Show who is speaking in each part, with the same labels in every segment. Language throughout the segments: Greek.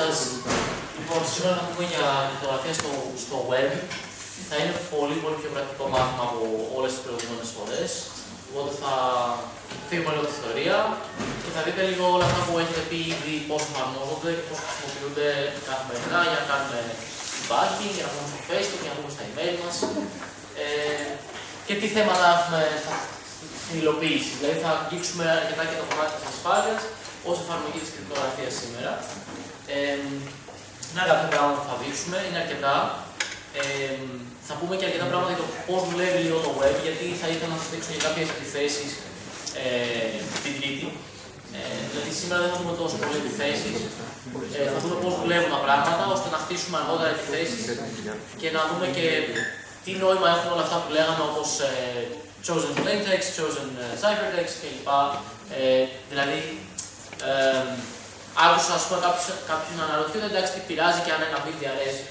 Speaker 1: σας. Λοιπόν, σήμερα θα πούμε για λιθογραφία στο, στο web. Θα είναι πολύ πολύ πιο πρακτικό μάθημα από όλες τις προηγούμενες φορές. Οπότε θα φύγουμε λίγο τη θεωρία και θα δείτε λίγο όλα αυτά που έχετε πει ήδη πώς εφαρμόζονται και πώς χρησιμοποιούνται καθημερινά για να κάνουμε feedbacking, για να πούμε στο Facebook, για να πούμε στα email μας. Ε, και τι θέματα έχουμε στην υλοποίηση. Δηλαδή θα αγγίξουμε αρκετά και το κομμάτι της ασφάλειας ως εφαρμογή της κρυπτογραφίας σήμερα. Ε, είναι κάποια πράγματα που θα δείξουμε, είναι αρκετά. Ε, θα πούμε και αρκετά πράγματα για το πώς δουλεύει λίγο το web, γιατί θα ήθελα να σας δείξω για κάποιες επιθέσεις ε, την Τρίτη. Ε, δηλαδή σήμερα δεν θα δούμε τόσο πολλές επιθέσεις. Ε, θα δούμε πώς δουλεύουν τα πράγματα, ώστε να χτίσουμε αργότερα επιθέσεις και να δούμε και τι νόημα έχουν όλα αυτά που λέγαμε όπως ε, chosen plain text, chosen ε, ciphertext κλπ. Ε, δηλαδή, ε, άκουσα ας πούμε, κάποιον, κάποιον να αναρωτιούνται εντάξει τι πειράζει και αν ένα bit διαρρέσει.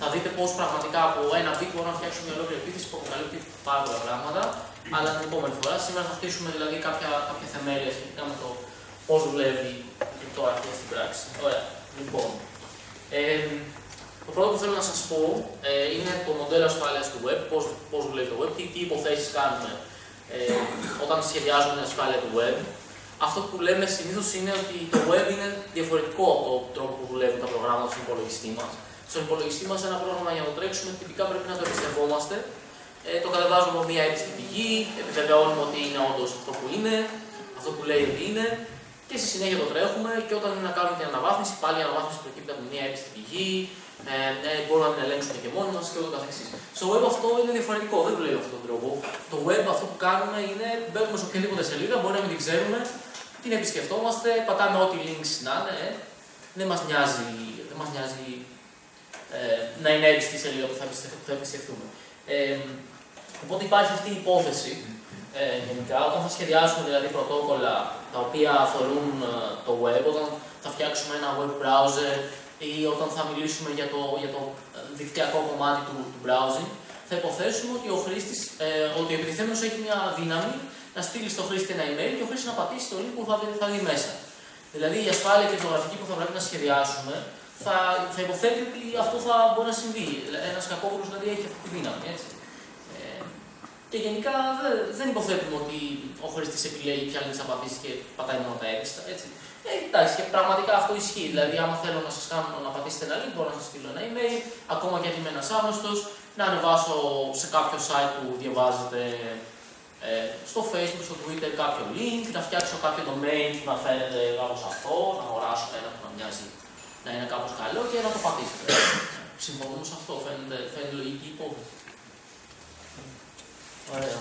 Speaker 1: Θα δείτε πώς πραγματικά από ένα bit μπορούμε να φτιάξουμε μια ολόκληρη επίθεση που αποκαλύπτει πάρα πολλά πράγματα. Αλλά την επόμενη φορά, σήμερα θα χτίσουμε δηλαδή κάποια, κάποια θεμέλια σχετικά με το πώς δουλεύει το αρχή στην πράξη. Ωραία. Λοιπόν, ε, το πρώτο που θέλω να σας πω ε, είναι το μοντέλο ασφάλειας του web, πώ πώς δουλεύει το web, τι, τι υποθέσεις κάνουμε ε, όταν σχεδιάζουμε την ασφάλεια του web αυτό που λέμε συνήθως είναι ότι το web είναι διαφορετικό από τον τρόπο που δουλεύουν τα προγράμματα στον υπολογιστή μας. Στον υπολογιστή μας, ένα πρόγραμμα για να το τρέξουμε, τυπικά πρέπει να το εμπιστευόμαστε. Ε, το κατεβάζουμε από μια έμπιστη πηγή, επιβεβαιώνουμε ότι είναι όντως αυτό που είναι, αυτό που λέει ότι είναι, και στη συνέχεια το τρέχουμε. Και όταν είναι να κάνουμε την αναβάθμιση, πάλι η αναβάθμιση προκύπτει από μια έμπιστη πηγή, ε, ε, μπορούμε να την ελέγξουμε και μόνοι μας και ούτω καθεξής. Στο web αυτό είναι διαφορετικό, δεν δουλεύει αυτόν τον τρόπο. Το web αυτό που κάνουμε είναι μπαίνουμε σε οποιαδήποτε σελίδα, μπορεί να μην την ξέρουμε, την επισκεφτόμαστε, πατάμε ό,τι links να είναι. Ε. Δεν μας νοιάζει, δεν μας νοιάζει ε, να είναι έτσι στη σελίδα που θα, θα επισκεφτούμε. Ε, οπότε υπάρχει αυτή η υπόθεση ε, γενικά, όταν θα σχεδιάσουμε δηλαδή πρωτόκολλα τα οποία αφορούν ε, το web, όταν θα φτιάξουμε ένα web browser ή όταν θα μιλήσουμε για το, για το δικτυακό κομμάτι του, του browsing, θα υποθέσουμε ότι ο χρήστης, ε, ότι ο επιτιθέμενος έχει μια δύναμη να στείλεις στο χρήστη ένα email και ο χρήστη να πατήσει το link που θα, θα δει μέσα. Δηλαδή η ασφάλεια και η κρυπτογραφική που θα πρέπει να σχεδιάσουμε θα, θα υποθέτει ότι αυτό θα μπορεί να συμβεί. Ένας κακόβουλο δηλαδή έχει αυτή τη δύναμη. Έτσι. Ε, και γενικά δεν υποθέτουμε ότι ο χρήστης επιλέγει ποια link θα πατήσει και πατάει μόνο τα έπιστα. Έτσι. Ε, εντάξει, και πραγματικά αυτό ισχύει. Δηλαδή, άμα θέλω να σας κάνω να πατήσετε ένα link, μπορώ να σας στείλω ένα email, ακόμα και αν είμαι ένας άγνωστος, να ανεβάσω σε κάποιο site που διαβάζετε ε, στο facebook, στο twitter κάποιο link, να φτιάξω κάποιο domain που να φαίνεται κάπω αυτό, να αγοράσω ένα που να μοιάζει να είναι κάπως καλό και να το πατήσετε. Συμφωνούμε σε αυτό, φαίνεται, φαίνεται λογική υπόθεση. Ωραία.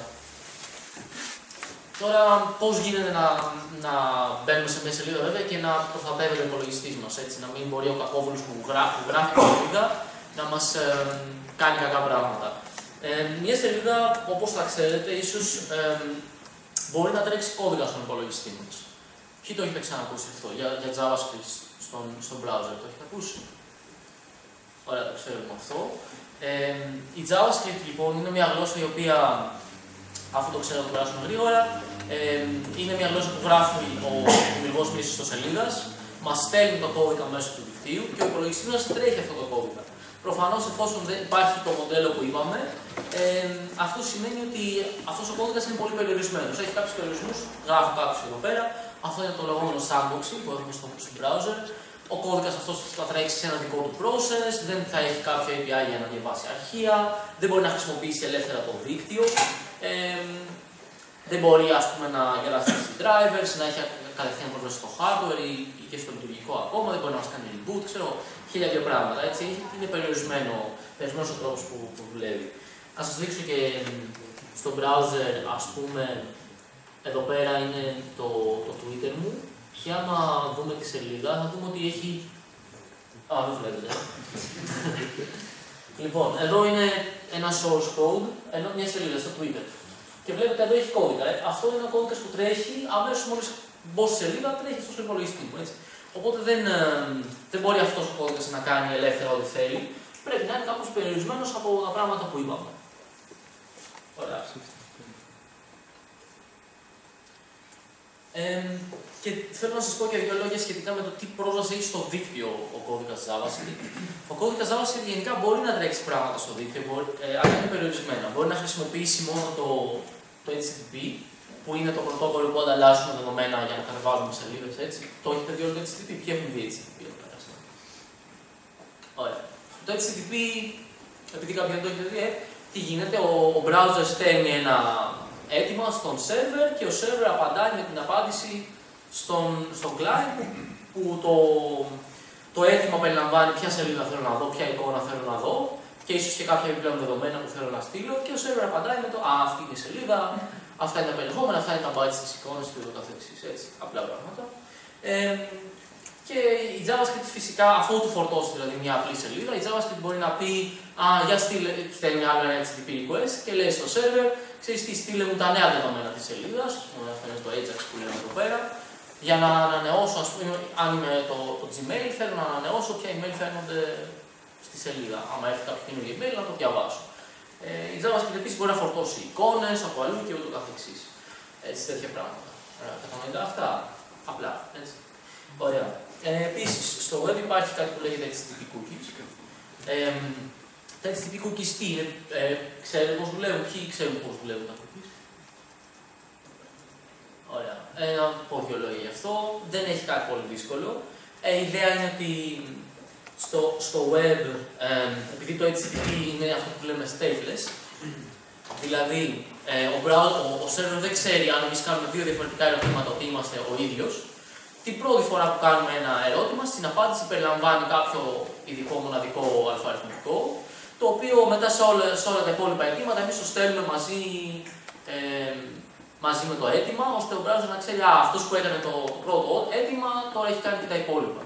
Speaker 1: Τώρα, πώς γίνεται να, να μπαίνουμε σε μια σελίδα βέβαια και να προστατεύεται ο υπολογιστής μας, έτσι, να μην μπορεί ο κακόβουλος που, γράφει, που γράφει τη σελίδα να μας ε, κάνει κακά πράγματα. Ε, μια σελίδα, όπως θα ξέρετε, ίσως ε, μπορεί να τρέξει κώδικα στον υπολογιστή μας. Ποιοι το έχετε ξανακούσει αυτό; Για, για JavaScript στον, στον browser, το έχετε ακούσει; Ωραία, το ξέρουμε αυτό. Ε, η JavaScript λοιπόν είναι μια γλώσσα η οποία, αφού το ξέρω να το περάσουμε γρήγορα, ε, είναι μια γλώσσα που γράφει ο δημιουργός μια ιστοσελίδα, μας στέλνει το κώδικα μέσω του δικτύου και ο υπολογιστής μας τρέχει αυτό το κώδικα. Προφανώς, εφόσον δεν υπάρχει το μοντέλο που είπαμε, ε, αυτό σημαίνει ότι αυτός ο κώδικας είναι πολύ περιορισμένος. Έχει κάποιους περιορισμούς, γράφω κάποιους εδώ πέρα. Αυτό είναι το λεγόμενο sandboxing που έχουμε στο, στο browser. Ο κώδικας αυτός θα τρέξει σε ένα δικό του process, δεν θα έχει κάποιο API για να διαβάσει αρχεία, δεν μπορεί να χρησιμοποιήσει ελεύθερα το δίκτυο. Ε, δεν μπορεί ας πούμε, να γραφτεί drivers, να έχει κατευθείαν πρόσβαση στο hardware ή, και στο λειτουργικό ακόμα, δεν μπορεί να μας κάνει reboot, ξέρω, χίλια δύο πράγματα. Έτσι. Είναι περιορισμένο, περιορισμένο ο τρόπος που, που δουλεύει. Να σας δείξω και στο browser, ας πούμε, εδώ πέρα είναι το, το Twitter μου και άμα δούμε τη σελίδα θα δούμε ότι έχει... Α, δεν βλέπετε. λοιπόν, εδώ είναι ένα source code, ενώ μια σελίδα στο Twitter. Και βλέπετε εδώ έχει κώδικα. Ε. Αυτό είναι ο κώδικας που τρέχει αμέσως μόλις μπω στη σελίδα, τρέχει στο υπολογιστή μου. Έτσι. Οπότε δεν, ε, δεν μπορεί αυτός ο κώδικα να κάνει ελεύθερα ό,τι θέλει. Πρέπει να είναι κάπως περιορισμένος από τα πράγματα που είπαμε. Ωραία. Ε, και θέλω να σας πω και δύο λόγια σχετικά με το τι πρόσβαση έχει στο δίκτυο ο κώδικα JavaScript. Ο κώδικα JavaScript γενικά μπορεί να τρέξει πράγματα στο δίκτυο, μπορεί, ε, αλλά είναι περιορισμένα. Μπορεί να χρησιμοποιήσει μόνο το, το HTTP, που είναι το πρωτόκολλο που ανταλλάσσουμε δεδομένα για να κατεβάζουμε σελίδες. Το έχετε δει όλο το HTTP, ποιοι έχουν δει HTTP εδώ πέρα. Ωραία. Το HTTP, επειδή κάποιοι δεν το έχετε δει, ε, τι γίνεται, ο, ο browser στέλνει ένα αίτημα στον server και ο server απαντάει με την απάντηση στον, στον client που το, το αίτημα περιλαμβάνει ποια σελίδα θέλω να δω, ποια εικόνα θέλω να δω και ίσως και κάποια επιπλέον δεδομένα που θέλω να στείλω και ο server απαντάει με το Α, αυτή είναι η σελίδα, αυτά είναι τα περιεχόμενα, αυτά είναι τα bytes τη εικόνα και ούτω καθεξής. Έτσι, απλά πράγματα. Ε, και η JavaScript φυσικά, αφού του φορτώσει δηλαδή μια απλή σελίδα, η JavaScript μπορεί να πει Α, για στείλε, στέλνει άλλο ένα HTTP request και λέει στο server, ξέρεις τι, στείλε μου τα νέα δεδομένα της σελίδας, αυτό είναι το Ajax που λέμε εδώ πέρα, για να ανανεώσω, ας πούμε, αν είμαι το, το Gmail, θέλω να ανανεώσω ποια email φαίνονται στη σελίδα. Άμα έχει κάποιο καινούργιο email, να το διαβάσω. Ε, η JavaScript επίσης μπορεί να φορτώσει εικόνες από αλλού και ούτω καθεξής. Έτσι, τέτοια πράγματα. Κατανοείτε αυτά. Απλά. Έτσι. Ωραία. Ε, Επίσης, στο web υπάρχει κάτι που λέγεται HTTP cookies. Ε, τα HTTP cookies τι είναι, ε, ξέρετε πώς δουλεύουν, ποιοι ξέρουν πώς δουλεύουν τα cookies; Ωραία. Ε, να πω δύο λόγια γι' αυτό. Δεν έχει κάτι πολύ δύσκολο. Ε, η ιδέα είναι ότι στο, στο web, ε, επειδή το HTTP είναι αυτό που λέμε stateless, δηλαδή ε, ο, browser, ο, ο server δεν ξέρει αν εμείς κάνουμε δύο διαφορετικά ερωτήματα ότι είμαστε ο ίδιος, την πρώτη φορά που κάνουμε ένα ερώτημα, στην απάντηση περιλαμβάνει κάποιο ειδικό μοναδικό αλφαριθμητικό, το οποίο μετά σε όλα, σε όλα τα υπόλοιπα αιτήματα εμείς το στέλνουμε μαζί, ε, μαζί με το αίτημα, ώστε ο browser να ξέρει Α, αυτός που έκανε το, το πρώτο αίτημα τώρα έχει κάνει και τα υπόλοιπα.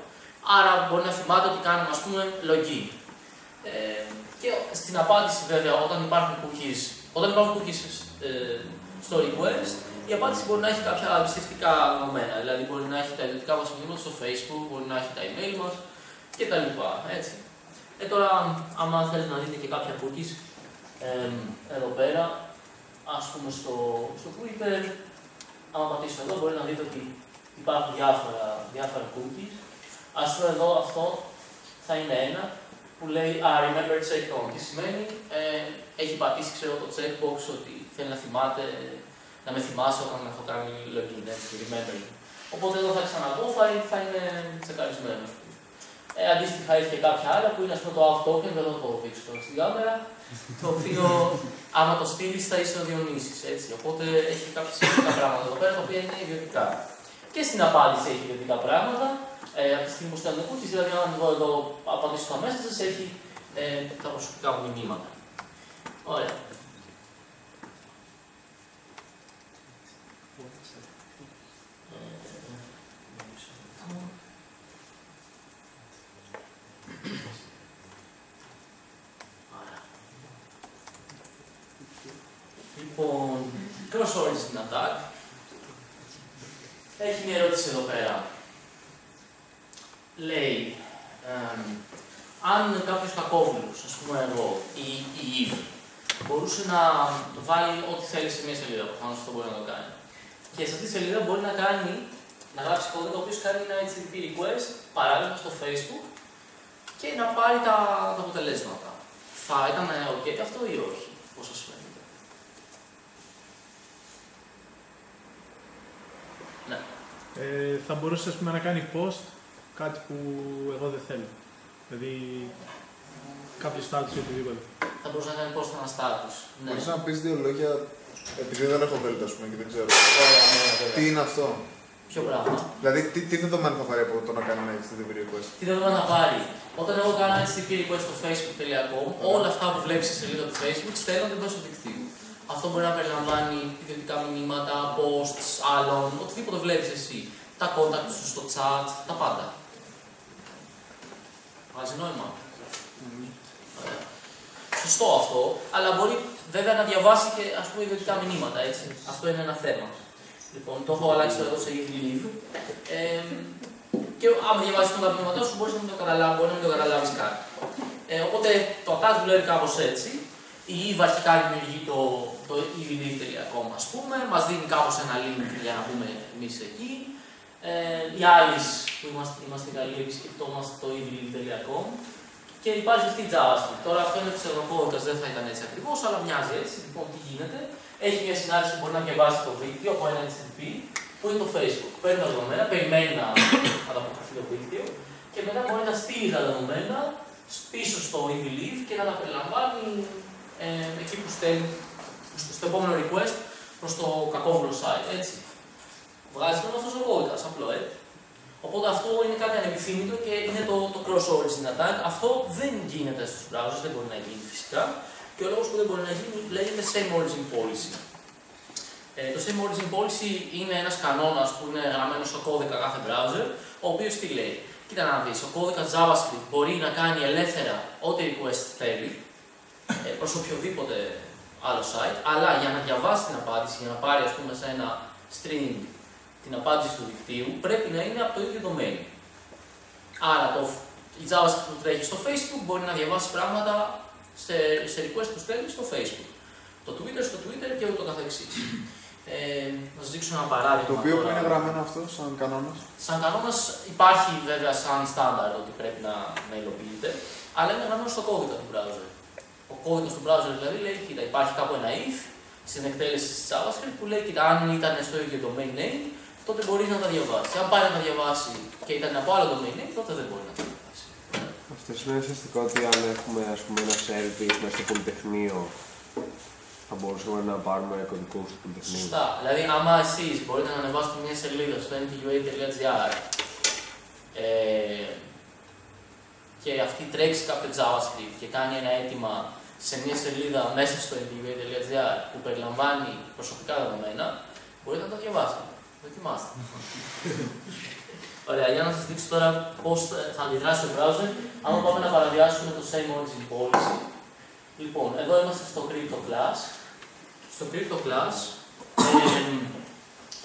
Speaker 1: Άρα μπορεί να θυμάται ότι κάνουμε ας πούμε login. Ε, και στην απάντηση βέβαια όταν υπάρχουν cookies, όταν υπάρχουν cookies ε, στο request, η απάντηση μπορεί να έχει κάποια εμπιστευτικά δεδομένα. Δηλαδή μπορεί να έχει τα ιδιωτικά μας μηνύματα στο Facebook, μπορεί να έχει τα email μας κτλ. Έτσι. Ε, τώρα, άμα θέλετε να δείτε και κάποια cookies, ε, εδώ πέρα, ας πούμε στο, στο Twitter, άμα πατήσω εδώ, μπορεί να δείτε ότι υπάρχουν διάφορα, διάφορα cookies. Ας πούμε εδώ αυτό θα είναι ένα που λέει Α, remember check on. Τι σημαίνει, ε, έχει πατήσει ξέρω, το checkbox ότι θέλει να θυμάται να με θυμάσαι όταν έχω κάνει login, έτσι, remember. Οπότε εδώ θα ξαναδώ, θα, θα είναι τσεκαρισμένο. Ε, αντίστοιχα έχει και κάποια άλλα που είναι ας πούμε, το off token, δεν θα το δείξω τώρα στην κάμερα, το οποίο άμα το στείλεις θα είσαι ο Διονύσης, έτσι. Οπότε έχει κάποια σημαντικά πράγματα εδώ πέρα τα οποία είναι ιδιωτικά. Και στην απάντηση έχει ιδιωτικά πράγματα. Ε, από τη στιγμή που στέλνω cookies, δηλαδή αν εγώ εδώ απαντήσω στα μέσα σας, έχει ε, τα προσωπικά μου μηνύματα. Ωραία. Λοιπόν, cross origin attack. Έχει μια ερώτηση εδώ πέρα. Λέει, ε, αν κάποιο κακόβουλο, α πούμε εγώ, ή η Eve, μπορούσε να βάλει ό,τι θέλει σε μια σελίδα, προφανώ αυτό μπορεί να το κάνει. Και σε αυτή τη σελίδα μπορεί να κάνει, να γράψει κώδικα ο οποίο κάνει ένα HTTP request, παράδειγμα στο Facebook, και να πάρει τα, τα αποτελέσματα. Θα ήταν OK αυτό ή όχι, πώ σα φαίνεται. Ναι.
Speaker 2: Ε, θα μπορούσε ας πούμε, να κάνει post κάτι που εγώ δεν θέλω. Δηλαδή κάποιο status ή οτιδήποτε.
Speaker 1: Θα μπορούσε να κάνει post ένα status. Ναι.
Speaker 3: Μπορείς να πεις δύο λόγια, επειδή δεν έχω Delta ας πούμε και δεν ξέρω.
Speaker 1: Ωραία, ναι, βέβαια.
Speaker 3: Τι είναι αυτό;
Speaker 1: Ποιο πράγμα;
Speaker 3: Δηλαδή, τι, τι δεδομένα θα πάρει από το να κάνει ένα HTTP request.
Speaker 1: Τι δεδομένα θα πάρει; Όταν εγώ κάνω ένα HTTP request στο facebook.com, όλα αυτά που βλέπεις στη σελίδα του Facebook στέλνονται μέσω δικτύου. Αυτό μπορεί να περιλαμβάνει ιδιωτικά μηνύματα, posts, άλλων, οτιδήποτε βλέπεις εσύ. Τα contact σου στο chat, τα πάντα. Βάζει νόημα. Ωραία. Σωστό αυτό, αλλά μπορεί βέβαια να διαβάσει και ας πούμε ιδιωτικά μηνύματα, έτσι. Αυτό είναι ένα θέμα. Λοιπόν, το έχω αλλάξει εδώ σε leave. Ε, και άμα διαβάσεις τα μηνύματά σου, μπορείς να μην το καταλάβει, μπορεί να μην το καταλάβεις καν. Ε, οπότε το attack δουλεύει κάπως έτσι. Η Eve αρχικά δημιουργεί το, το evillive.com ας πούμε, μας δίνει κάπως ένα link για να μπούμε εμείς εκεί. Ε, οι άλλοι που είμαστε, είμαστε καλοί επισκεπτόμαστε το evillive.com και υπάρχει αυτή η JavaScript. Τώρα αυτό είναι ψευδοκώδικα, δεν θα ήταν έτσι ακριβώς, αλλά μοιάζει έτσι. Λοιπόν, τι γίνεται. Έχει μια συνάντηση που μπορεί να διαβάσει το βίντεο από ένα HTTP που είναι το Facebook. Παίρνει τα δεδομένα, περιμένει να ανταποκριθεί το βίντεο και μετά μπορεί να στείλει τα δεδομένα πίσω στο eBelieve και να τα περιλαμβάνει ε, εκεί που στέλνει στο, στο επόμενο request προς το κακόβουλο site. Έτσι. Βγάζει τον αυτό ο κώδικα, απλό έτσι. Οπότε αυτό είναι κάτι ανεπιθύμητο και είναι το, το cross origin attack. Αυτό δεν γίνεται στους browsers, δεν μπορεί να γίνει φυσικά. Και ο λόγος που δεν μπορεί να γίνει λέγεται same origin policy. Ε, το same origin policy είναι ένας κανόνας που είναι γραμμένος στο κώδικα κάθε browser, ο οποίος τι λέει; Κοίτα να δεις, ο κώδικας JavaScript μπορεί να κάνει ελεύθερα ό,τι request θέλει ε, προς οποιοδήποτε άλλο site, αλλά για να διαβάσει την απάντηση, για να πάρει ας πούμε σε ένα string την απάντηση του δικτύου πρέπει να είναι από το ίδιο domain. Άρα το, η JavaScript που τρέχει στο Facebook μπορεί να διαβάσει πράγματα σε, σε request που στέλνει στο Facebook. Το Twitter στο Twitter και ούτω καθεξής. Ε, να σας δείξω ένα παράδειγμα.
Speaker 3: Το οποίο
Speaker 1: τώρα.
Speaker 3: που είναι γραμμένο αυτό σαν κανόνας;
Speaker 1: Σαν κανόνας υπάρχει βέβαια σαν στάνταρ ότι πρέπει να, να υλοποιείται, αλλά είναι γραμμένο στο κώδικα του browser. Ο κώδικας του browser δηλαδή λέει: Κοίτα, υπάρχει κάπου ένα if στην εκτέλεση της JavaScript που λέει: Κοίτα, αν ήταν στο ίδιο domain name, τότε μπορείς να τα διαβάσεις. Αν πάει να τα διαβάσει και ήταν από άλλο domain name, τότε δεν μπορεί να τα διαβάσει.
Speaker 4: Αυτό σημαίνει ουσιαστικά ότι αν έχουμε ας πούμε, ένα service μέσα στο Πολυτεχνείο, θα μπορούσαμε να πάρουμε κωδικού του Πολυτεχνείου.
Speaker 1: Σωστά. Δηλαδή, άμα εσείς μπορείτε να ανεβάσετε μια σελίδα στο ntua.gr ε, και αυτή τρέξει κάποιο JavaScript και κάνει ένα αίτημα σε μια σελίδα μέσα στο ntua.gr που περιλαμβάνει προσωπικά δεδομένα, μπορείτε να τα διαβάσετε. Δοκιμάστε. Ωραία, για να σας δείξω τώρα πώς θα αντιδράσει ο browser άμα πάμε να παραβιάσουμε το same origin policy. Λοιπόν, εδώ είμαστε στο crypto class. Στο crypto class,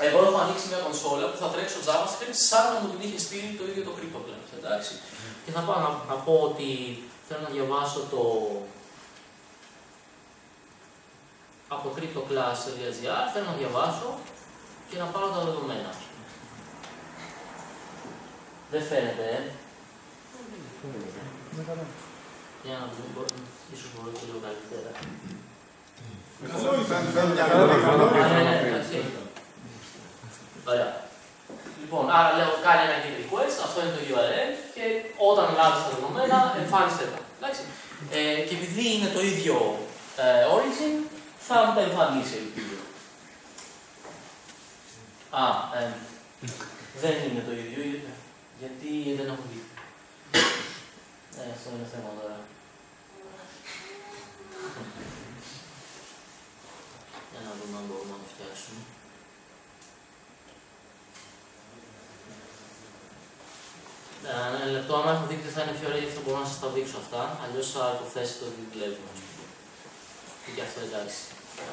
Speaker 1: ε, εγώ έχω ανοίξει μια κονσόλα που θα τρέξει το JavaScript σαν να μου την είχε στείλει το ίδιο το crypto class. Εντάξει. Και θα πάω να, να πω ότι θέλω να διαβάσω το από cryptoclass.gr, θέλω να διαβάσω και να πάρω τα δεδομένα. Δεν φαίνεται, ε. Για να δούμε, μπορεί, ίσως μπορώ και λίγο καλύτερα. Α, ναι, ναι, εντάξει. Ωραία. Λοιπόν, άρα λέω κάνει ένα git request, αυτό είναι το URL και όταν λάβεις τα δεδομένα εμφάνισε τα. Εντάξει. Ε, και επειδή είναι το ίδιο ε, origin, θα μου τα εμφανίσει ελπίζω. Α, ε, δεν είναι το ίδιο, ε, γιατί δεν έχω δει. Ε, αυτό είναι θέμα τώρα. Για να δούμε αν μπορούμε να το φτιάξουμε. Ναι, ένα λεπτό, άμα έχω δείξει θα είναι πιο ωραία, γιατί θα μπορώ να σας τα δείξω αυτά. Αλλιώς θα υποθέσετε ότι δουλεύουμε, ας πούμε. Και αυτό εντάξει. Α,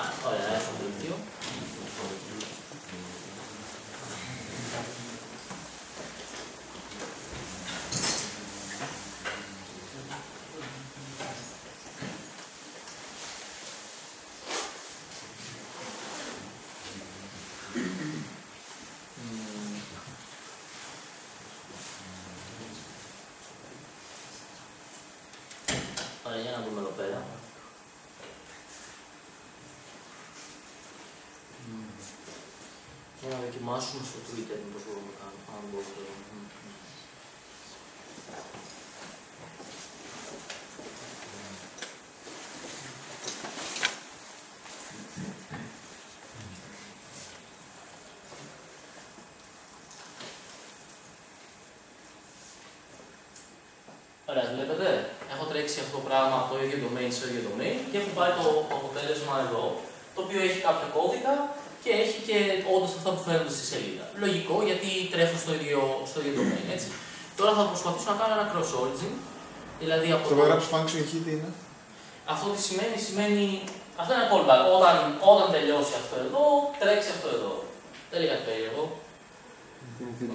Speaker 1: οκ. Α, ωραία, έχω δελτίο. Μμμ. Ωραία, για να δούμε εδώ πέρα. Μμμ. Για να δοκιμάσουμε στο Twitter μήπως μπορούμε να κάνουμε. Αν μπορούμε. Μμμ. Ωραία, βλέπετε. Έχω τρέξει αυτό το πράγμα από το ίδιο domain στο ίδιο domain και έχω πάρει το αποτέλεσμα εδώ, το οποίο έχει κάποιο κώδικα και έχει και όντως αυτά που φαίνονται στη σελίδα. Λογικό γιατί τρέχω στο ίδιο, στο ίδιο domain, έτσι. Τώρα θα προσπαθήσω να κάνω ένα cross origin, δηλαδή από
Speaker 3: Το
Speaker 1: το...
Speaker 3: γράψει function χ τι είναι.
Speaker 1: Αυτό τι σημαίνει, σημαίνει. Αυτό είναι ένα callback. Όταν, όταν τελειώσει αυτό εδώ, τρέξει αυτό εδώ. Δεν είναι κάτι περίεργο.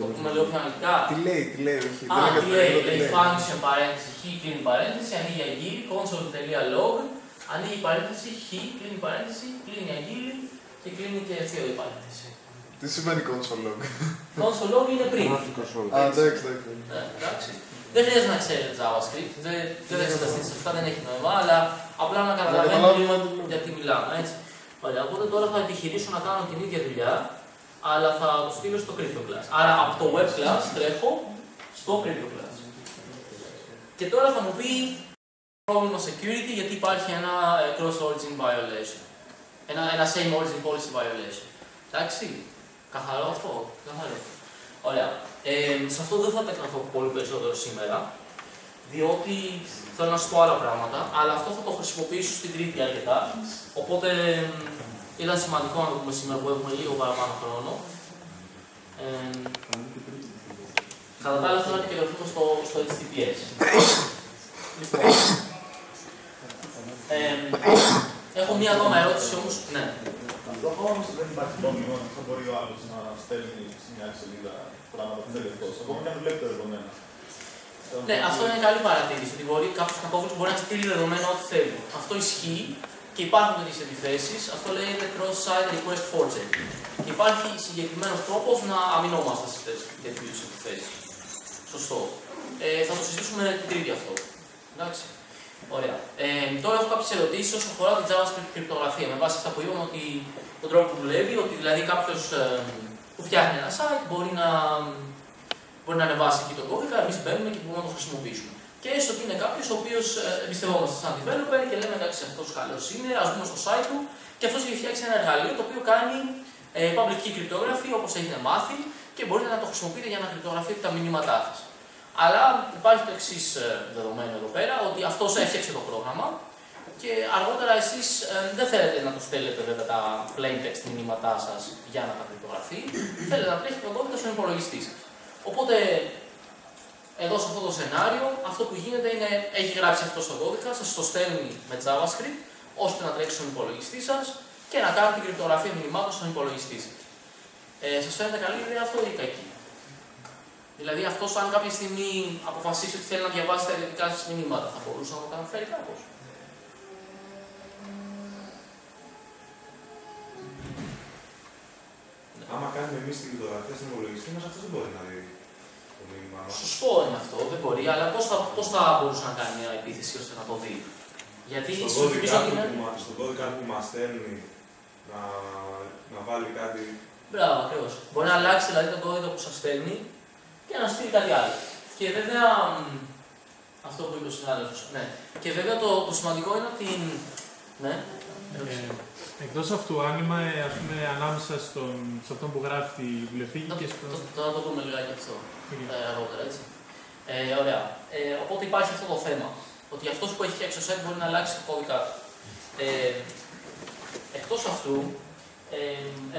Speaker 1: Το πούμε λίγο πιο αναλυτικά.
Speaker 3: Τι λέει, τι λέει, όχι.
Speaker 1: Α,
Speaker 3: δεν
Speaker 1: τι
Speaker 3: είναι
Speaker 1: λέει,
Speaker 3: καταλαβαίνω τι
Speaker 1: λέει function παρένθεση χ κλείνει παρένθεση, ανοίγει αγγίλη, console.log, ανοίγει παρένθεση χ, κλείνει παρένθεση, κλείνει αγγίλη και κλείνει και αυτή η παρένθεση.
Speaker 3: Τι σημαίνει console log.
Speaker 1: Console log είναι πριν.
Speaker 4: Γραφικός όλο.
Speaker 3: Α, εντάξει, εντάξει.
Speaker 1: Ναι, εντάξει. Δεν χρειάζεται να ξέρετε JavaScript, δεν, δεν θα εξεταστείτε σε αυτά, δεν έχει νόημα, αλλά απλά να καταλαβαίνετε
Speaker 3: καταλάβουμε
Speaker 1: λίγο
Speaker 3: τι λέμε.
Speaker 1: γιατί μιλάμε. Έτσι. Ωραία, οπότε τώρα θα επιχειρήσω να κάνω την ίδια δουλειά, αλλά θα το στείλω στο Crypto Class. Άρα από το Web Class τρέχω στο Crypto Class. Και τώρα θα μου πει πρόβλημα security γιατί υπάρχει ένα ε, cross origin violation. Ένα, ένα same origin policy violation. Εντάξει, καθαρό αυτό, καθαρό. Ωραία. Ε, σε αυτό δεν θα επεκταθώ πολύ περισσότερο σήμερα, διότι θέλω να σου πω άλλα πράγματα, αλλά αυτό θα το χρησιμοποιήσω στην τρίτη αρκετά. Οπότε μ, ήταν σημαντικό να το πούμε σήμερα που έχουμε λίγο παραπάνω χρόνο. Ε, κατά τα άλλα θέλω να επικεντρωθούμε στο, στο HTTPS. λοιπόν, ε, έχω μία ακόμα ερώτηση όμως. Ναι.
Speaker 5: Αυτό ακόμα δεν υπάρχει πρόβλημα ότι θα μπορεί ο άλλος να στέλνει σε μια άλλη σελίδα πράγματα που θέλει αυτό. Ακόμα και αν βλέπει τα δεδομένα.
Speaker 1: Ναι, αυτό είναι καλή παρατήρηση. Ότι μπορεί κάποιος κακόβουλο μπορεί να στείλει δεδομένα ό,τι θέλει. Αυτό ισχύει και υπάρχουν τέτοιες επιθέσεις. Αυτό λέγεται cross-site request forgery. Και υπάρχει συγκεκριμένος τρόπος να αμυνόμαστε σε τέτοιου είδου επιθέσεις. Σωστό. Ε, θα το συζητήσουμε την Τρίτη αυτό. Εντάξει. Ωραία. Ε, τώρα έχω κάποιες ερωτήσεις όσον αφορά την JavaScript κρυπτογραφία. Με βάση αυτά που είπαμε ότι τον τρόπο που δουλεύει, ότι δηλαδή κάποιος ε, που φτιάχνει ένα site μπορεί να, μπορεί να ανεβάσει εκεί τον κώδικα, εμείς μπαίνουμε και μπορούμε να το χρησιμοποιήσουμε. Και έστω ότι είναι κάποιος ο οποίος εμπιστευόμαστε σαν developer και λέμε εντάξει αυτός καλό είναι, ας μπούμε στο site του και αυτός έχει φτιάξει ένα εργαλείο το οποίο κάνει ε, public key cryptography όπως έχετε μάθει και μπορείτε να το χρησιμοποιείτε για να κρυπτογραφείτε τα μηνύματά σας. Αλλά υπάρχει το εξής δεδομένο εδώ πέρα, ότι αυτός έφτιαξε το πρόγραμμα και αργότερα εσείς δεν θέλετε να τους στέλνετε βέβαια τα plain text μηνύματά σας για να τα κρυπτογραφεί, θέλετε να τρέχει το κώδικα στον υπολογιστή σας. Οπότε, εδώ σε αυτό το σενάριο, αυτό που γίνεται είναι, έχει γράψει αυτός ο κώδικα, σας το στέλνει με JavaScript, ώστε να τρέξει στον υπολογιστή σας και να κάνει την κρυπτογραφία μηνυμάτων στον υπολογιστή σας. Ε, σας φαίνεται καλή ιδέα αυτό ή κακή; Δηλαδή, αυτός αν κάποια στιγμή αποφασίσει ότι θέλει να διαβάσει τα ιδιωτικά σα μηνύματα, θα μπορούσε να το καταφέρει κάπως.
Speaker 5: Άμα κάνουμε εμείς την κρυπτογραφία στην υπολογιστή μας, αυτός δεν μπορεί να δει το μήνυμά μα.
Speaker 1: Σωστό είναι αυτό, δεν μπορεί, αλλά πώς θα, πώς θα μπορούσε να κάνει μια επίθεση ώστε να το δει; Γιατί
Speaker 5: Στον
Speaker 1: συνηθίζω
Speaker 5: κώδικα,
Speaker 1: ότι
Speaker 5: του
Speaker 1: είναι.
Speaker 5: που, μα- στον κώδικα του που μας στέλνει να, να βάλει κάτι.
Speaker 1: Μπράβο, ακριβώς. Μπορεί να αλλάξει δηλαδή τον κώδικα που σας στέλνει και να στείλει κάτι άλλο. Και βέβαια. μ, Αυτό που είπε ο συνάδελφος. Ναι. Και βέβαια το, το σημαντικό είναι ότι. Ναι.
Speaker 2: Ε, εκτός αυτού, άνοιγμα ε, ας πούμε, ανάμεσα στον, σε αυτόν που γράφει τη βιβλιοθήκη
Speaker 1: Το-
Speaker 2: και στο...
Speaker 1: το- Τώρα το δούμε λιγάκι αυτό.
Speaker 2: Οκ.
Speaker 1: ε, αργότερα, έτσι. Ε, ωραία. Ε, οπότε υπάρχει αυτό το θέμα. Ότι αυτός που έχει φτιάξει το site μπορεί να αλλάξει το κώδικα του. Ε, Εκτός αυτού, ε,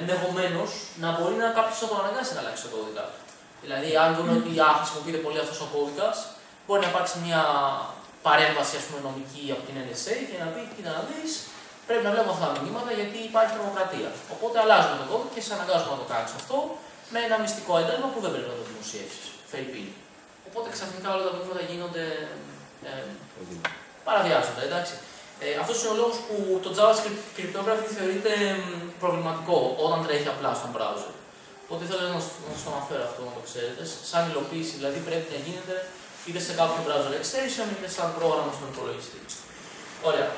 Speaker 1: ενδεχομένως να μπορεί να κάποιος να τον αναγκάσει να αλλάξει το κώδικα του. Δηλαδή, αν δουν ότι α, χρησιμοποιείται πολύ αυτός ο κώδικας, μπορεί να υπάρξει μια παρέμβαση ας πούμε, νομική από την NSA και να πει: Κοίτα να δεις, πρέπει να βλέπουμε αυτά τα μηνύματα γιατί υπάρχει τρομοκρατία. Οπότε αλλάζουμε τον κώδικα και σε αναγκάζουμε να το κάνει αυτό με ένα μυστικό ένταλμα που δεν πρέπει να το δημοσιεύσεις. Φερρυπίν. Οπότε ξαφνικά όλα τα μηνύματα γίνονται. Ε, παραβιάζονται, εντάξει. Ε, Αυτός είναι ο λόγος που το JavaScript cryptography θεωρείται μ, προβληματικό όταν τρέχει απλά στον browser. Οπότε θέλω να σα να σας το αναφέρω αυτό να το ξέρετε. Σαν υλοποίηση δηλαδή πρέπει να γίνεται είτε σε κάποιο browser extension είτε σαν πρόγραμμα στον υπολογιστή. Ωραία.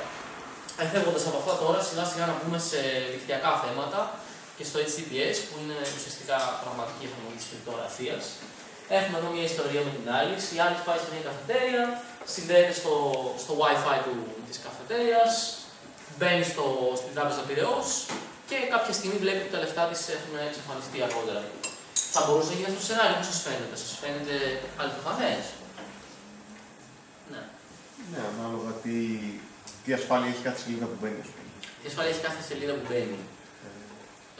Speaker 1: Εφεύγοντας από αυτά τώρα, σιγά σιγά να μπούμε σε δικτυακά θέματα και στο HTTPS που είναι ουσιαστικά πραγματική εφαρμογή της κρυπτογραφίας. Έχουμε εδώ μια ιστορία με την Alice. Η Alice πάει σε μια καφετέρια, συνδέεται στο, στο Wi-Fi του, της καφετέριας, μπαίνει στο, στην τράπεζα Πυραιός και κάποια στιγμή βλέπει ότι τα λεφτά της έχουν εξαφανιστεί αργότερα. Θα μπορούσε να γίνει αυτό το σενάριο, πώς σας φαίνεται, σας φαίνεται αληθοφανές; Ναι.
Speaker 3: Ναι, ανάλογα τι, τι ασφάλεια έχει κάθε σελίδα που μπαίνει. ας πούμε.
Speaker 1: Τι ασφάλεια έχει κάθε σελίδα που μπαίνει.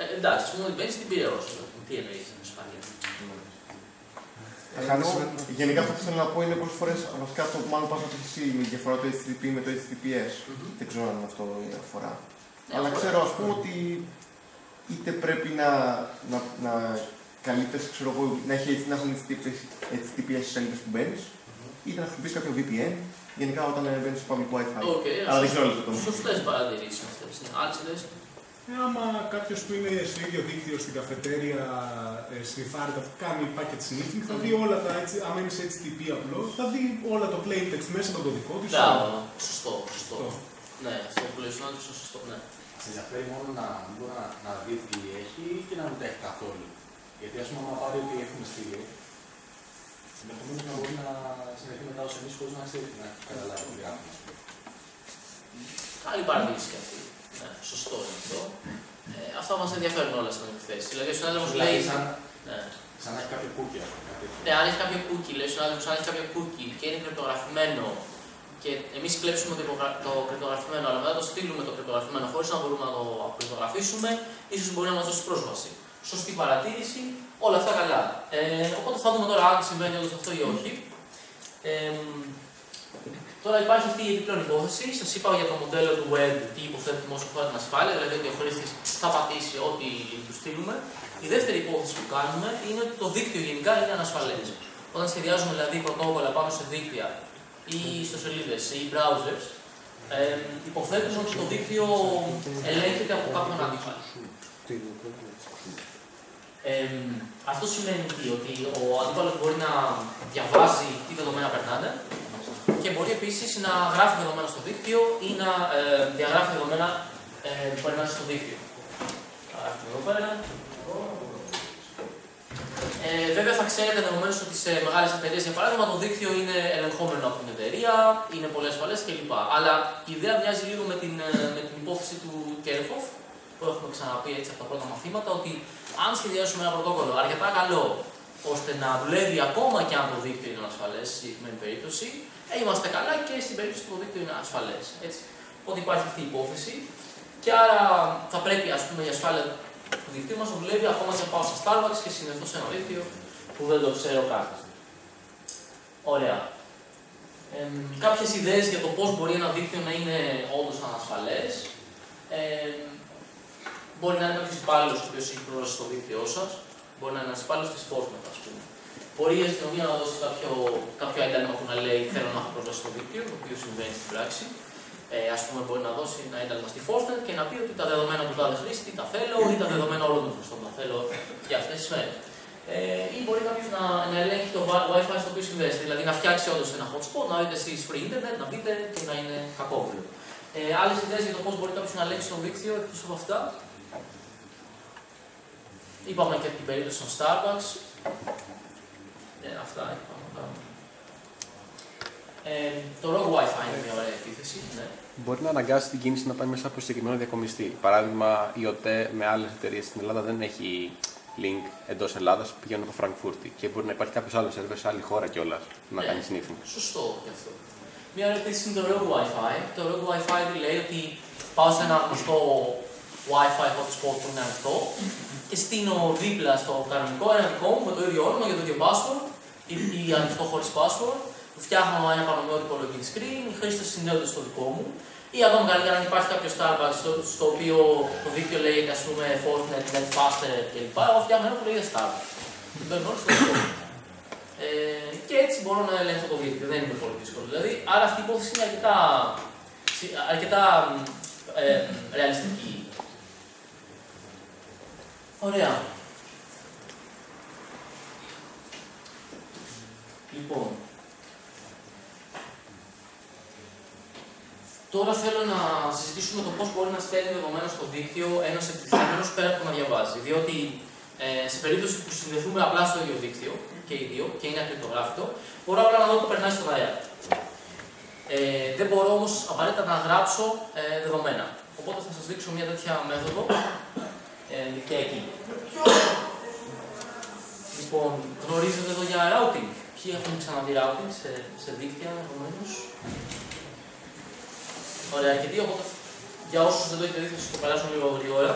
Speaker 1: Ε, εντάξει, ας πούμε ότι μπαίνεις στην Πυραιός. Τι εννοείς την ασφάλεια;
Speaker 3: Θα κάνεις- Γενικά αυτό που θέλω να πω είναι πολλές φορές, βασικά αυτό που μάλλον πας να πεις εσύ, η διαφορά του HTTP με το HTTPS.
Speaker 1: Μμμ.
Speaker 3: Δεν ξέρω αν αυτό είναι αφορά.
Speaker 1: Ναι,
Speaker 3: Αλλά
Speaker 1: αφορά.
Speaker 3: ξέρω ας πούμε ότι είτε πρέπει να, να, να καλύπτες, ξέρω εγώ, να, έχει, να έχουν HTTPS σελίδες που μπαίνεις, ή να χρησιμοποιείς κάποιο VPN, γενικά όταν ε, μπαίνεις στο public Wi-Fi.
Speaker 1: OK,
Speaker 3: Αλλά δεν ξέρω όλες τις
Speaker 1: σωστές-
Speaker 3: λεπτομέρειες.
Speaker 1: Σωστές παρατηρήσεις αυτές. Ναι. Άλλες ιδέες.
Speaker 6: Ε, άμα κάποιος που είναι στο ίδιο δίκτυο στην καφετέρια ε, σνιφάρει, θα κάνει packet sniffing, θα δει όλα τα έτσι, άμα είναι σε HTTP απλό, θα δει όλα το plain text μέσα από το δικό του.
Speaker 1: Μπράβο. Σωστό, σωστό.
Speaker 6: Αυτό.
Speaker 1: Ναι, αυτό που λέει ο συνάδελφος είναι σωστό, ναι.
Speaker 7: Σε ενδιαφέρει μόνο να μπορεί να, να δεις τι έχει και να μην τα έχει καθόλου. Γιατί ας πούμε, άμα πάρει ότι έχουμε στείλει, ενδεχομένως να μπορεί να συνεχίσει μετά ως εμείς χωρίς να ξέρει να έχει καταλάβει τι γράφουμε.
Speaker 1: Καλή παρατήρηση και αυτή. Ναι, σωστό είναι αυτό. Ε, αυτά μας ενδιαφέρουν όλα στην εκθέση. Δηλαδή, ο συνάδελφος
Speaker 7: Δηλαδή,
Speaker 1: λέει.
Speaker 7: σαν,
Speaker 1: Ναι.
Speaker 7: σαν να έχει κάποιο cookie, ας πούμε, κάτι τέτοιο.
Speaker 1: Ναι, αν έχει κάποιο cookie, λέει ο συνάδελφος, αν έχει κάποιο cookie και είναι κρυπτογραφημένο και εμείς κλέψουμε το, υπογρα- το κρυπτογραφημένο, αλλά μετά το στείλουμε το κρυπτογραφημένο χωρίς να μπορούμε να το κρυπτογραφήσουμε, ίσως μπορεί να μας δώσει πρόσβαση. Σωστή παρατήρηση, όλα αυτά καλά. Ε, οπότε θα δούμε τώρα αν συμβαίνει όντως αυτό ή όχι. Ε, τώρα υπάρχει αυτή η επιπλέον υπόθεση. Σας είπα για το μοντέλο του web τι υποθέτουμε όσο αφορά την ασφάλεια, δηλαδή ότι ο χρήστης θα πατήσει ό,τι του στείλουμε. Η δεύτερη υπόθεση που κάνουμε είναι ότι το δίκτυο γενικά είναι ανασφαλές. Όταν σχεδιάζουμε δηλαδή πρωτόκολλα πάνω σε δίκτυα ή ιστοσελίδες ή browsers, ε, υποθέτουμε ότι το δίκτυο ελέγχεται από κάποιον αντίπαλο. Ε, αυτό σημαίνει τι, ότι ο αντίπαλος μπορεί να διαβάζει τι δεδομένα περνάνε και μπορεί επίσης να γράφει δεδομένα στο δίκτυο ή να ε, διαγράφει δεδομένα ε, που περνάνε στο δίκτυο. Γράφουμε εδώ πέρα. Ε, βέβαια θα ξέρετε ενδεχομένως ότι σε μεγάλες εταιρείες, για παράδειγμα, το δίκτυο είναι ελεγχόμενο από την εταιρεία, είναι πολύ ασφαλέ κλπ. Αλλά η ιδέα μοιάζει λίγο με την, ε, με την υπόθεση του Κέρκοφ, που έχουμε ξαναπεί έτσι από τα πρώτα μαθήματα, ότι αν σχεδιάσουμε ένα πρωτόκολλο αρκετά καλό ώστε να δουλεύει ακόμα και αν το δίκτυο είναι ασφαλές, στη συγκεκριμένη περίπτωση, ε, είμαστε καλά και στην περίπτωση που το δίκτυο είναι ασφαλές. Οπότε υπάρχει αυτή η υπόθεση και άρα θα πρέπει ας πούμε, η ασφάλεια του δικτύου μας να δουλεύει ακόμα και αν πάω στο Starbucks και συνεχώ σε ένα δίκτυο που δεν το ξέρω καν. Ωραία. Ε, Κάποιες ιδέες για το πώς μπορεί ένα δίκτυο να είναι όντως ανασφαλές. Ε, μπορεί να είναι κάποιος υπάλληλος ο οποίος έχει πρόσβαση στο δίκτυό σας. Μπορεί να είναι ένας υπάλληλος της Fortnite, ας πούμε. Μπορεί η αστυνομία να δώσει κάποιο, κάποιο ένταλμα που να λέει Θέλω να έχω πρόσβαση στο δίκτυο, το οποίο συμβαίνει στην πράξη. Ε, ας πούμε, μπορεί να δώσει ένα ένταλμα στη Fortnite και να πει ότι τα δεδομένα του τάδε χρήστη τα θέλω ή τα δεδομένα όλων των χρηστών τα θέλω για αυτές τις μέρες. Ε, ή μπορεί κάποιος να, να ελέγχει το Wi-Fi στο οποίο συνδέεται. Δηλαδή να φτιάξει όντως ένα hotspot, να δείτε εσείς free internet, να μπείτε και να είναι κακόβουλο. Ε, Άλλες ιδέες για το πώς μπορεί κάποιος να ελέγξει το δίκτυο εκτός από αυτά. Είπαμε και την περίπτωση των Starbucks. Ε, αυτά είπαμε. Ε, το Rogue Wi-Fi είναι μια ωραία επίθεση. Ναι.
Speaker 8: Μπορεί να αναγκάσει την κίνηση να πάει μέσα από συγκεκριμένο διακομιστή. Παράδειγμα, η ΟΤΕ με άλλες εταιρείες στην Ελλάδα δεν έχει link εντός Ελλάδας που πηγαίνουν από Φραγκφούρτη. Και μπορεί να υπάρχει κάποιος άλλος σερβερ σε άλλη χώρα κιόλας να
Speaker 1: Ναι.
Speaker 8: κάνει sniffing.
Speaker 1: Σωστό και αυτό. Μια άλλη επίθεση είναι το Rogue Wi-Fi. Το Rogue Wi-Fi λέει ότι πάω σε ένα γνωστό Wi-Fi hotspot που είναι ανοιχτό και στείνω δίπλα στο κανονικό ένα δικό μου με το ίδιο όνομα και το ίδιο password ή, ή ανοιχτό χωρίς password. Φτιάχνω ένα πανομοιότυπο login screen, οι χρήστες συνδέονται στο δικό μου. Ή ακόμα καλύτερα, αν υπάρχει κάποιο Starbucks στο, στο οποίο το δίκτυο λέει ας πούμε Fortnite, Net Faster κλπ. Εγώ φτιάχνω ένα που λέγεται Starbucks. Την παίρνω όλο στο δικό μου. Ε, και έτσι μπορώ να ελέγχω το δίκτυο. Δεν είναι πολύ δύσκολο. Δηλαδή, άρα αυτή η υπόθεση είναι αρκετά, αρκετά ε, ρεαλιστική. Ωραία. Λοιπόν, τώρα θέλω να συζητήσουμε το πώς μπορεί να στέλνει δεδομένα στο δίκτυο ένας επιτυχημένος πέρα από το να διαβάζει. Διότι ε, σε περίπτωση που συνδεθούμε απλά στο ίδιο δίκτυο και οι δύο και είναι ακριτογράφητο, μπορώ απλά να δω που περνάει στον αέρα. Ε, δεν μπορώ όμως απαραίτητα να γράψω ε, δεδομένα. Οπότε θα σας δείξω μια τέτοια μέθοδο ε, δικτυακή. Λοιπόν, γνωρίζετε εδώ για routing. Ποιοι έχουν ξαναδεί routing σε, σε δίκτυα ενδεχομένω. Ωραία, αρκετοί, οπότε για όσους δεν το έχετε δει, θα σας το περάσω λίγο γρήγορα.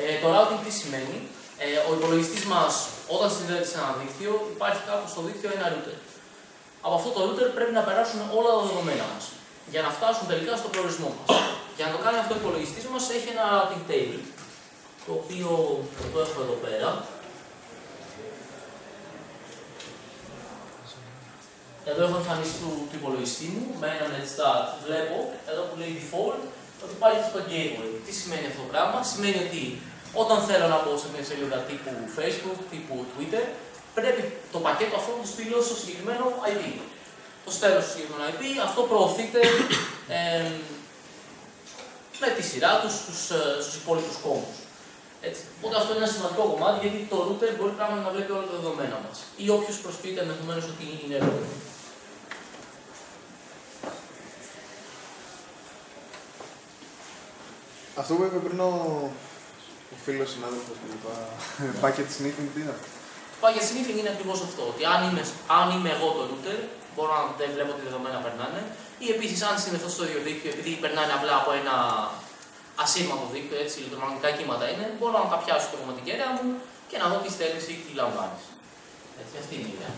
Speaker 1: Ε, το routing τι σημαίνει; Ε, ο υπολογιστής μας, όταν συνδέεται σε ένα δίκτυο, υπάρχει κάπου στο δίκτυο ένα router. Από αυτό το router πρέπει να περάσουν όλα τα δεδομένα μας για να φτάσουν τελικά στο προορισμό μας. Για να το κάνει αυτό ο υπολογιστής μας, έχει ένα routing table, το οποίο το έχω εδώ πέρα. Εδώ έχω εμφανίσει του, του υπολογιστή μου με ένα netstart. Βλέπω εδώ που λέει default ότι υπάρχει αυτό το gateway. Τι σημαίνει αυτό το πράγμα, σημαίνει ότι όταν θέλω να μπω σε μια σελίδα τύπου Facebook, τύπου Twitter, πρέπει το πακέτο αυτό να το στείλω στο συγκεκριμένο IP. Το στέλνω στο συγκεκριμένο IP, αυτό προωθείται ε, με τη σειρά τους στους, ε, στους υπόλοιπους κόμβους. Έτσι. Οπότε αυτό είναι ένα σημαντικό κομμάτι γιατί το router μπορεί πράγματι να βλέπει όλα τα δεδομένα μας. Ή όποιος προσποιείται ενδεχομένως ότι είναι router.
Speaker 3: Αυτό που είπε πριν ο, ο φίλος συνάδελφος που είπα, bucket sniffing, τι είναι αυτό;
Speaker 1: Packet sniffing είναι ακριβώς αυτό. Ότι αν είμαι, αν είμαι εγώ το router, μπορώ να δεν βλέπω τι δεδομένα περνάνε. Ή επίσης, αν συνδεθώ στο ίδιο δίκτυο, επειδή περνάνε απλά από ένα ασύρματο δίκτυο, έτσι, ηλεκτρομαγνητικά κύματα είναι, μπορώ να τα πιάσω το κομματική κέραια μου και να δω τι στέλνει ή τι λαμβάνεις. Έτσι, αυτή είναι η ιδέα.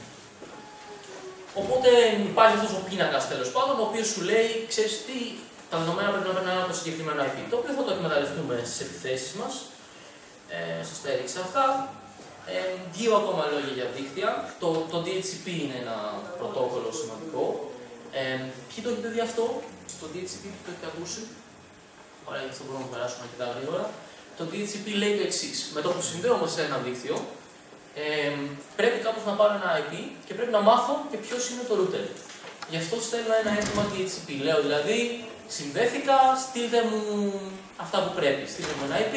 Speaker 1: Οπότε υπάρχει αυτός ο πίνακας τέλος πάντων, ο οποίος σου λέει, ξέρεις τι, τα δεδομένα πρέπει να περνάνε από το συγκεκριμένο IP. Το οποίο θα το εκμεταλλευτούμε στις επιθέσεις μας. Ε, Σας τα έδειξα αυτά. Ε, δύο ακόμα λόγια για δίκτυα. Το, το DHCP είναι ένα πρωτόκολλο σημαντικό. Ε, ποιοι το έχετε δει αυτό, το DHCP, που το έχετε ακούσει; Ωραία, γι' αυτό μπορούμε να περάσουμε αρκετά γρήγορα. Το DHCP λέει το εξής. Με το που συνδέομαι σε ένα δίκτυο, ε, πρέπει κάπως να πάρω ένα IP και πρέπει να μάθω και ποιος είναι το router. Γι' αυτό στέλνω ένα έτοιμα DHCP. Λέω δηλαδή, συνδέθηκα, στείλτε μου αυτά που πρέπει. Στείλτε μου ένα IP,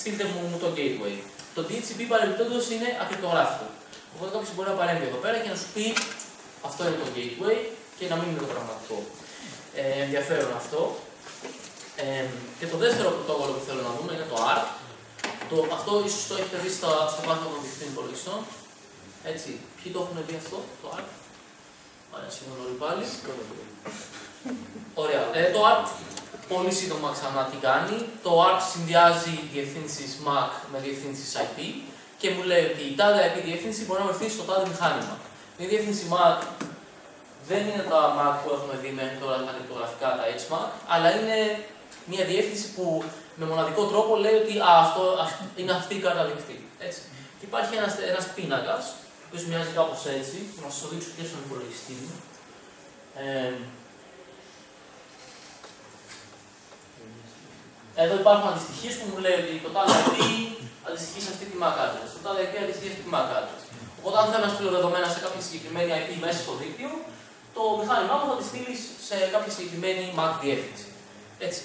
Speaker 1: στείλτε μου το gateway. Το DHCP παρεμπιπτόντως είναι ακριτογράφητο. Οπότε κάποιος μπορεί να παρέμβει εδώ πέρα και να σου πει αυτό είναι το gateway και να μην είναι το πραγματικό. Ε, ενδιαφέρον αυτό. Ε, και το δεύτερο πρωτόκολλο που θέλω να δούμε είναι το ARP. Το, αυτό ίσως το έχετε δει στα, στα πάθημα των δικτύων υπολογιστών. Έτσι, ποιοι το έχουν δει αυτό, το ARP. Ωραία, συγγνώμη όλοι πάλι. Ωραία. Ε, το ARP πολύ σύντομα ξανά τι κάνει. Το ARP συνδυάζει διευθύνσεις MAC με διευθύνσεις IP και μου λέει ότι η τάδε IP διεύθυνση μπορεί να βρεθεί στο τάδε μηχάνημα. Η διεύθυνση MAC δεν είναι τα MAC που έχουμε δει μέχρι τώρα τα κρυπτογραφικά, τα HMAC, αλλά είναι μια διεύθυνση που με μοναδικό τρόπο λέει ότι α, αυτό α- είναι αυτή η κάρτα ληκτή. Έτσι. Και υπάρχει ένας, ένας πίνακας, ο οποίος μοιάζει κάπως έτσι, να σας το δείξω και στον υπολογιστή μου. Ε, εδώ υπάρχουν αντιστοιχίες που μου λέει ότι το τάδε IP αντιστοιχεί σε αυτή τη MAC address, το τάδε IP αντιστοιχεί σε αυτή τη MAC address. Οπότε αν θέλω να στείλω δεδομένα σε κάποια συγκεκριμένη IP μέσα στο δίκτυο, το μηχάνημά μου θα τη στείλεις σε κάποια συγκεκριμένη MAC διεύθυνση. Έτσι.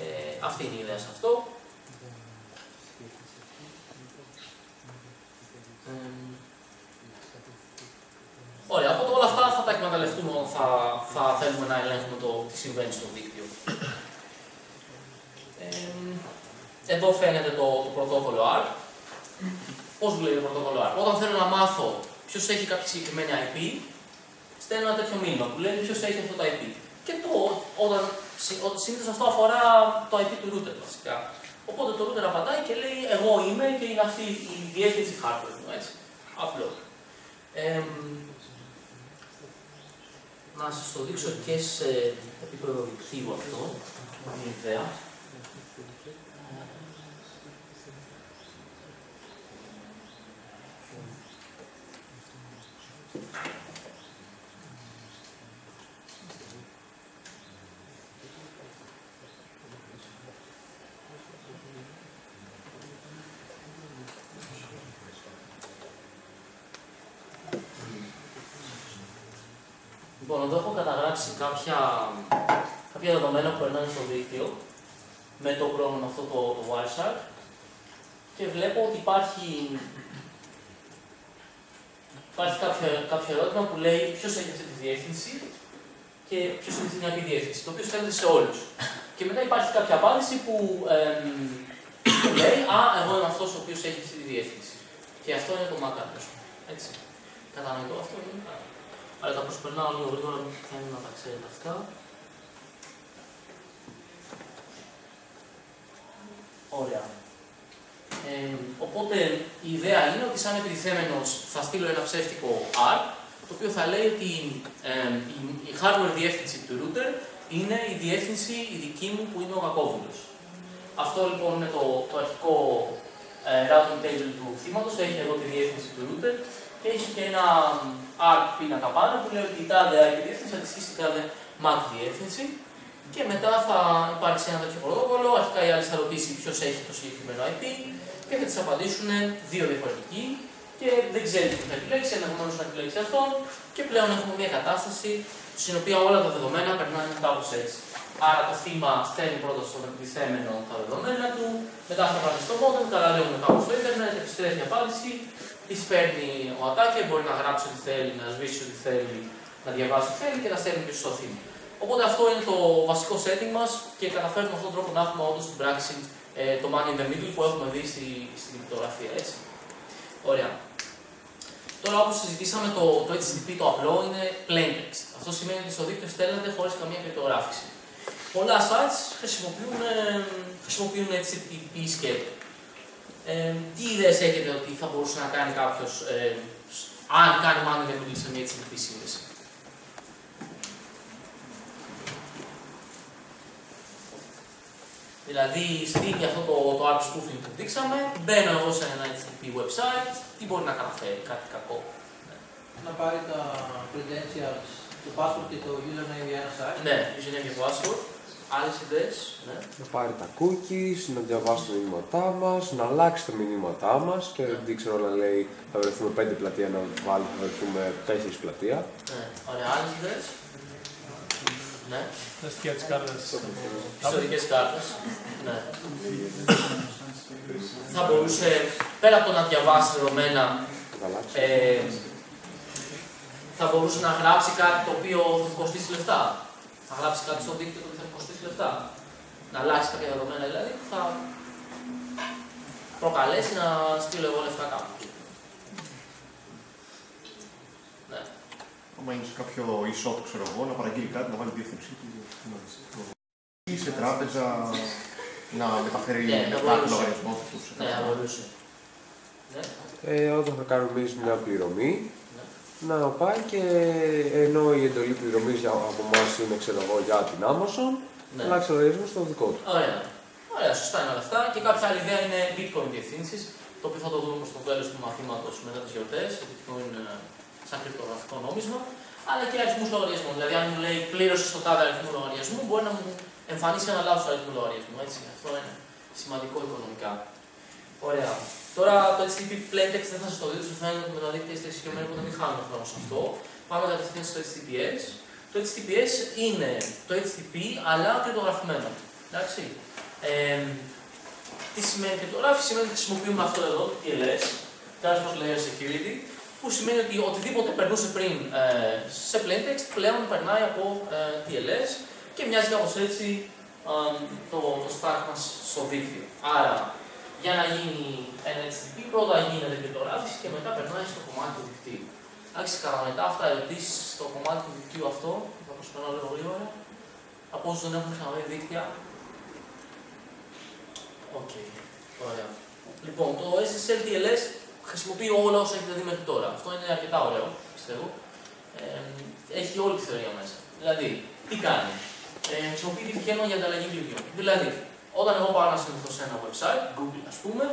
Speaker 1: Ε, αυτή είναι η ιδέα σε αυτό. Ε, Ωραία, οπότε όλα αυτά θα τα εκμεταλλευτούμε όταν θα, θα θέλουμε να ελέγχουμε το τι συμβαίνει στο δίκτυο. Ε, εδώ φαίνεται το, το πρωτόκολλο ARP. Πώς δουλεύει το πρωτόκολλο ARP. Όταν θέλω να μάθω ποιος έχει κάποια συγκεκριμένη IP, στέλνω ένα τέτοιο μήνυμα που λέει ποιος έχει αυτό το IP. Και το, όταν, συνήθως αυτό αφορά το IP του router βασικά. Οπότε το router απαντάει και λέει εγώ είμαι και είναι αυτή η διεύθυνση hardware μου, έτσι. Απλό. Ε, να σας το δείξω και σε επίπεδο δικτύου αυτό, μια ιδέα. Λοιπόν, εδώ έχω καταγράψει κάποια, κάποια δεδομένα που περνάνε στο δίκτυο με το πρόγραμμα αυτό το, το Wireshark και βλέπω ότι υπάρχει, υπάρχει κάποιο, κάποιο ερώτημα που λέει ποιος έχει αυτή τη διεύθυνση και ποιος έχει την άλλη διεύθυνση, το οποίο στέλνεται σε όλους. Και μετά υπάρχει κάποια απάντηση που εμ, λέει Α, εγώ είμαι αυτός ο οποίος έχει αυτή τη διεύθυνση. Και αυτό είναι το MAC address. Έτσι. Κατανοητό αυτό είναι. Αλλά τα προσπερνάω λίγο γρήγορα, μην θέλω να τα ξέρετε αυτά. Ωραία. Ε, οπότε η ιδέα είναι ότι σαν επιτιθέμενος θα στείλω ένα ψεύτικο R, το οποίο θα λέει ότι ε, η, η hardware διεύθυνση του router είναι η διεύθυνση η δική μου που είναι ο κακόβουλος. Αυτό λοιπόν είναι το, το αρχικό ε, routing table του θύματος, έχει εδώ τη διεύθυνση του router και έχει και ένα ARC πίνακα πάνω που λέει ότι η τάδε IP διεύθυνση αντιστοιχεί στην τάδε MAC διεύθυνση. Και μετά θα υπάρξει ένα τέτοιο πρωτόκολλο. Αρχικά η άλλη θα ρωτήσει ποιος έχει το συγκεκριμένο IP και θα τη απαντήσουν δύο διαφορετικοί και δεν ξέρει τι θα επιλέξει, ενδεχομένως να επιλέξει αυτόν και πλέον έχουμε μια κατάσταση στην οποία όλα τα δεδομένα περνάνε κάπως έτσι. Άρα το θύμα στέλνει πρώτα στον εκτιθέμενο τα δεδομένα του, μετά θα πάρει στο modem, καταλήγουν κάπου στο ίντερνετ, επιστρέφει η απάντηση, τη παίρνει ο attacker, μπορεί να γράψει ό,τι θέλει, να σβήσει ό,τι θέλει, να διαβάσει ό,τι θέλει και να στέλνει πίσω στο θύμα. Οπότε αυτό είναι το βασικό setting μας και καταφέρουμε με αυτόν τον τρόπο να έχουμε όντως στην πράξη ε, το money in the middle που έχουμε δει στη, στην κρυπτογραφία. Έτσι. Ωραία. Τώρα, όπως συζητήσαμε, το, το HTTP το απλό είναι plain text. Αυτό σημαίνει ότι στο δίκτυο στέλνεται χωρίς καμία κρυπτογράφηση. Πολλά sites χρησιμοποιούν, ε, χρησιμοποιούν HTTP σκέπτο. Ε, τι ιδέες έχετε ότι θα μπορούσε να κάνει κάποιος ε, αν κάνει μάλλον για σε μια HTTP σύνδεση; Δηλαδή, στείλει αυτό το, το app spoofing που δείξαμε, μπαίνω εγώ σε ένα HTTP website, τι μπορεί να καταφέρει, κάτι κακό.
Speaker 9: Να πάρει τα credentials, το password και το username για ένα site.
Speaker 1: Ναι, username και password. Άλλες ιδέες. Ναι.
Speaker 4: Να πάρει τα cookies, να διαβάσει τα μηνύματά μας, να αλλάξει τα μηνύματά μας και δεν ξέρω να λέει θα βρεθούμε πέντε πλατεία, να βάλει θα βρεθούμε τέσσερις πλατεία.
Speaker 1: Ναι. Ωραία, άλλες ιδέες. Ναι.
Speaker 2: Τα στοιχεία της κάρτας.
Speaker 1: Ιστορικές κάρτες. Ναι. θα μπορούσε πέρα από το να διαβάσει δεδομένα, ε, θα μπορούσε να γράψει κάτι το οποίο θα κοστίσει λεφτά. Θα γράψει κάτι στο δίκτυο που θα κοστίσει λεφτά. Να αλλάξει κάποια δεδομένα δηλαδή που θα προκαλέσει να στείλω εγώ λεφτά κάπου.
Speaker 3: Άμα είναι σε κάποιο e-shop, ξέρω εγώ, να παραγγείλει κάτι, να βάλει διεύθυνση του. Ή σε τράπεζα να μεταφέρει
Speaker 1: Ναι, να
Speaker 3: λεφτά
Speaker 1: μπορούσε.
Speaker 3: λογαριασμό του.
Speaker 1: Ναι, θα μπορούσε. Ναι.
Speaker 4: Ε, όταν θα κάνουμε εμείς μια πληρωμή, να πάει και ενώ η εντολή πληρωμής από εμάς είναι ξέρω εγώ, για την Amazon,
Speaker 1: Ναι.
Speaker 4: αλλάξει ο λογαριασμό στο δικό του.
Speaker 1: Ωραία. Ωραία, σωστά είναι όλα αυτά. Και κάποια άλλη ιδέα είναι bitcoin διευθύνσει, το οποίο θα το δούμε στο τέλος του μαθήματος μετά τις γιορτές, γιατί αυτό είναι σαν κρυπτογραφικό νόμισμα. Αλλά και αριθμούς λογαριασμών. Δηλαδή, αν μου λέει πλήρωσε το τάδε αριθμό λογαριασμού, μπορεί να μου εμφανίσει ένα λάθος αριθμό λογαριασμού. Έτσι. Αυτό είναι σημαντικό οικονομικά. Ωραία. Τώρα το HTTP plaintext δεν θα σας το δείτε, σου φαίνεται ότι με τα δίκτυα είστε εξοικειωμένοι που δεν χάνουμε χρόνο σε αυτό. Πάμε κατευθείαν στο HTTPS. Το HTTPS είναι το HTTP αλλά κρυπτογραφημένο. Εντάξει. Ε, τι σημαίνει κρυπτογράφηση, σημαίνει ότι χρησιμοποιούμε αυτό εδώ, το TLS, Transport Layer Security, που σημαίνει ότι οτιδήποτε περνούσε πριν ε, σε plaintext πλέον περνάει από ε, TLS και μοιάζει κάπως έτσι ε, το, το stack μας στο δίκτυο. Άρα, για να γίνει ένα HTTP, πρώτα γίνεται κρυπτογράφηση και μετά περνάει στο κομμάτι του δικτύου. Εντάξει, κατά μετά αυτά ερωτήσεις στο κομμάτι του δικτύου αυτό, θα προσπαθώ λίγο γρήγορα. Από όσους δεν έχουν ξαναδεί δίκτυα. Οκ, ωραία. Λοιπόν, το SSL TLS χρησιμοποιεί όλα όσα έχετε δει μέχρι τώρα. Αυτό είναι αρκετά ωραίο, πιστεύω. Ε, έχει όλη τη θεωρία μέσα. Δηλαδή, τι κάνει; Ε, χρησιμοποιεί Diffie-Hellman για ανταλλαγή κλειδιών. Δηλαδή, όταν εγώ πάω να συνδεθώ σε ένα website, Google ας πούμε,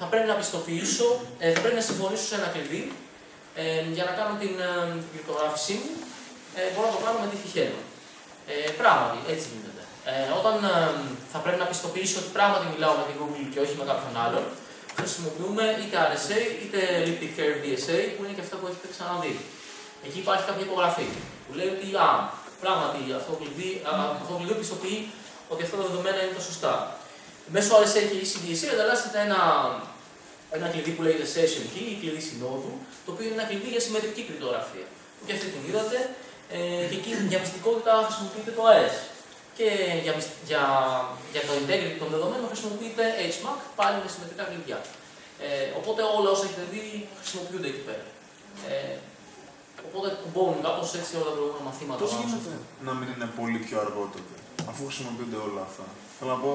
Speaker 1: θα πρέπει να πιστοποιήσω, ε, θα πρέπει να συμφωνήσω σε ένα κλειδί ε, για να κάνω την, ε, την κρυπτογράφησή μου. Ε, μπορώ να το κάνω με Diffie-Hellman. Ε, πράγματι, έτσι γίνεται. Ε, όταν ε, θα πρέπει να πιστοποιήσω ότι πράγματι μιλάω με την Google και όχι με κάποιον άλλον, χρησιμοποιούμε είτε RSA είτε Elliptic Curve DSA, που είναι και αυτά που έχετε ξαναδεί. Εκεί υπάρχει κάποια υπογραφή που λέει ότι α, πράγματι αυτό το κλειδί, α, αυτό το κλειδί πιστοποιεί ότι αυτά τα δεδομένα είναι τα σωστά. Μέσω RSA και ECDSA ανταλλάσσεται ένα, ένα κλειδί που λέγεται Session Key ή κλειδί συνόδου, το οποίο είναι ένα κλειδί για συμμετρική κρυπτογραφία. Και αυτή την είδατε, ε, και εκεί για μυστικότητα χρησιμοποιείται το AES. Και για, μυσ- για, για το integrity των δεδομένων χρησιμοποιείται HMAC, πάλι με συμμετρικά κλειδιά. Ε, οπότε όλα όσα έχετε δει χρησιμοποιούνται εκεί πέρα. Ε, οπότε κουμπώνουν κάπως έτσι όλα τα προηγούμενα μαθήματα.
Speaker 5: Πώς
Speaker 1: πάνω σε
Speaker 5: γίνεται
Speaker 1: αυτό.
Speaker 5: να μην είναι πολύ πιο αργό τότε, αφού χρησιμοποιούνται όλα αυτά; Θέλω να πω,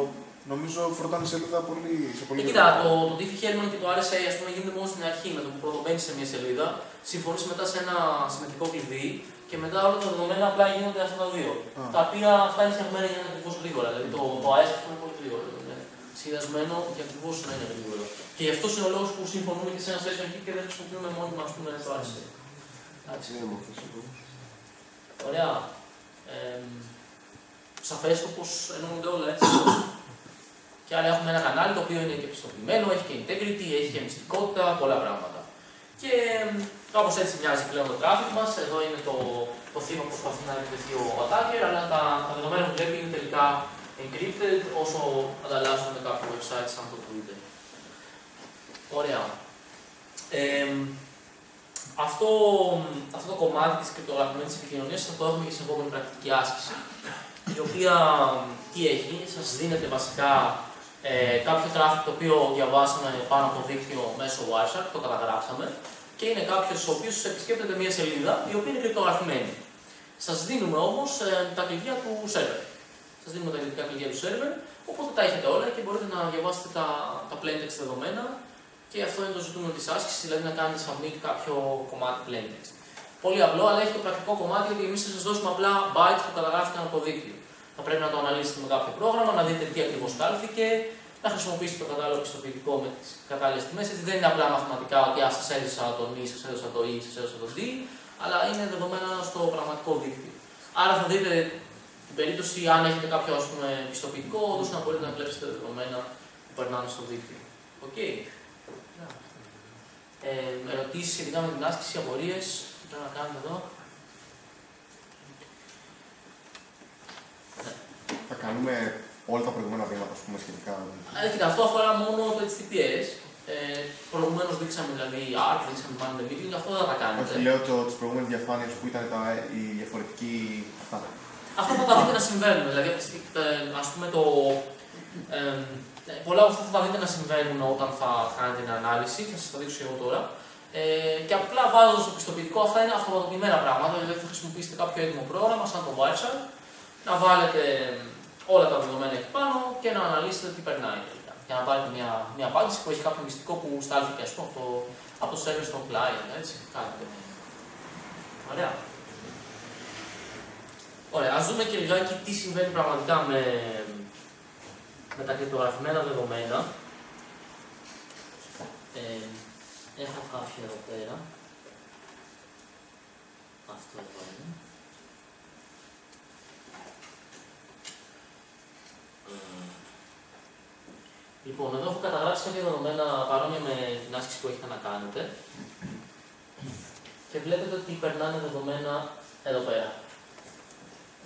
Speaker 5: νομίζω φορτώνει σελίδα πολύ, σε πολύ
Speaker 1: Ε, κοίτα, το, το Diffie Hellman και το RSA ας πούμε, γίνεται μόνο στην αρχή, με το που πρώτο μπαίνεις σε μια σελίδα, συμφωνείς μετά σε ένα συμμετρικό κλειδί και μετά όλα τα δεδομένα απλά γίνονται αυτά τα δύο.
Speaker 5: Α.
Speaker 1: Τα οποία αυτά είναι φτιαγμένα για να είναι ακριβώς γρήγορα. Δηλαδή το, το AES ας πούμε, είναι πολύ γρήγορο. Ναι. σχεδιασμένο για ακριβώς να είναι γρήγορο. Και γι' αυτό είναι ο λόγος που συμφωνούμε και σε ένα session kit και δεν χρησιμοποιούμε μόνιμα ας πούμε, το RSA. Εντάξει. Ωραία. Ε, Σαφές το πώς εννοούνται όλα έτσι. Και άρα έχουμε ένα κανάλι το οποίο είναι και πιστοποιημένο, έχει και integrity, έχει και μυστικότητα, πολλά πράγματα. Και κάπως έτσι μοιάζει πλέον το traffic μας. Εδώ είναι το, το θύμα που προσπαθεί να εκτεθεί ο attacker, αλλά τα, τα δεδομένα που βλέπει είναι τελικά encrypted όσο ανταλλάσσουν με κάποιο website σαν το Twitter. Ωραία. Ε, αυτό, αυτό το κομμάτι της κρυπτογραφημένης επικοινωνίας θα το έχουμε και στην επόμενη πρακτική άσκηση, η οποία τι έχει, σας δίνεται βασικά ε, κάποιο traffic το οποίο διαβάσαμε πάνω από το δίκτυο μέσω Wireshark, το καταγράψαμε, και είναι κάποιος ο οποίος επισκέπτεται μια σελίδα η οποία είναι κρυπτογραφημένη. Σας δίνουμε όμως ε, τα κλειδιά του σερβερ. Σας δίνουμε τα ειδικά κλειδιά του σερβερ, οπότε τα έχετε όλα και μπορείτε να διαβάσετε τα, τα plaintext δεδομένα και αυτό είναι το ζητούμενο της άσκησης, δηλαδή να κάνετε submit κάποιο κομμάτι plaintext. Πολύ απλό, αλλά έχει το πρακτικό κομμάτι γιατί εμείς θα σας δώσουμε απλά bytes που καταγράφηκαν από το δίκτυο. Θα πρέπει να το αναλύσετε με κάποιο πρόγραμμα, να δείτε τι ακριβώς κάλθηκε, να χρησιμοποιήσετε το κατάλληλο πιστοποιητικό με τις κατάλληλες τιμές. Έτσι δεν είναι απλά μαθηματικά ότι α, σας έδωσα τον ή, σας έδωσα το ή, σας έδωσα το d, αλλά είναι δεδομένα στο πραγματικό δίκτυο. Άρα θα δείτε την περίπτωση αν έχετε κάποιο ας πούμε, πιστοποιητικό, όντω να μπορείτε να βλέπετε δεδομένα που περνάνε στο δίκτυο. Okay. Ε, ερωτήσεις σχετικά με την άσκηση, απορίες, τι πρέπει να κάνουμε εδώ;
Speaker 3: Θα κάνουμε όλα τα προηγούμενα βήματα, ας πούμε, σχετικά.
Speaker 1: Ε, κοίτα, αυτό αφορά μόνο το HTTPS. Ε, Προηγουμένως δείξαμε δηλαδή ARC, δείξαμε πάνω το meeting, αυτό δεν θα τα κάνετε.
Speaker 3: Όχι, λέω το, τις προηγούμενες διαφάνειες που ήταν τα, οι διαφορετικοί αυτά.
Speaker 1: Αυτά θα τα δείτε να συμβαίνουν. Δηλαδή, ας πούμε, το, ε, πολλά από αυτά θα τα δείτε να συμβαίνουν όταν θα κάνετε την ανάλυση, θα σας τα δείξω εγώ τώρα. Ε, και απλά βάζοντας το πιστοποιητικό, αυτά είναι αυτοματοποιημένα πράγματα. Δηλαδή, θα χρησιμοποιήσετε κάποιο έτοιμο πρόγραμμα, σαν το Wireshark, να βάλετε όλα τα δεδομένα εκεί πάνω και να αναλύσετε τι περνάει τελικά. Για να πάρετε μια, μια απάντηση που έχει κάποιο μυστικό που στάλθηκε ας πούμε, από το, από το server στο client. Έτσι, κάτι τέτοιο. Ωραία. Ωραία, ας δούμε και λιγάκι τι συμβαίνει πραγματικά με, με τα κρυπτογραφημένα δεδομένα. Ε, έχω κάποια εδώ πέρα. Αυτό εδώ είναι. Λοιπόν, εδώ έχω καταγράψει κάποια δεδομένα παρόμοια με την άσκηση που έχετε να κάνετε. Και βλέπετε ότι περνάνε δεδομένα εδώ πέρα.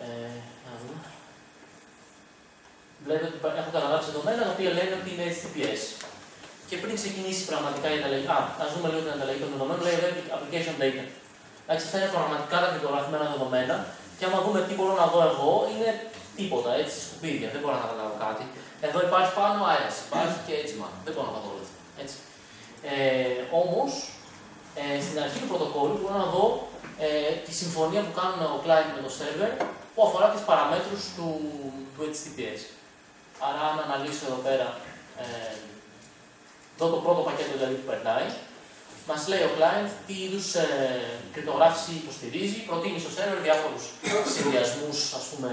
Speaker 1: Ε, να δούμε. Βλέπετε ότι έχω καταγράψει δεδομένα τα οποία λένε ότι είναι HTTPS. Και πριν ξεκινήσει πραγματικά η ανταλλαγή, α, ας δούμε λίγο την ανταλλαγή των δεδομένων, λέει application data. Εντάξει, αυτά είναι πραγματικά τα κρυπτογραφημένα δεδομένα. Και άμα δούμε τι μπορώ να δω εγώ, είναι τίποτα, έτσι, σκουπίδια, δεν μπορώ να καταλάβω κάτι. Εδώ υπάρχει πάνω AES, υπάρχει και έτσι δεν μπορώ να τα δω όλα Έτσι. Ε, Όμως, ε, στην αρχή του πρωτοκόλλου μπορώ να δω ε, τη συμφωνία που κάνουν ο client με το server που αφορά τις παραμέτρους του, του HTTPS. Άρα, αν αναλύσω εδώ πέρα, ε, δω το πρώτο πακέτο δηλαδή που περνάει, μας λέει ο client τι είδους ε, κρυπτογράφηση υποστηρίζει, προτείνει στο server διάφορους συνδυασμούς, ας πούμε,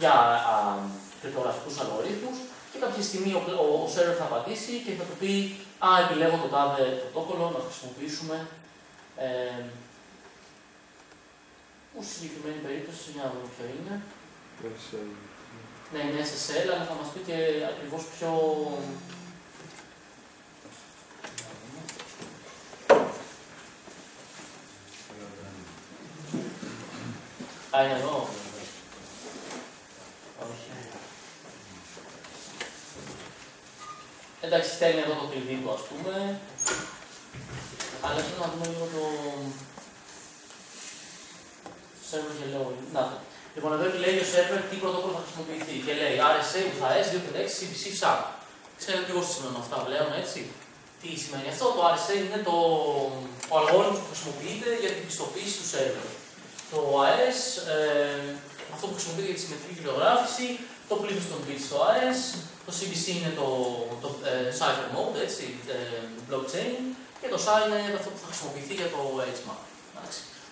Speaker 1: για α, κρυπτογραφικού αλγορίθμους και κάποια στιγμή ο, ο, ο server θα απαντήσει και θα του πει Α, επιλέγω το τάδε πρωτόκολλο να χρησιμοποιήσουμε. Ε, που στη συγκεκριμένη περίπτωση, για να δούμε ποιο είναι. Ναι, είναι SSL, αλλά θα μας πει και ακριβώς πιο... Α, είναι εδώ. Όχι. Εντάξει, στέλνει εδώ το κλειδί του, ας πούμε. Αλλά θέλω να δούμε λίγο το... Server hello. Να το. Λοιπόν, εδώ λέει ο server τι πρωτόκολλο θα χρησιμοποιηθεί. Και λέει RSA, VHS, 256, CBC, SAP. Ξέρετε τι σημαίνουν αυτά πλέον, έτσι. Τι σημαίνει αυτό, το RSA είναι το, ο αλγόριθμος που χρησιμοποιείται για την πιστοποίηση του server. Το AES, ε, αυτό που χρησιμοποιείται για τη συμμετρική κρυπτογράφηση, το πλήθος των bits στο AES, το CBC είναι το, το ε, cipher mode, έτσι, ε, blockchain, και το SAR είναι αυτό που θα χρησιμοποιηθεί για το HMAC.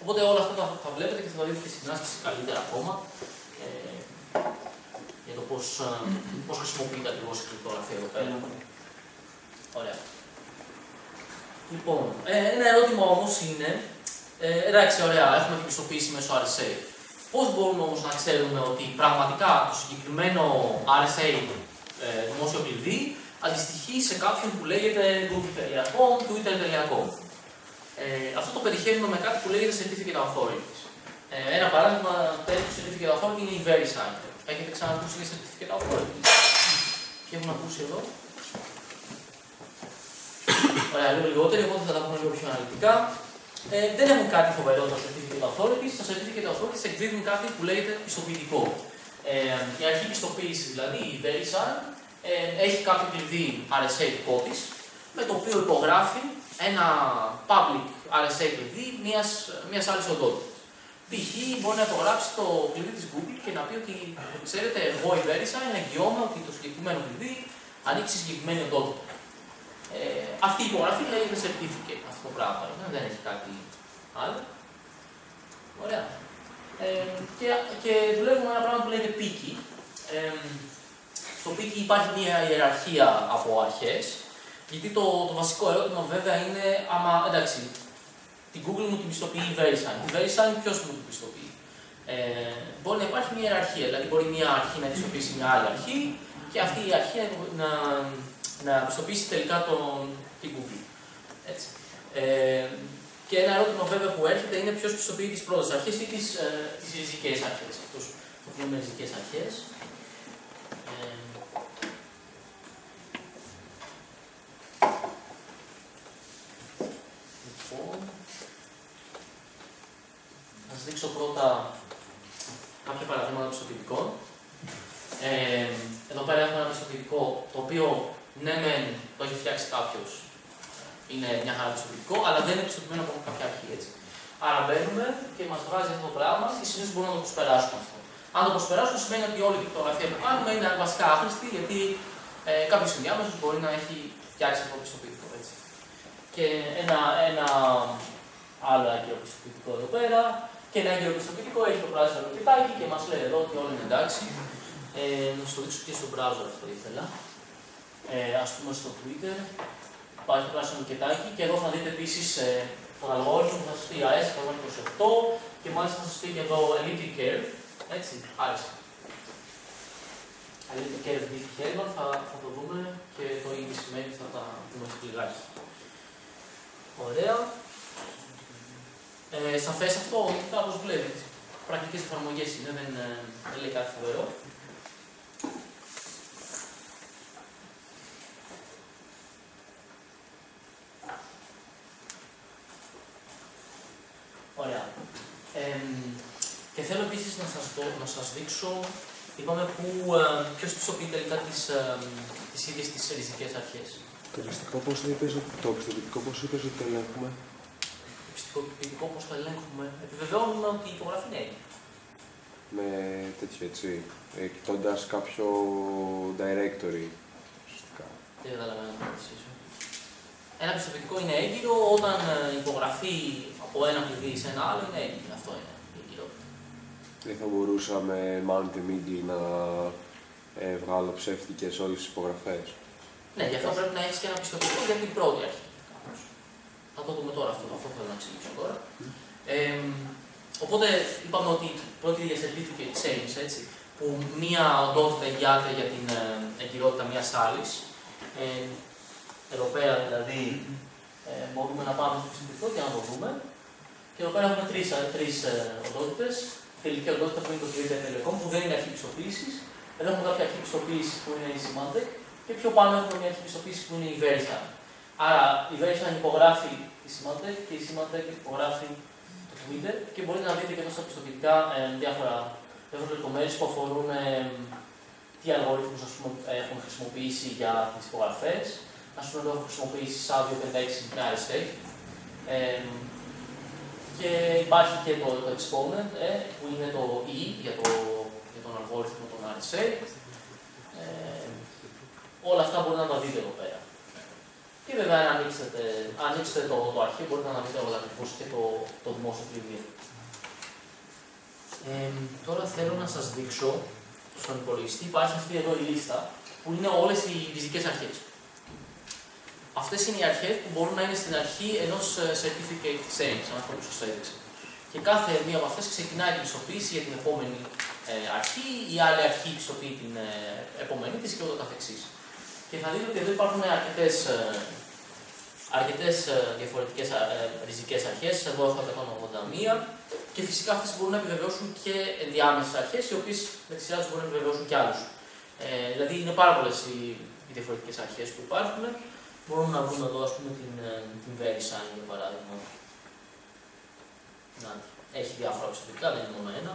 Speaker 1: Οπότε όλα αυτά θα, θα βλέπετε και θα τα δείτε και στην άσκηση καλύτερα ακόμα ε, για το πώς, ε, πώς χρησιμοποιείται ακριβώς η κρυπτογραφία εδώ πέρα. Ωραία. Λοιπόν, ε, ένα ερώτημα όμως είναι, ε, εντάξει, ωραία, έχουμε την πιστοποίηση μέσω RSA. Πώς μπορούμε όμως να ξέρουμε ότι πραγματικά το συγκεκριμένο RSA ε, δημόσιο κλειδί αντιστοιχεί σε κάποιον που λέγεται google.com, twitter.com. Ε, αυτό το πετυχαίνουμε με κάτι που λέγεται Certificate Authorities. Ε, ένα παράδειγμα τέτοιο Certificate Authority είναι η VeriSign. Έχετε ξανακούσει για Certificate Authorities; Τι έχουν ακούσει εδώ; Ωραία, λίγο λιγότερο, οπότε θα τα πούμε λίγο πιο αναλυτικά. Ε, δεν έχουν κάτι φοβερό τα Certificate Authorities. Τα Certificate Authorities εκδίδουν κάτι που λέγεται πιστοποιητικό. Ε, η αρχή πιστοποίησης, δηλαδή η VeriSign, ε, έχει κάποιο κλειδί RSA δικό τη, με το οποίο υπογράφει ένα public RSA κλειδί μιας, μιας άλλης οντότητας. Π.χ. μπορεί να υπογράψει το κλειδί της Google και να πει ότι, ξέρετε, εγώ η VeriSign εγγυώμαι ότι το συγκεκριμένο κλειδί ανοίξει στη συγκεκριμένη οντότητα. Ε, αυτή η υπογραφή λέγεται certificate, αυτό το πράγμα. Ναι, δεν έχει κάτι άλλο. Ωραία. Ε, και, και δουλεύουμε με ένα πράγμα που λέγεται πίκη. Ε, στο πίκη υπάρχει μια ιεραρχία από αρχές, γιατί το, το βασικό ερώτημα βέβαια είναι άμα, εντάξει, την Google μου την πιστοποιεί η VeriSign. Η VeriSign ποιος μου την πιστοποιεί; Ε, μπορεί να υπάρχει μια ιεραρχία, δηλαδή μπορεί μια αρχή να πιστοποιήσει μια άλλη αρχή και αυτή η αρχή να, να πιστοποιήσει τελικά τον, την Google. Έτσι. Ε, και ένα ερώτημα βέβαια που έρχεται είναι ποιος πιστοποιεί τις πρώτε αρχές ή τις τις ριζικές αρχές. Αυτό που λέμε ριζικές αρχές. Ε, λοιπόν, να σας δείξω πρώτα κάποια παραδείγματα πιστοποιητικών. Ε, εδώ πέρα έχουμε ένα πιστοποιητικό το οποίο ναι, μεν το έχει φτιάξει κάποιο, είναι μια χαρά πιστοποιητικό, αλλά δεν είναι πιστοποιημένο από κάποια αρχή. Έτσι. Άρα μπαίνουμε και μας βγάζει αυτό το πράγμα και συνήθως μπορούμε να το προσπεράσουμε αυτό. Αν το προσπεράσουμε, σημαίνει ότι όλη η κρυπτογραφία που κάνουμε είναι βασικά άχρηστη, γιατί ε, κάποιος ενδιάμεσος μπορεί να έχει φτιάξει αυτό το πιστοποιητικό. Έτσι. Και ένα, ένα άλλο έγκυρο πιστοποιητικό εδώ πέρα, και ένα έγκυρο πιστοποιητικό έχει το πράσινο ροκετάκι και μας λέει εδώ ότι όλα είναι εντάξει. Ε, να σα το δείξω και στο browser αυτό ήθελα. Ε, ας πούμε στο Twitter υπάρχει το πράσινο ροκετάκι και εδώ θα δείτε επίσης ε, τον αλγόριθμο που θα σας πει AS 128 και μάλιστα θα σας πει και εδώ Elliptic Curve. Έτσι, άρεσε. Elliptic Curve Deep Herman θα, θα το δούμε και το ήδη σημαίνει θα τα δούμε στο λιγάκι. Ωραία. Ε, σαφές αυτό, κάπως βλέπετε. Πρακτικές εφαρμογές είναι, δεν, ε, δεν λέει κάτι φοβερό. Ωραία. Ε, και θέλω επίσης να σας, δω, να σας δείξω, είπαμε που, ε, ποιος πιστοποιεί τελικά τις, ε, τις ίδιες τις ριζικές αρχές.
Speaker 4: Το πιστικό πώς είπες, το πιστοποιητικό πώς είπες ότι το ελέγχουμε;
Speaker 1: Το πιστοποιητικό πώς το ελέγχουμε. Επιβεβαιώνουμε ότι η υπογραφή είναι έγκυρη.
Speaker 4: Με τέτοιο έτσι, ε, κοιτώντας κάποιο directory, ουσιαστικά.
Speaker 1: Δεν καταλαβαίνω την ερώτησή σου. Ένα πιστοποιητικό είναι έγκυρο όταν ε, η υπογραφή από ένα κλειδί σε ένα άλλο είναι έγκυρη. Αυτό είναι η εγκυρότητα.
Speaker 4: Δεν θα μπορούσα με mount the middle να ε, βγάλω ψεύτικες όλες τις υπογραφές.
Speaker 1: Ναι, γι' αυτό πρέπει να έχεις και ένα πιστοποιητικό για την πρώτη αρχή. κάπως. Θα το δούμε τώρα αυτό, αυτό θέλω να εξηγήσω τώρα. Ε, οπότε είπαμε ότι πρόκειται για certificate change, έτσι, που μία οντότητα εγγυάται για την ε, εγκυρότητα μιας άλλης. Ε, εδώ πέρα δηλαδή ε, μπορούμε να πάμε στο πιστοποιητικό και να το δούμε. Και εδώ πέρα έχουμε τρεις τρεις, ε, οντότητες. Τελική οντότητα που είναι το Twitter Telecom, που δεν είναι αρχή πιστοποίησης. Εδώ έχουμε κάποια αρχή πιστοποίηση που είναι η Symantec και πιο πάνω έχουμε μια αρχή πιστοποίηση που είναι η Verisign. Άρα η Verisign υπογράφει τη Symantec και η Symantec υπογράφει το Twitter και μπορείτε να δείτε και εδώ στα πιστοποιητικά ε, διάφορα, διάφορες λεπτομέρειες που αφορούν ε, τι αλγορίθμους ας πούμε, έχουν χρησιμοποιήσει για τις υπογραφές. Ας πούμε εδώ έχω χρησιμοποιήσει σαν 256 με RSA. Ε, και υπάρχει και το, το exponent ε, που είναι το E για, το, για τον αλγόριθμο των RSA. Ε, όλα αυτά μπορείτε να τα δείτε εδώ πέρα. Και βέβαια, αν ανοίξετε, αν ανοίξετε το, το αρχείο, μπορείτε να δείτε όλα ακριβώ και το, το δημόσιο κλειδί. Ε, τώρα θέλω να σας δείξω στον υπολογιστή υπάρχει αυτή εδώ η λίστα που είναι όλες οι φυσικές αρχές. Αυτές είναι οι αρχές που μπορούν να είναι στην αρχή ενός ε, certificate change, αν αυτό που σας έδειξε. Και κάθε μία από αυτές ξεκινάει την πιστοποίηση για την επόμενη ε, αρχή, η άλλη αρχή πιστοποιεί την ε, επόμενη της και ούτω καθεξής. Και θα δείτε ότι εδώ υπάρχουν αρκετές, ε, αρκετές ε, διαφορετικές ε, ριζικές αρχές, εδώ έχω 181 και φυσικά αυτές μπορούν να επιβεβαιώσουν και ενδιάμεσες αρχές, οι οποίες με τη σειράς τους μπορούν να επιβεβαιώσουν και άλλους. Ε, δηλαδή είναι πάρα πολλές οι, οι διαφορετικές αρχές που υπάρχουν. Μπορούμε να βρούμε εδώ ας πούμε την, ε, την VeriSign για παράδειγμα. Να, έχει διάφορα πιστοποιητικά, δεν είναι μόνο ένα.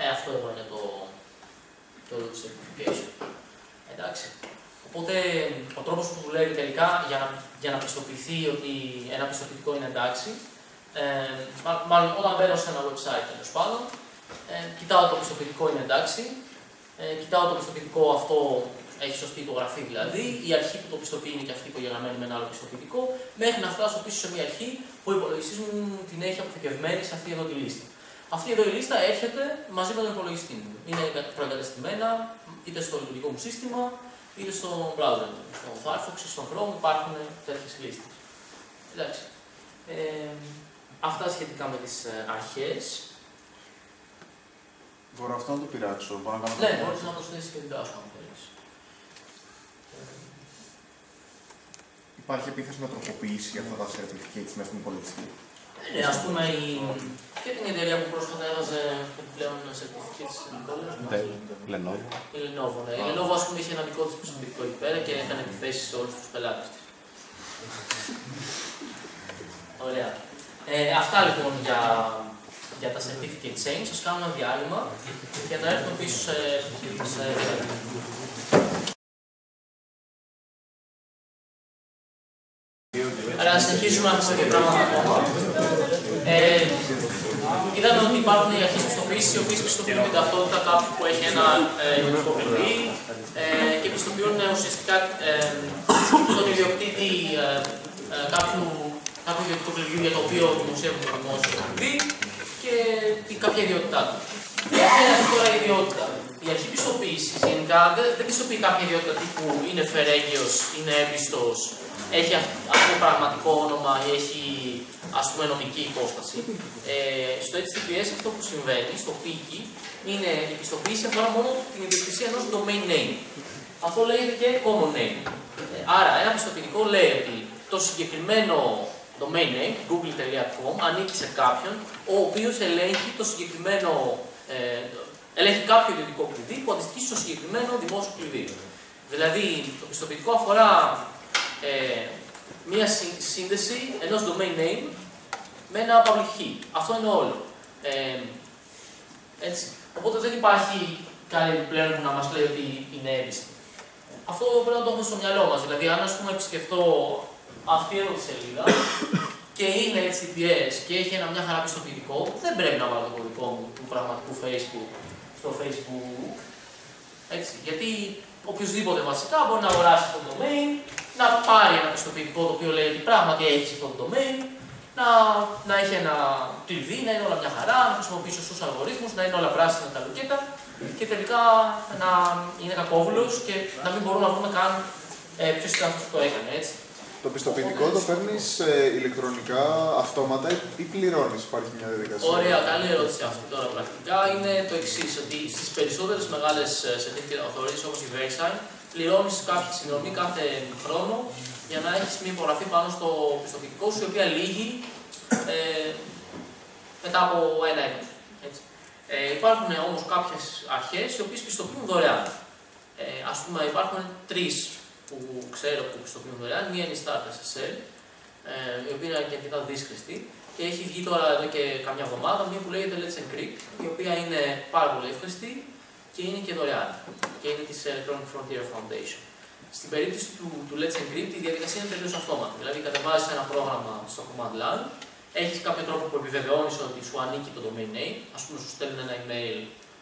Speaker 1: Ε, αυτό εδώ είναι το, το certification. Εντάξει. Οπότε ο τρόπος που δουλεύει τελικά για να, για να πιστοποιηθεί ότι ένα πιστοποιητικό είναι εντάξει, ε, μά- μάλλον όταν μπαίνω σε ένα website τέλος πάντων, ε, κοιτάω το πιστοποιητικό είναι εντάξει, ε, κοιτάω το πιστοποιητικό αυτό έχει σωστή υπογραφή δηλαδή, η αρχή που το πιστοποιεί είναι και αυτή που εγγραμμένη με ένα άλλο πιστοποιητικό, μέχρι να φτάσω πίσω σε μια αρχή που ο υπολογιστή μου την έχει αποθηκευμένη σε αυτή εδώ τη λίστα. Αυτή εδώ η λίστα έρχεται μαζί με τον υπολογιστή μου. Είναι προεγκατεστημένα είτε στο λειτουργικό μου σύστημα, είτε στο browser μου. Στο Firefox ή στο Chrome υπάρχουν τέτοιες λίστες. Εντάξει. Ε, αυτά σχετικά με τις ε, αρχές.
Speaker 10: Μπορώ αυτό να το πειράξω; Μπορώ να κάνω
Speaker 1: Ναι,
Speaker 10: κάτι.
Speaker 1: μπορείς να προσθέσεις και την τάση αν θέλεις.
Speaker 3: Υπάρχει επίθεση να τροποποιήσει αυτά τα certificates μέσα στον υπολογιστή.
Speaker 1: Ναι, ας πούμε η... και την εταιρεία που πρόσφατα έβαζε επιπλέον certificates στην κόλλα.
Speaker 8: Dell, Lenovo.
Speaker 1: Η Lenovo, ναι. Η Lenovo ας πούμε είχε ένα δικό της πιστοποιητικό εκεί πέρα και έκανε επιθέσεις σε όλους τους πελάτες της. Ωραία. Ε, αυτά λοιπόν για, για τα certificate change. Σας κάνω ένα διάλειμμα και θα έρθουμε πίσω σε, σε Άρα συνεχίσουμε να πούμε και πράγματα ακόμα. Ε, είδαμε ότι υπάρχουν οι αρχές πιστοποίησης οι οποίες πιστοποιούν την ταυτότητα κάποιου που έχει ένα ε, ιδιωτικό κλειδί ε, και πιστοποιούν ε, ουσιαστικά ε, τον ιδιοκτήτη ε, ε, κάποιου, κάποιου ιδιωτικού κλειδιού για το οποίο δημοσιεύουν το δημόσιο κλειδί και την- κάποια ιδιότητά τους. Ποια είναι αυτή τώρα η ιδιότητα. Η αρχή πιστοποίησης γενικά δεν, δεν πιστοποιεί κάποια ιδιότητα τύπου είναι φερέγγιος, είναι έμπιστος, έχει αυ- αυτό το πραγματικό όνομα ή έχει ας πούμε νομική υπόσταση. Ε, στο HTTPS αυτό που συμβαίνει, στο πίκι, είναι η πιστοποίηση αφορά μόνο την ιδιοκτησία ενός domain name. Αυτό λέγεται και common name. Ε, άρα ένα πιστοποιητικό λέει ότι το συγκεκριμένο domain name, google.com, ανήκει σε κάποιον ο οποίος ελέγχει το συγκεκριμένο ε, ελέγχει κάποιο ιδιωτικό κλειδί που αντιστοιχεί στο συγκεκριμένο δημόσιο κλειδί. Δηλαδή, το πιστοποιητικό αφορά ε, μία σύνδεση σύνδεση ενός domain name με ένα public key. Αυτό είναι όλο. Ε, έτσι. Οπότε δεν υπάρχει κάτι πλέον που να μας λέει ότι είναι έμπιστη. Αυτό πρέπει να το έχουμε στο μυαλό μας. Δηλαδή, αν ας πούμε επισκεφτώ αυτή εδώ τη σελίδα και είναι HTTPS και έχει ένα μια χαρά πιστοποιητικό, δεν πρέπει να βάλω το κωδικό μου του πραγματικού Facebook στο Facebook. Έτσι, γιατί οποιοδήποτε βασικά μπορεί να αγοράσει αυτό το domain, να πάρει ένα πιστοποιητικό το οποίο λέει ότι πράγματι έχεις αυτό το domain, να, να έχει ένα κλειδί, να είναι όλα μια χαρά, να χρησιμοποιήσεις σωστού αλγορίθμους, να είναι όλα πράσινα τα λουκέτα και τελικά να είναι κακόβουλος και να μην μπορούμε να βρούμε καν ε, ποιος ήταν αυτός που το έκανε. Έτσι.
Speaker 10: Το πιστοποιητικό το παίρνεις ηλεκτρονικά αυτόματα ή- ή πληρώνεις, υπάρχει μια διαδικασία.
Speaker 1: Ωραία, καλή ερώτηση αυτή τώρα. Πρακτικά είναι το εξής: ότι στις περισσότερες μεγάλες certificate authorities όπως η VeriSign πληρώνεις κάποια συνδρομή κάθε χρόνο για να έχεις μια υπογραφή πάνω στο πιστοποιητικό σου, η οποία λύγει ε, μετά από ένα έτος. Έτσι. Ε, υπάρχουν όμως κάποιες αρχές οι οποίες πιστοποιούν δωρεάν. Ε, ας πούμε, υπάρχουν τρεις που ξέρω που πιστοποιούν δωρεάν. Μία είναι η Start SSL, ε, η οποία είναι και αρκετά δύσκολη και έχει βγει τώρα εδώ και καμιά εβδομάδα μία που λέγεται Let's Encrypt, η οποία είναι πάρα πολύ εύκολη και είναι και δωρεάν. Και είναι της Electronic Frontier Foundation. Στην περίπτωση του, του Let's Encrypt η διαδικασία είναι τελείως αυτόματη. Δηλαδή, κατεβάζεις ένα πρόγραμμα στο command line, έχεις κάποιο τρόπο που επιβεβαιώνεις ότι σου ανήκει το domain name. Α πούμε, σου στέλνει ένα email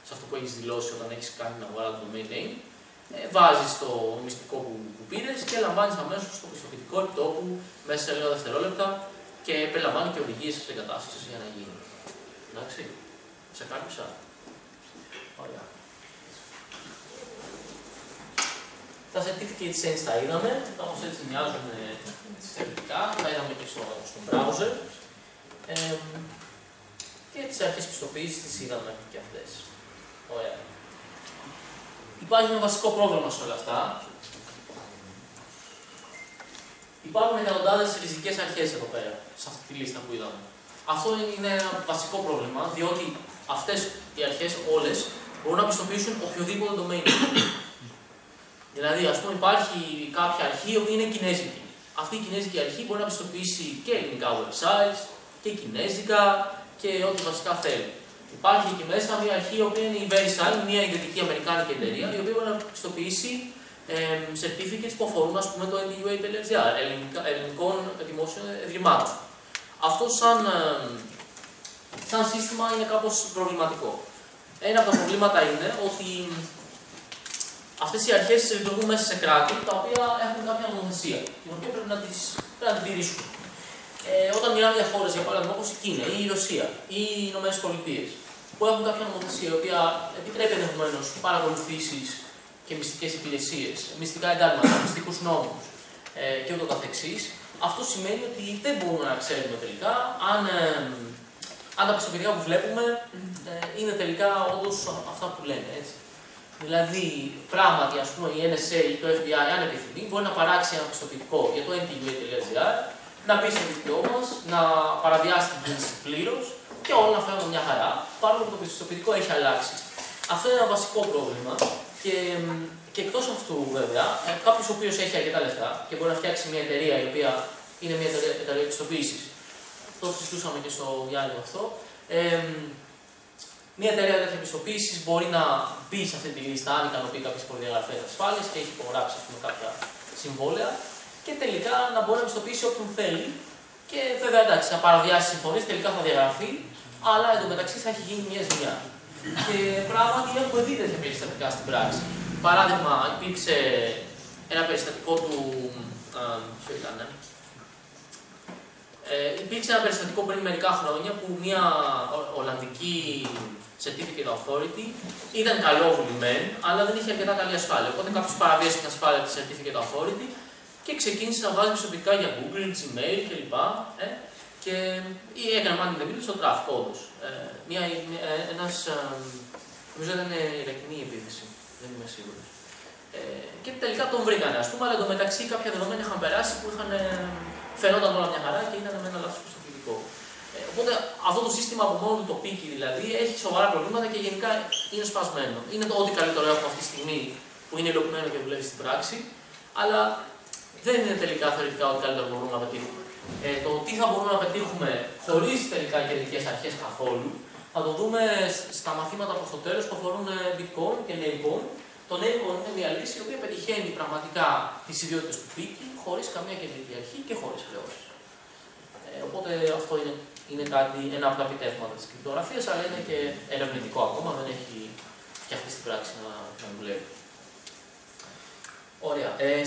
Speaker 1: σε αυτό που έχεις δηλώσει όταν έχεις κάνει την αγορά του domain name. Ε, βάζεις το μυστικό που, που πήρες και λαμβάνεις αμέσως το πιστοποιητικό επιτόπου μέσα σε λίγα δευτερόλεπτα και περιλαμβάνει και οδηγίες τη εγκατάσταση για να γίνει. Εντάξει. Σε κάλυψα. Ωραία. Τα certificates sense τα είδαμε, κάπως έτσι μοιάζουν ε, θεωρητικά, τα είδαμε και στο, στο browser. Ε, και τις αρχές πιστοποίησης τις είδαμε και αυτές. Ωραία. Υπάρχει ένα βασικό πρόβλημα σε όλα αυτά. Υπάρχουν εκατοντάδες ριζικές αρχές εδώ πέρα, σε αυτή τη λίστα που είδαμε. Αυτό είναι ένα βασικό πρόβλημα, διότι αυτές οι αρχές όλες μπορούν να πιστοποιήσουν οποιοδήποτε domain. δηλαδή, ας πούμε, υπάρχει κάποια αρχή η οποία είναι κινέζικη. Αυτή η κινέζικη αρχή μπορεί να πιστοποιήσει και ελληνικά websites και κινέζικα και ό,τι βασικά θέλει. Υπάρχει εκεί μέσα μια αρχή η οποία είναι η VeriSign, μια ιδιωτική αμερικάνικη εταιρεία, η οποία μπορεί να πιστοποιήσει ε, certificates που αφορούν ας πούμε, το NDUA.gr, ελληνικών δημόσιων ευρημάτων. Αυτό σαν, ε, σαν σύστημα είναι κάπως προβληματικό. Ένα από τα προβλήματα είναι ότι αυτές οι αρχές λειτουργούν μέσα σε κράτη τα οποία έχουν κάποια νομοθεσία, την οποία πρέπει να, τις, πρέπει να την τηρήσουν. Ε, όταν μιλάμε για χώρες, για παράδειγμα, όπως η Κίνα ή η Ρωσία ή οι Ηνωμένες Πολιτείες, που έχουν κάποια νομοθεσία η οποία επιτρέπει ενδεχομένως παρακολουθήσεις και μυστικές υπηρεσίες, μυστικά εντάγματα, μυστικούς νόμους ε, και ούτω καθεξής, αυτό σημαίνει ότι δεν μπορούμε να ξέρουμε τελικά αν, ε, αν τα πιστοποιητικά που βλέπουμε ε, είναι τελικά όντως αυτά που λένε. Έτσι. Δηλαδή, πράγματι, ας πούμε, η NSA ή το FBI, αν επιθυμεί, μπορεί να παράξει ένα πιστοποιητικό για το NTUA.gr, να μπει στο δίκτυό μας, να παραβιάσει την κίνηση πλήρως και όλα να φέρουν μια χαρά, παρόλο που το πιστοποιητικό έχει αλλάξει. Αυτό είναι ένα βασικό πρόβλημα και, και εκτός αυτού, βέβαια, ε, κάποιος ο οποίος έχει αρκετά λεφτά και μπορεί να φτιάξει μια εταιρεία η οποία είναι μια εταιρεία, εταιρεία πιστοποίηση. Το συζητούσαμε και στο διάλειμμα αυτό. Ε, μια εταιρεία τέτοια πιστοποίηση μπορεί να μπει σε αυτή τη λίστα αν ικανοποιεί κάποιες προδιαγραφές ασφάλειας και έχει υπογράψει πούμε, κάποια συμβόλαια και τελικά να μπορεί να πιστοποιήσει όποιον θέλει. Και βέβαια εντάξει, θα παραβιάσει συμφωνίε, τελικά θα διαγραφεί, αλλά εντωμεταξύ θα έχει γίνει μια ζημιά. Και πράγματι έχουμε δει τέτοια περιστατικά στην πράξη. Παράδειγμα, υπήρξε ένα περιστατικό του. ποιο ήταν, ε, υπήρξε ένα περιστατικό πριν μερικά χρόνια που μια Ολλανδική Certificate Authority ήταν καλόβουλη μεν, αλλά δεν είχε αρκετά καλή ασφάλεια. Οπότε κάποιος παραβίασε την ασφάλεια της Certificate Authority και ξεκίνησε να βάζει προσωπικά για Google, Gmail κλπ. Ε, και ή έκανε μάλλον την στο τράφικο όντω. Ε, μια, ε, ένας, ε, νομίζω ήταν Ιρακινή επίθεση, δεν είμαι σίγουρος. Ε, και τελικά τον βρήκανε, ας πούμε, αλλά εντωμεταξύ κάποια δεδομένα είχαν περάσει που είχαν, ε, φαινόταν όλα μια χαρά και ήταν με ένα λάθος πιστοποιητικό. Ε, οπότε αυτό το σύστημα από μόνο του το πίκι δηλαδή έχει σοβαρά προβλήματα και γενικά είναι σπασμένο. Είναι το ό,τι καλύτερο έχουμε αυτή τη στιγμή που είναι υλοποιημένο και δουλεύει στην πράξη, αλλά δεν είναι τελικά θεωρητικά ό,τι καλύτερο μπορούμε να πετύχουμε. Ε, το τι θα μπορούμε να πετύχουμε χωρίς τελικά κεντρικές αρχές καθόλου, θα το δούμε στα μαθήματα προς το τέλος που αφορούν ε, Bitcoin και Nailcoin. Το Nailcoin είναι μια λύση η οποία πετυχαίνει πραγματικά τις ιδιότητες του πίκη χωρίς καμία κεντρική αρχή και χωρίς χρεώσεις. Ε, οπότε αυτό είναι, είναι κάτι, ένα από τα επιτεύγματα της κρυπτογραφίας, αλλά είναι και ερευνητικό ακόμα, δεν έχει φτιαχτεί στην πράξη να, να δουλεύει. Ωραία. Ε,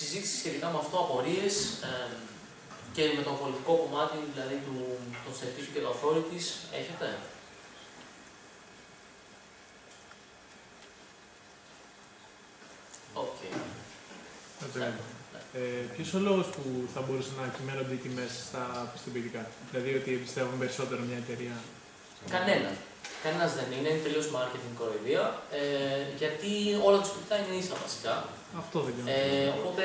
Speaker 1: συζήτηση σχετικά με αυτό, απορίες ε, και με το πολιτικό κομμάτι, δηλαδή του, των certificate authorities, έχετε; OK. Okay.
Speaker 2: Ναι. Ε, Ποιος ο λόγος που θα μπορούσε να κυμαίνονται οι τιμές στα πιστοποιητικά, Δηλαδή ότι εμπιστεύουν περισσότερο μια εταιρεία.
Speaker 1: Κανένα. Κανένα δεν είναι, είναι τελείως marketing κοροϊδία. Ε, γιατί όλα τα πιστοποιητικά είναι ίσα βασικά.
Speaker 2: Αυτό δεν κάνει.
Speaker 1: Ε, οπότε,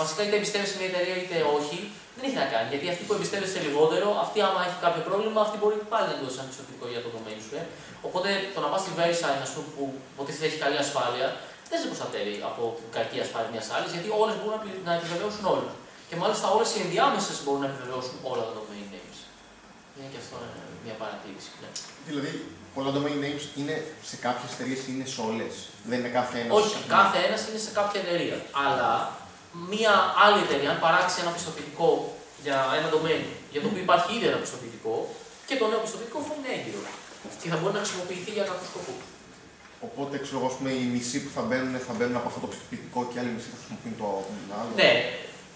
Speaker 1: βασικά είτε εμπιστεύεσαι σε μια εταιρεία είτε όχι, δεν έχει να κάνει. Γιατί αυτή που εμπιστεύεσαι λιγότερο, αυτή άμα έχει κάποιο πρόβλημα, αυτή μπορεί πάλι να δώσει ένα πιστοποιητικό για το domain σου. Ε. Οπότε το να πας στη VeriSign, ας πούμε, που υποτίθεται έχει καλή ασφάλεια, δεν σε προστατεύει από την κακή ασφάλεια μιας άλλης, γιατί όλες μπορούν να επιβεβαιώσουν όλα. Και μάλιστα όλες οι ενδιάμεσες μπορούν να επιβεβαιώσουν όλα τα domain names. Είναι και αυτό μια παρατήρηση. Ναι.
Speaker 3: Δηλαδή, πολλά domain names είναι σε κάποιες εταιρείες είναι σε όλες. Δεν είναι κάθε ένας.
Speaker 1: Όχι, κάθε ένα είναι σε κάποια εταιρεία. Αλλά μία άλλη εταιρεία, αν παράξει ένα πιστοποιητικό για ένα domain για το οποίο υπάρχει ήδη ένα πιστοποιητικό, και το νέο πιστοποιητικό θα είναι έγκυρο. Και θα μπορεί να χρησιμοποιηθεί για κάποιους σκοπούς.
Speaker 3: Οπότε, ξέρω εγώ, οι μισοί που θα μπαίνουν, θα μπαίνουν από αυτό το πιστοποιητικό και άλλοι μισοί θα χρησιμοποιούν το άλλο.
Speaker 1: Ναι,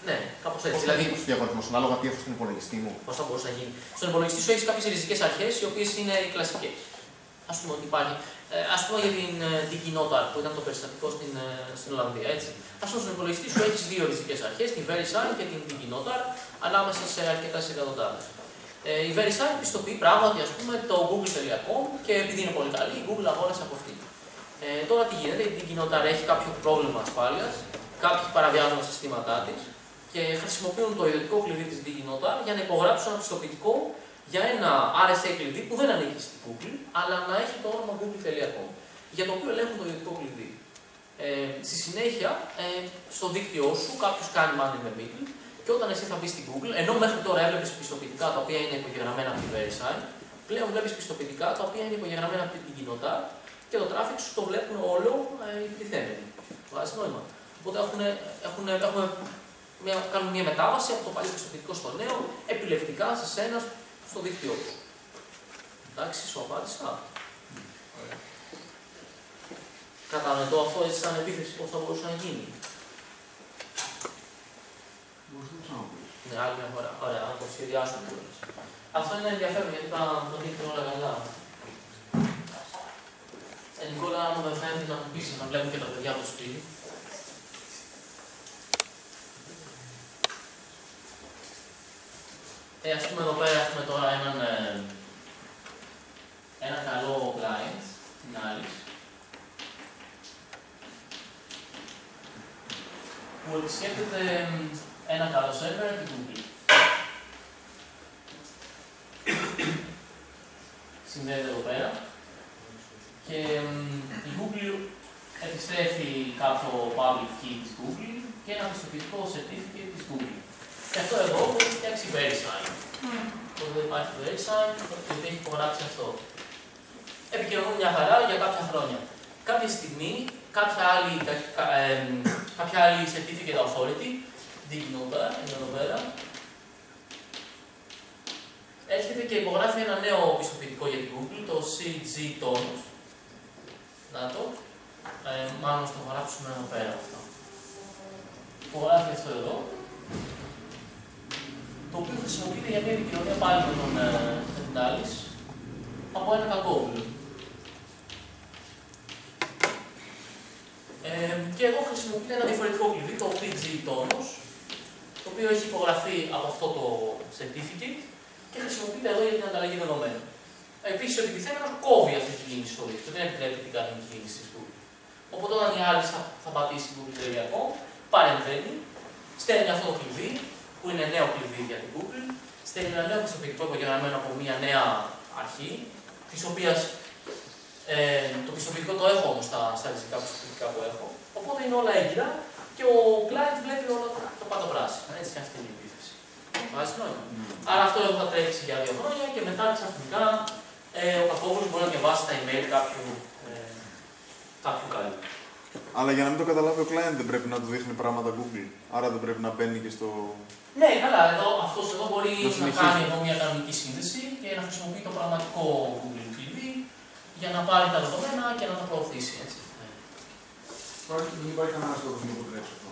Speaker 1: ναι, κάπως έτσι.
Speaker 3: Πώς δηλαδή, θα διαγωνισμό, ανάλογα τι έχω στον υπολογιστή μου.
Speaker 1: Πώς θα μπορούσε να γίνει. Στον υπολογιστή σου έχεις κάποιες ριζικές αρχές οι οποίες είναι οι κλασικές. Α πούμε ότι υπάρχει. Ε, Α πούμε για την ε, DigiNotar που ήταν το περιστατικό στην, ε, στην Ολλανδία. Έτσι. Α πούμε στον υπολογιστή σου έχεις δύο ριζικές αρχές, την VeriSign και την DigiNotar, ανάμεσα σε αρκετέ εκατοντάδες. Ε, η VeriSign πιστοποιεί πράγματι ας πούμε, το google.com και επειδή είναι πολύ καλή, η Google αγόρασε από αυτή. Ε, τώρα τι γίνεται, η DigiNotar έχει κάποιο πρόβλημα ασφάλειας, κάποιοι παραβιάζουν τα συστήματά της και χρησιμοποιούν το ιδιωτικό κλειδί της DigiNotar για να υπογράψουν ένα πιστοποιητικό για ένα RSA κλειδί που δεν ανήκει στην Google, αλλά να έχει το όνομα google.com, για το οποίο ελέγχουν το ιδιωτικό κλειδί. Ε, στη συνέχεια, ε, στο δίκτυό σου κάποιος κάνει man in the middle και όταν εσύ θα μπεις στην Google, ενώ μέχρι τώρα έβλεπες πιστοποιητικά τα οποία είναι υπογεγραμμένα από τη VeriSign, πλέον βλέπεις πιστοποιητικά τα οποία είναι υπογεγραμμένα από την κοινότητα και το traffic σου το βλέπουν όλο ε, οι πληθέμενοι. Βάζεις νόημα. Οπότε έχουν, έχουν, έχουν μια, κάνουν μια μετάβαση από το παλιό πιστοποιητικό στο νέο, επιλεκτικά σε σένα στο δίκτυό σου. Εντάξει, σου απάντησα. Κατανοητό αυτό έτσι σαν επίθεση πώς θα μπορούσε να γίνει.
Speaker 10: Μπορείς να το ξαναπείς.
Speaker 1: Ναι, άλλη μια φορά. Ωραία, να το σχεδιάσουμε κιόλας. Αυτό είναι ενδιαφέρον γιατί τα το δείχνει όλα καλά. Ε, Νικόλα, άμα δεν φαίνεται να μου πεις να βλέπουν και τα παιδιά από το σπίτι. Ε, ας πούμε εδώ πέρα έχουμε τώρα έναν, ε, ένα καλό client, την άλλη, που επισκέπτεται ε, ένα καλό server την Google. Συνδέεται εδώ πέρα και ε, η Google επιστρέφει κάποιο public key της Google και ένα πιστοποιητικό certificate της Google. Και αυτό εδώ το έχει φτιάξει η VeriSign. Όταν δεν υπάρχει VeriSign, γιατί έχει υπογράψει αυτό. Επικοινωνούν μια χαρά για κάποια χρόνια. Κάποια στιγμή, κάποια άλλη, κα, ε, κάποια άλλη certificate authority, DigiNotar, είναι εδώ πέρα, έρχεται και υπογράφει ένα νέο πιστοποιητικό για την Google, το CG Tonus. Να το. Ε, μάλλον στο γράψουμε εδώ πέρα αυτό. Υπογράφει αυτό εδώ, το οποίο χρησιμοποιείται για μια επικοινωνία πάλι με τον ε, από ένα κακόβουλο. Ε, και εδώ χρησιμοποιείται ένα διαφορετικό κλειδί, το PG Tonus, το οποίο έχει υπογραφεί από αυτό το certificate και χρησιμοποιείται εδώ για την ανταλλαγή δεδομένων. Επίσης, ο επιτιθέμενο κόβει αυτή τη κίνηση στο δίκτυο, δεν επιτρέπει την κανονική κίνηση τη Google. Οπότε, όταν η άλλη θα, θα πατήσει Google.com, παρεμβαίνει, στέλνει αυτό το κλειδί, που είναι νέο κλειδί για την Google, στέλνει ένα νέο πιστοποιητικό υπογεγραμμένο από μια νέα αρχή, της οποίας ε, το πιστοποιητικό το έχω όμως στα, στα ριζικά πιστοποιητικά που έχω. Οπότε είναι όλα έγκυρα και ο client βλέπει όλο το, το πάτο πράσινο. Έτσι και αυτή είναι η επίθεση. Βάζει νόημα. Mm. Άρα αυτό εδώ θα τρέξει για δύο χρόνια και μετά ξαφνικά ε, ο κακόβουλος μπορεί να διαβάσει τα email κάποιου, ε, κάποιου καλού.
Speaker 10: Αλλά για να μην το καταλάβει ο client δεν πρέπει να του δείχνει πράγματα Google. Άρα δεν πρέπει να μπαίνει και στο.
Speaker 1: Ναι, καλά, εδώ, αυτός εδώ μπορεί να κάνει εδώ μια κανονική σύνδεση και να χρησιμοποιεί το πραγματικό Google κλειδί για να πάρει τα δεδομένα και να τα προωθήσει. Έτσι.
Speaker 6: Δεν υπάρχει κανένας τρόπος να το αποτρέψει αυτό.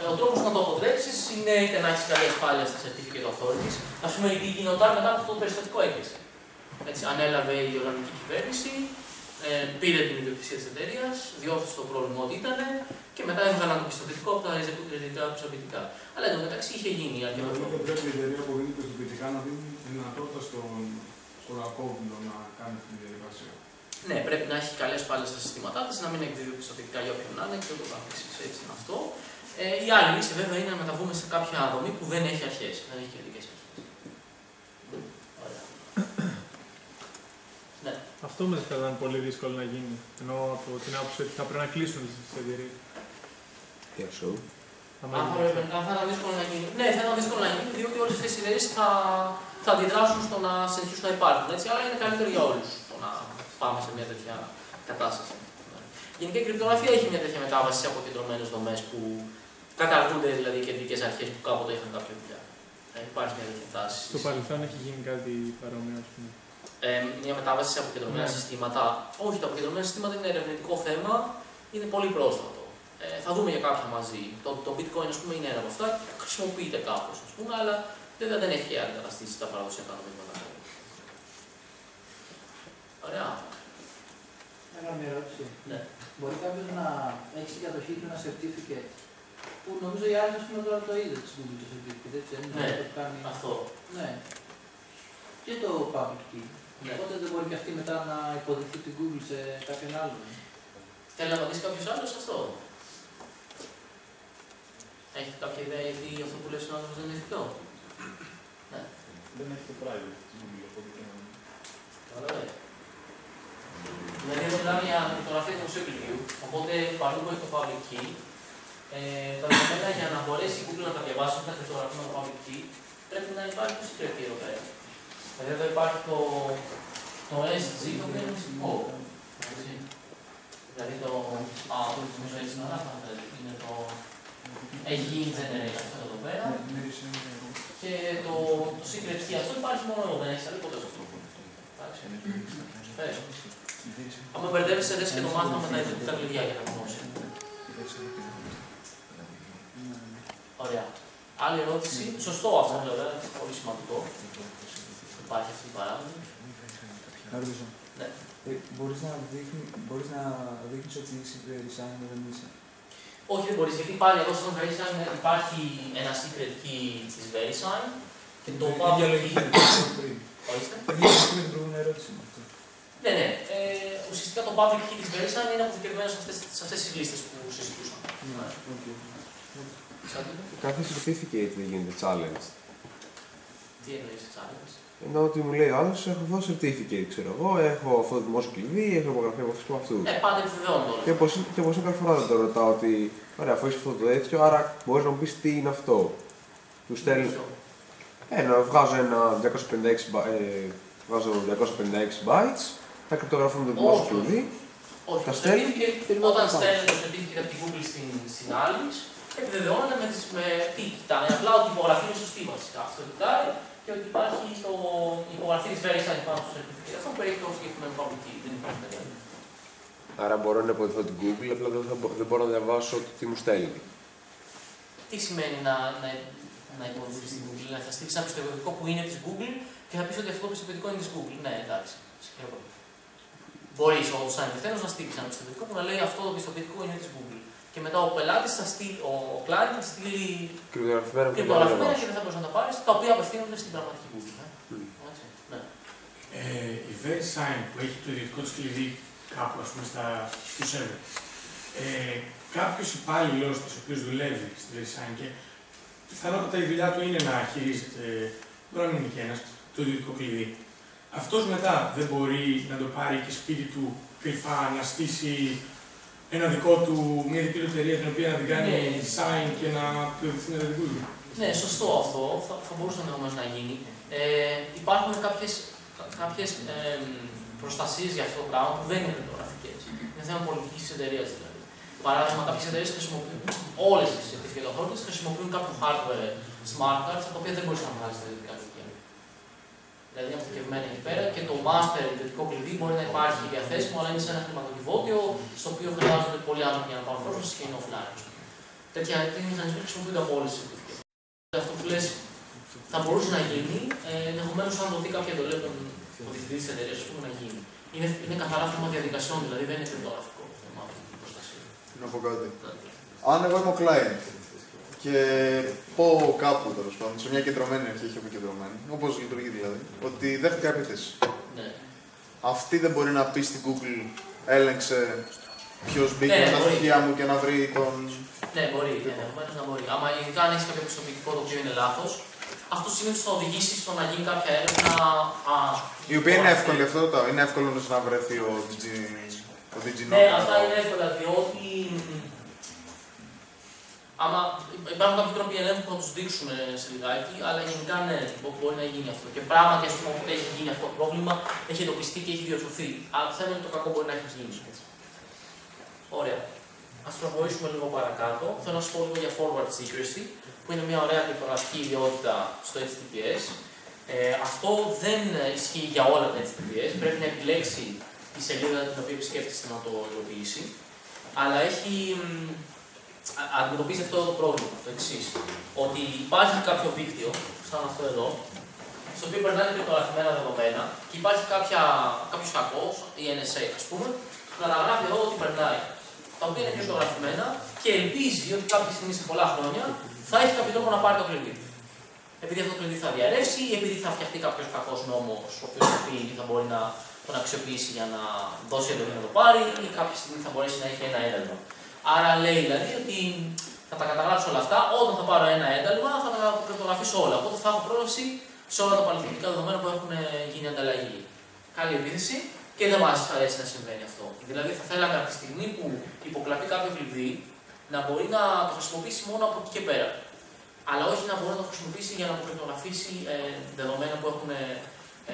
Speaker 1: Ε, ο τρόπος να το αποτρέψεις είναι είτε να έχεις καλή ασφάλεια στα certificate authorities. Α πούμε, η γινόταν μετά από το περιστατικό έκλεισε. Έτσι, ανέλαβε η Ολλανδική κυβέρνηση, ε, πήρε την ιδιοκτησία της εταιρείας, διόρθωσε το πρόβλημα ό,τι ήταν και μετά έβγαλαν το πιστοποιητικό από τα ριζικά πιστοποιητικά. Αλλά εν τω μεταξύ είχε γίνει αρκετό
Speaker 6: Δηλαδή δεν πρέπει η εταιρεία που δίνει πιστοποιητικά να δίνει δυνατότητα στον, στον ακόβουλο να κάνει αυτή τη διαδικασία.
Speaker 1: Ναι, πρέπει να έχει καλές πάλι στα συστήματά της, να μην εκδίδει πιστοποιητικά για όποιον να είναι και ούτως καθεξή. Έτσι είναι αυτό. Ε, η άλλη λύση βέβαια είναι να μεταβούμε σε κάποια δομή που δεν έχει αρχές. Δεν έχει κεντρικές αρχές. Ναι.
Speaker 2: Αυτό με θα ήταν πολύ δύσκολο να γίνει. Ενώ από την άποψη ότι θα πρέπει να κλείσουν τις εταιρείε.
Speaker 4: Για σου.
Speaker 1: Αν θα, θα ήταν δύσκολο να γίνει. Ναι, θα ήταν δύσκολο να γίνει, διότι όλες αυτές οι εταιρείε θα, θα αντιδράσουν στο να συνεχίσουν να υπάρχουν. Έτσι, αλλά είναι καλύτερο για όλους το να πάμε σε μια τέτοια κατάσταση. Γενικά η κρυπτογραφία έχει μια τέτοια μετάβαση σε αποκεντρωμένε δομές που καταργούνται δηλαδή οι κεντρικές αρχές που κάποτε είχαν κάποια δουλειά. Ε, υπάρχει μια τέτοια τάση.
Speaker 2: Στο παρελθόν έχει γίνει κάτι παρόμοιο, ας πούμε.
Speaker 1: Ε, μια μετάβαση σε αποκεντρωμένα
Speaker 2: Ναι.
Speaker 1: συστήματα. Όχι, τα αποκεντρωμένα συστήματα είναι ερευνητικό θέμα, είναι πολύ πρόσφατο. Ε, θα δούμε για κάποια μαζί. Το, το bitcoin ας πούμε, είναι ένα από αυτά, χρησιμοποιείται κάπω, αλλά βέβαια δεν έχει αντικαταστήσει τα παραδοσιακά νομίσματα. Ωραία.
Speaker 9: έκανα μια ερώτηση.
Speaker 1: Ναι.
Speaker 9: Μπορεί κάποιο να έχει στην κατοχή του ένα certificate που νομίζω οι άλλοι ας πούμε τώρα το είδε τη Google το certificate, έτσι δεν είναι
Speaker 1: Ναι,
Speaker 9: το κάνει.
Speaker 1: αυτό.
Speaker 9: Ναι. Και το public key.
Speaker 1: Ναι.
Speaker 9: Οπότε δεν μπορεί και αυτή μετά να υποδεχθεί την Google σε κάποιον άλλον.
Speaker 1: Θέλει να απαντήσει κάποιος άλλος σε αυτό; Έχετε κάποια ιδέα γιατί αυτό που λέει ο συνάδελφο δεν είναι εφικτό; Ναι.
Speaker 5: Δεν έχει το private της Google, οπότε και να...
Speaker 1: Ωραία. Δηλαδή εδώ μιλάμε για κρυπτογραφία του secret view, οπότε παρόλο που έχει το public key, ε, τα δεδομένα για να μπορέσει η Google να τα διαβάσει τα κρυπτογραφία το public key, πρέπει να υπάρχει το secret key εδώ πέρα. Δηλαδή εδώ υπάρχει το, το SG το οποίο είναι μυστικό. έτσι. Δηλαδή το, α, νομίζω έτσι να γράφαμε, είναι το έχει generate αυτό εδώ πέρα. Και το, το secret key αυτό υπάρχει μόνο εδώ, δεν έχει άλλο ποτέ αυτό. Εντάξει. Σοφές. Άμα μπερδεύεσαι, δες και το μάθημα με τα ιδιωτικά κλειδιά για να γνώσει. Ωραία. Άλλη ερώτηση. Σωστό αυτό βέβαια, είναι πολύ σημαντικό. Υπάρχει αυτή η παράδοση.
Speaker 11: Να ρωτήσω.
Speaker 1: Ναι.
Speaker 11: Ε, μπορείς, να δείχνει, μπορείς να δείχνεις ότι είσαι design δεν είσαι;
Speaker 1: Όχι, δεν μπορείς, γιατί πάλι εδώ στον VeriSign υπάρχει ένα secret key της VeriSign και το
Speaker 11: Ε,
Speaker 1: public
Speaker 11: διαλογική
Speaker 1: key.
Speaker 11: που είπαμε πριν.
Speaker 1: Ορίστε.
Speaker 11: Ε, διαλογική με την προηγούμενη ερώτηση μου αυτό.
Speaker 1: Ναι, ναι. Ε, ουσιαστικά το public key της VeriSign είναι αποθηκευμένος σε αυτές, σε αυτές τις λίστες που συζητούσαμε.
Speaker 11: Ναι, οκ.
Speaker 1: Σαν τι-
Speaker 4: Κάθε certificate δεν γίνεται challenge.
Speaker 1: Τι εννοείς, challenge;
Speaker 4: Ενώ ότι μου λέει ο άλλο, έχω αυτό certificate, ξέρω εγώ, έχω αυτό το δημόσιο κλειδί, έχω υπογραφεί από αυτούς και από αυτούς.
Speaker 1: Ε, πάντα επιβεβαιώνει το
Speaker 4: Και
Speaker 1: όλο.
Speaker 4: όπω και όπως είναι κάθε φορά δεν το ρωτάω ότι, ωραία, αφού είσαι αυτό το τέτοιο, άρα μπορείς να μου πεις τι είναι αυτό. Του στέλνει. Ε, να βγάζω ένα 256, μπα- ε, βγάζω 256 bytes, θα κρυπτογραφούν το δημόσιο
Speaker 1: Όχι.
Speaker 4: κλειδί.
Speaker 1: Όχι,
Speaker 4: Τα
Speaker 1: το
Speaker 4: στέλνει
Speaker 1: certificate,
Speaker 4: και
Speaker 1: όταν
Speaker 4: μετά
Speaker 1: στέλνει το certificate από την Google στην, στην άλλη, επιβεβαιώνεται με, τις, με τι κοιτάνε. Απλά ότι η υπογραφή είναι σωστή βασικά. Αυτό κοιτάει και ότι υπάρχει το, η υπογραφή τη VeriSign πάνω στο certificate. Αυτό περιέχει το συγκεκριμένο public key. Δεν υπάρχει περίεργο.
Speaker 4: Άρα μπορώ να υποδηθώ την Google, απλά δεν, θα μπο- δεν μπορώ να διαβάσω το τι μου στέλνει.
Speaker 1: Τι σημαίνει να, να, να υποδοθεί στην Google, να θα στείλεις ένα πιστοποιητικό που είναι της Google και θα πεις ότι αυτό το πιστοποιητικό είναι της Google. Ναι, εντάξει. Συγχαίρω. Μπορείς ο σαν ελευθερό να στείλεις ένα πιστοποιητικό που να λέει αυτό το πιστοποιητικό είναι της Google. Και μετά ο πελάτης θα στείλει, ο client θα στείλει
Speaker 4: Κρυπτογραφημένα που δεν μπορώ να
Speaker 1: κρυπτογραφημένα
Speaker 4: διαβάσω.
Speaker 1: και δεν θα μπορείς να τα πάρεις, τα οποία απευθύνονται στην πραγματική Google. ε. Έτσι, Ναι.
Speaker 12: Ε, η VeriSign που έχει το ιδιωτικό της κλειδί κάπου ας πούμε στα, στο server. Ε, κάποιος υπάλληλος της οποίος δουλεύει στη VeriSign και πιθανότατα η δουλειά του είναι να χειρίζεται, μπορεί να μην είναι και ένας, το ιδιωτικό κλειδί. Αυτός μετά δεν μπορεί να το πάρει και σπίτι του κρυφά, να στήσει ένα δικό του, μια δική του εταιρεία την οποία να την κάνει
Speaker 1: Ναι.
Speaker 12: design και να πληρωθεί με δικού του.
Speaker 1: Ναι, σωστό αυτό. Θα, θα μπορούσε ενδεχομένως να γίνει. Ε, υπάρχουν κάποιες κάποιες, ε, προστασίες για αυτό το πράγμα που δεν είναι κρυπτογραφικέ. Είναι θέμα πολιτικής εταιρείας δηλαδή. Παράδειγμα, κάποιες εταιρείες χρησιμοποιούν, όλες τις certificate χρησιμοποιούν κάποιο hardware smart cards τα οποία δεν μπορείς να βγάλεις στα ιδιωτικά κλειδιά. Δηλαδή είναι αποθηκευμένα εκεί πέρα και το master ιδιωτικό κλειδί μπορεί να υπάρχει διαθέσιμο, αλλά είναι σε ένα χρηματοκιβώτιο στο οποίο χρειάζονται πολλοί άνθρωποι για να πάρουν πρόσβαση και είναι offline. Τέτοια τέτοιοι μηχανισμοί χρησιμοποιούνται από όλες τις certificate. Αυτό που λες θα μπορούσε να γίνει, ε, ενδεχομένως αν δοθεί κάποια εντολή από τον διευθυντή της εταιρείας, ας πούμε, να γίνει. Είναι, είναι καθαρά θέμα διαδικασιών, δηλαδή δεν είναι κρυπτογραφικό θέμα αυτή η προστασία.
Speaker 10: Να πω κάτι. Αν εγώ είμαι ο client και πω κάπου τέλος πάντων, σε μια κεντρωμένη αρχή, έχει επικεντρωμένη, όπως λειτουργεί δηλαδή, ότι δέχτηκα επίθεση.
Speaker 1: Ναι.
Speaker 10: Αυτή δεν μπορεί να πει στην Google, έλεγξε ποιος μπήκε
Speaker 1: Ναι,
Speaker 10: στα
Speaker 1: μπορεί.
Speaker 10: στοιχεία μου και να βρει τον.
Speaker 1: Ναι, μπορεί, ενδεχομένω να μπορεί. Άμα ειδικά αν έχεις κάποιο πιστοποιητικό το οποίο είναι λάθος, αυτό συνήθως θα οδηγήσει στο να γίνει κάποια έρευνα. Α,
Speaker 10: Η οποία είναι
Speaker 1: τώρα,
Speaker 10: εύκολη αυτό, το, είναι εύκολο να βρεθεί ο DG, ο DG
Speaker 1: Ναι,
Speaker 10: Node.
Speaker 1: αυτά είναι εύκολα διότι. Μ, Άμα υπάρχουν κάποιοι τρόποι ελέγχου που θα τους δείξουμε σε λιγάκι, αλλά γενικά ναι, μπο- μπορεί να γίνει αυτό. Και πράγματι, ας πούμε, όποτε έχει γίνει αυτό το πρόβλημα, έχει εντοπιστεί και έχει διορθωθεί. Αλλά το θέμα είναι ότι το κακό μπορεί να έχει γίνει. έτσι. Ωραία. Α προχωρήσουμε λίγο παρακάτω. Θέλω να σα πω λίγο για forward secrecy, που είναι μια ωραία κρυπτογραφική ιδιότητα στο HTTPS. Ε, αυτό δεν ισχύει για όλα τα HTTPS. Πρέπει να επιλέξει τη σελίδα την οποία επισκέπτεστε να το υλοποιήσει. Αλλά έχει, μ, α- αντιμετωπίζεις αυτό το πρόβλημα, το εξής. Ότι υπάρχει κάποιο δίκτυο, σαν αυτό εδώ, στο οποίο περνάνε κρυπτογραφημένα δεδομένα και υπάρχει κάποια, κάποιος κακός, η NSA ας πούμε, ο καταγράφει εδώ ότι περνάει. Τα οποία είναι κρυπτογραφημένα και ελπίζει ότι κάποια στιγμή σε πολλά χρόνια θα έχει κάποιο τρόπο να πάρει το κλειδί. Επειδή αυτό το κλειδί θα διαρρεύσει ή επειδή θα φτιαχτεί κάποιος κακός νόμος, ο οποίος θα πει ότι θα μπορεί να τον αξιοποιήσει για να δώσει εντολή να το πάρει ή κάποια στιγμή θα μπορέσει να έχει ένα ένταλμα. Άρα λέει δηλαδή ότι θα τα καταγράψω όλα αυτά, όταν θα πάρω ένα ένταλμα θα τα κρυπτογραφήσω όλα. Οπότε θα έχω πρόσβαση σε όλα τα παλαιθητικά δεδομένα που έχουν γίνει ανταλλαγή. Καλή επίθεση και δεν μας αρέσει να συμβαίνει αυτό. Δηλαδή θα θέλαμε από τη στιγμή που υποκλαπεί κάποιος κλειδί να μπορεί να το χρησιμοποιήσει μόνο από εκεί και πέρα. Αλλά όχι να μπορεί να το χρησιμοποιήσει για να αποκρυπτογραφήσει ε, δεδομένα που έχουν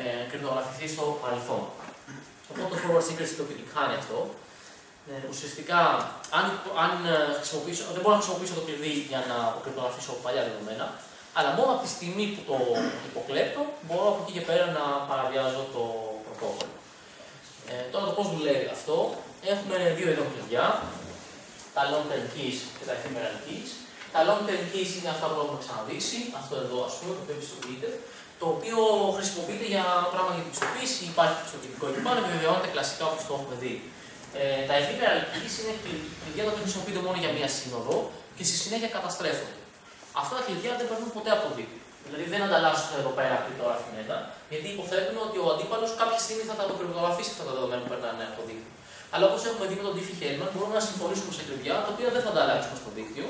Speaker 1: ε, κρυπτογραφηθεί στο παρελθόν. Οπότε το forward secrecy το επιτυχάνει αυτό. Ε, ουσιαστικά, αν, αν χρησιμοποιήσω, δεν μπορώ να χρησιμοποιήσω το κλειδί για να αποκρυπτογραφήσω παλιά δεδομένα, αλλά μόνο από τη στιγμή που το υποκλέπτω, μπορώ από εκεί και πέρα να παραβιάζω το πρωτόκολλο. Ε, τώρα το πώς δουλεύει αυτό, έχουμε δύο είδων κλειδιά, τα long term keys και τα ephemeral keys. Τα long term keys είναι αυτά που έχουμε ξαναδείξει, αυτό εδώ ας πούμε, το οποίο πιστοποιείται, το οποίο χρησιμοποιείται για πράγματα για την πιστοποίηση, υπάρχει πιστοποιητικό κλπ. Επιβεβαιώνεται κλασικά όπως το έχουμε δει. Ε, τα ephemeral keys είναι κλειδιά τα οποία χρησιμοποιείται μόνο για μία σύνοδο και στη συνέχεια καταστρέφονται. Αυτά τα κλειδιά δεν περνούν ποτέ από το δίκτυο. Δηλαδή δεν ανταλλάσσουν εδώ πέρα κρυπτογραφημένα, γιατί υποθέτουν ότι ο αντίπαλος κάποια στιγμή θα τα κρυπτογραφήσει αυτά τα δεδομένα που περνάνε από το δίκτυο. Αλλά όπως έχουμε δει με τον Diffie Hellman, μπορούμε να συμφωνήσουμε σε κλειδιά τα οποία δεν θα ανταλλάξουμε στο δίκτυο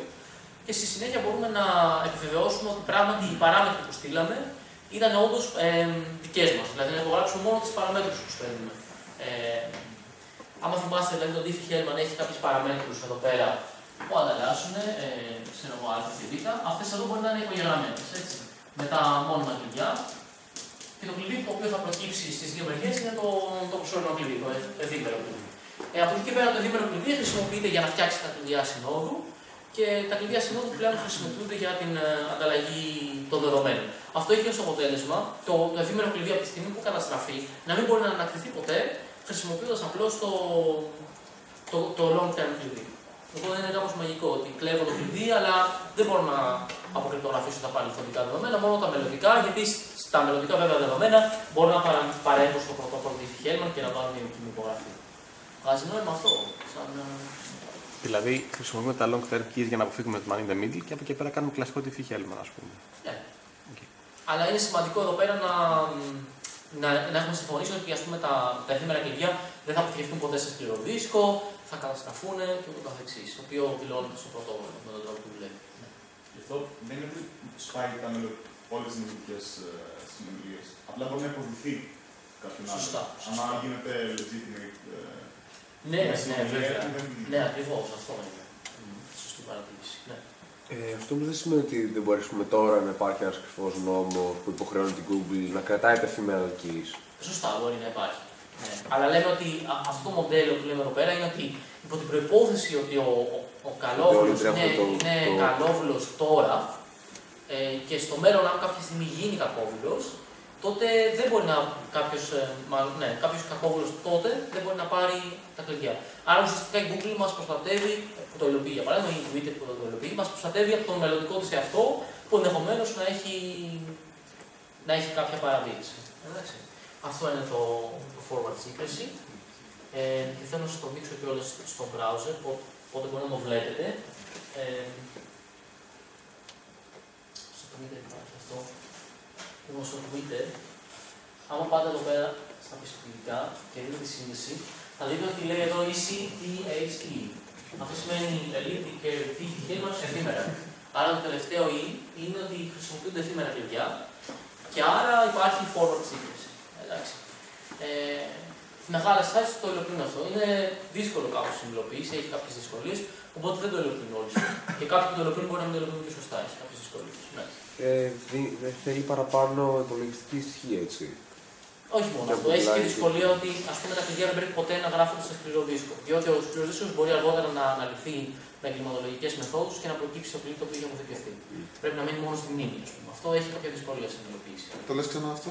Speaker 1: και στη συνέχεια μπορούμε να επιβεβαιώσουμε ότι πράγματι οι παράμετροι που στείλαμε ήταν όντως ε, δικές μας. Δηλαδή να υπογράψουμε μόνο τις παραμέτρους που στέλνουμε. Ε, άμα θυμάστε, δηλαδή το Diffie Hellman έχει κάποιε παραμέτρου εδώ πέρα που ανταλλάσσουν, ε, ξέρω εγώ, α και β. Αυτές εδώ μπορεί να είναι υπογεγραμμένε. Με τα μόνιμα κλειδιά. Και το κλειδί το οποίο θα προκύψει στις δύο μεριές είναι το, το προσωρινό κλειδί, το εδήμερο κλειδί. Ε, από εκεί και πέρα το εδήμερο κλειδί χρησιμοποιείται για να φτιάξει τα κλειδιά συνόδου και τα κλειδιά συνόδου πλέον χρησιμοποιούνται για την ε, ανταλλαγή των δεδομένων. Αυτό έχει ως αποτέλεσμα το, το εδήμερο κλειδί από τη στιγμή που καταστραφεί να μην μπορεί να ανακριθεί ποτέ χρησιμοποιώντας απλώς το, το, το long term κλειδί. Οπότε είναι κάπως μαγικό ότι κλέβω το κλειδί, αλλά δεν μπορώ να αποκρυπτογραφήσω τα παρελθοντικά δεδομένα, μόνο τα μελλοντικά, γιατί στα μελλοντικά βέβαια δεδομένα μπορώ να παρέμβω στο πρωτόκολλο τη Hellman και να βάλω μια κοινή υπογραφή. Βγάζει νόημα αυτό. Σαν...
Speaker 8: Δηλαδή χρησιμοποιούμε τα long term keys για να αποφύγουμε το man in the middle και από εκεί πέρα κάνουμε κλασικό τη Hellman, ας πούμε.
Speaker 1: Ναι. Okay. Αλλά είναι σημαντικό εδώ πέρα να, να, να έχουμε συμφωνήσει ότι ας πούμε, τα, τα εφήμερα κλειδιά δεν θα αποθηκευτούν ποτέ σε σκληρό δίσκο, θα καταστραφούν και ούτω καθεξής. Το οποίο δηλώνεται στο πρωτόκολλο με τον τρόπο που δουλεύει.
Speaker 5: Γι' αυτό δεν είναι ότι σπάει τα όλες τις μελλοντικέ συνομιλίες. Απλά μπορεί να υποβληθεί κάποιον άλλο.
Speaker 1: Σωστά.
Speaker 5: Αν γίνεται legitimate.
Speaker 1: Ναι, ναι, βέβαια. Ναι, ακριβώς αυτό είναι. Σωστή παρατήρηση. Ναι.
Speaker 4: Ε, αυτό όμω δεν σημαίνει ότι δεν μπορεί πούμε, τώρα να υπάρχει ένας κρυφός νόμος που υποχρεώνει την Google να κρατάει τα ephemeral keys.
Speaker 1: Σωστά, μπορεί να υπάρχει. Ναι. Αλλά λέμε ότι αυτό το μοντέλο που λέμε εδώ πέρα είναι ότι υπό την προπόθεση ότι ο, ο, ο καλόβουλος είναι, το, είναι το... καλόβουλος τώρα ε, και στο μέλλον αν κάποια στιγμή γίνει κακόβουλος, τότε δεν μπορεί να κάποιος, ε, ναι, κάποιος κακόβουλος τότε δεν μπορεί να πάρει τα κλειδιά. Άρα ουσιαστικά η Google μας προστατεύει, που το υλοποιεί για παράδειγμα, ή η Twitter που το υλοποιεί, μας προστατεύει από τον μελλοντικό της εαυτό που ενδεχομένως να έχει, να έχει κάποια παραδείγμα. Εντάξει. Αυτό είναι το, το forward secrecy. Ε, και θέλω να σας το δείξω και όλες στο browser, οπότε μπορεί να το βλέπετε. Ε, στο Twitter υπάρχει αυτό. Λοιπόν, στο Twitter, άμα πάτε εδώ πέρα στα πιστοποιητικά και δείτε τη σύνδεση, θα δείτε ότι λέει εδώ ECTHE. Αυτό σημαίνει Elite και THE μας εφήμερα. Άρα το τελευταίο E είναι ότι χρησιμοποιούνται εφήμερα κλειδιά και άρα υπάρχει forward secrecy. Εντάξει. Ε, μεγάλα sites το υλοποιούν αυτό. Είναι δύσκολο κάπως στην υλοποίηση, έχει κάποιες δυσκολίες, οπότε δεν το υλοποιούν όλοι. και κάποιοι που το υλοποιούν μπορεί να μην το υλοποιούν και σωστά, έχει κάποιες δυσκολίες. Ναι.
Speaker 4: Ε, δεν θέλει παραπάνω υπολογιστική ισχύ, έτσι.
Speaker 1: Όχι μόνο αυτό. Έχει και δυσκολία ότι ας πούμε, τα κλειδιά δεν πρέπει ποτέ να γράφονται σε σκληρό δίσκο. Διότι ο σκληρός δίσκος μπορεί αργότερα να αναλυθεί με εγκληματολογικέ μεθόδους και να προκύψει το κλειδί το οποίο έχει αποθηκευτεί. Mm. Πρέπει να μείνει μόνο στη μνήμη. Αυτό έχει κάποια δυσκολία στην υλοποίηση.
Speaker 10: Το λες ξανά αυτό;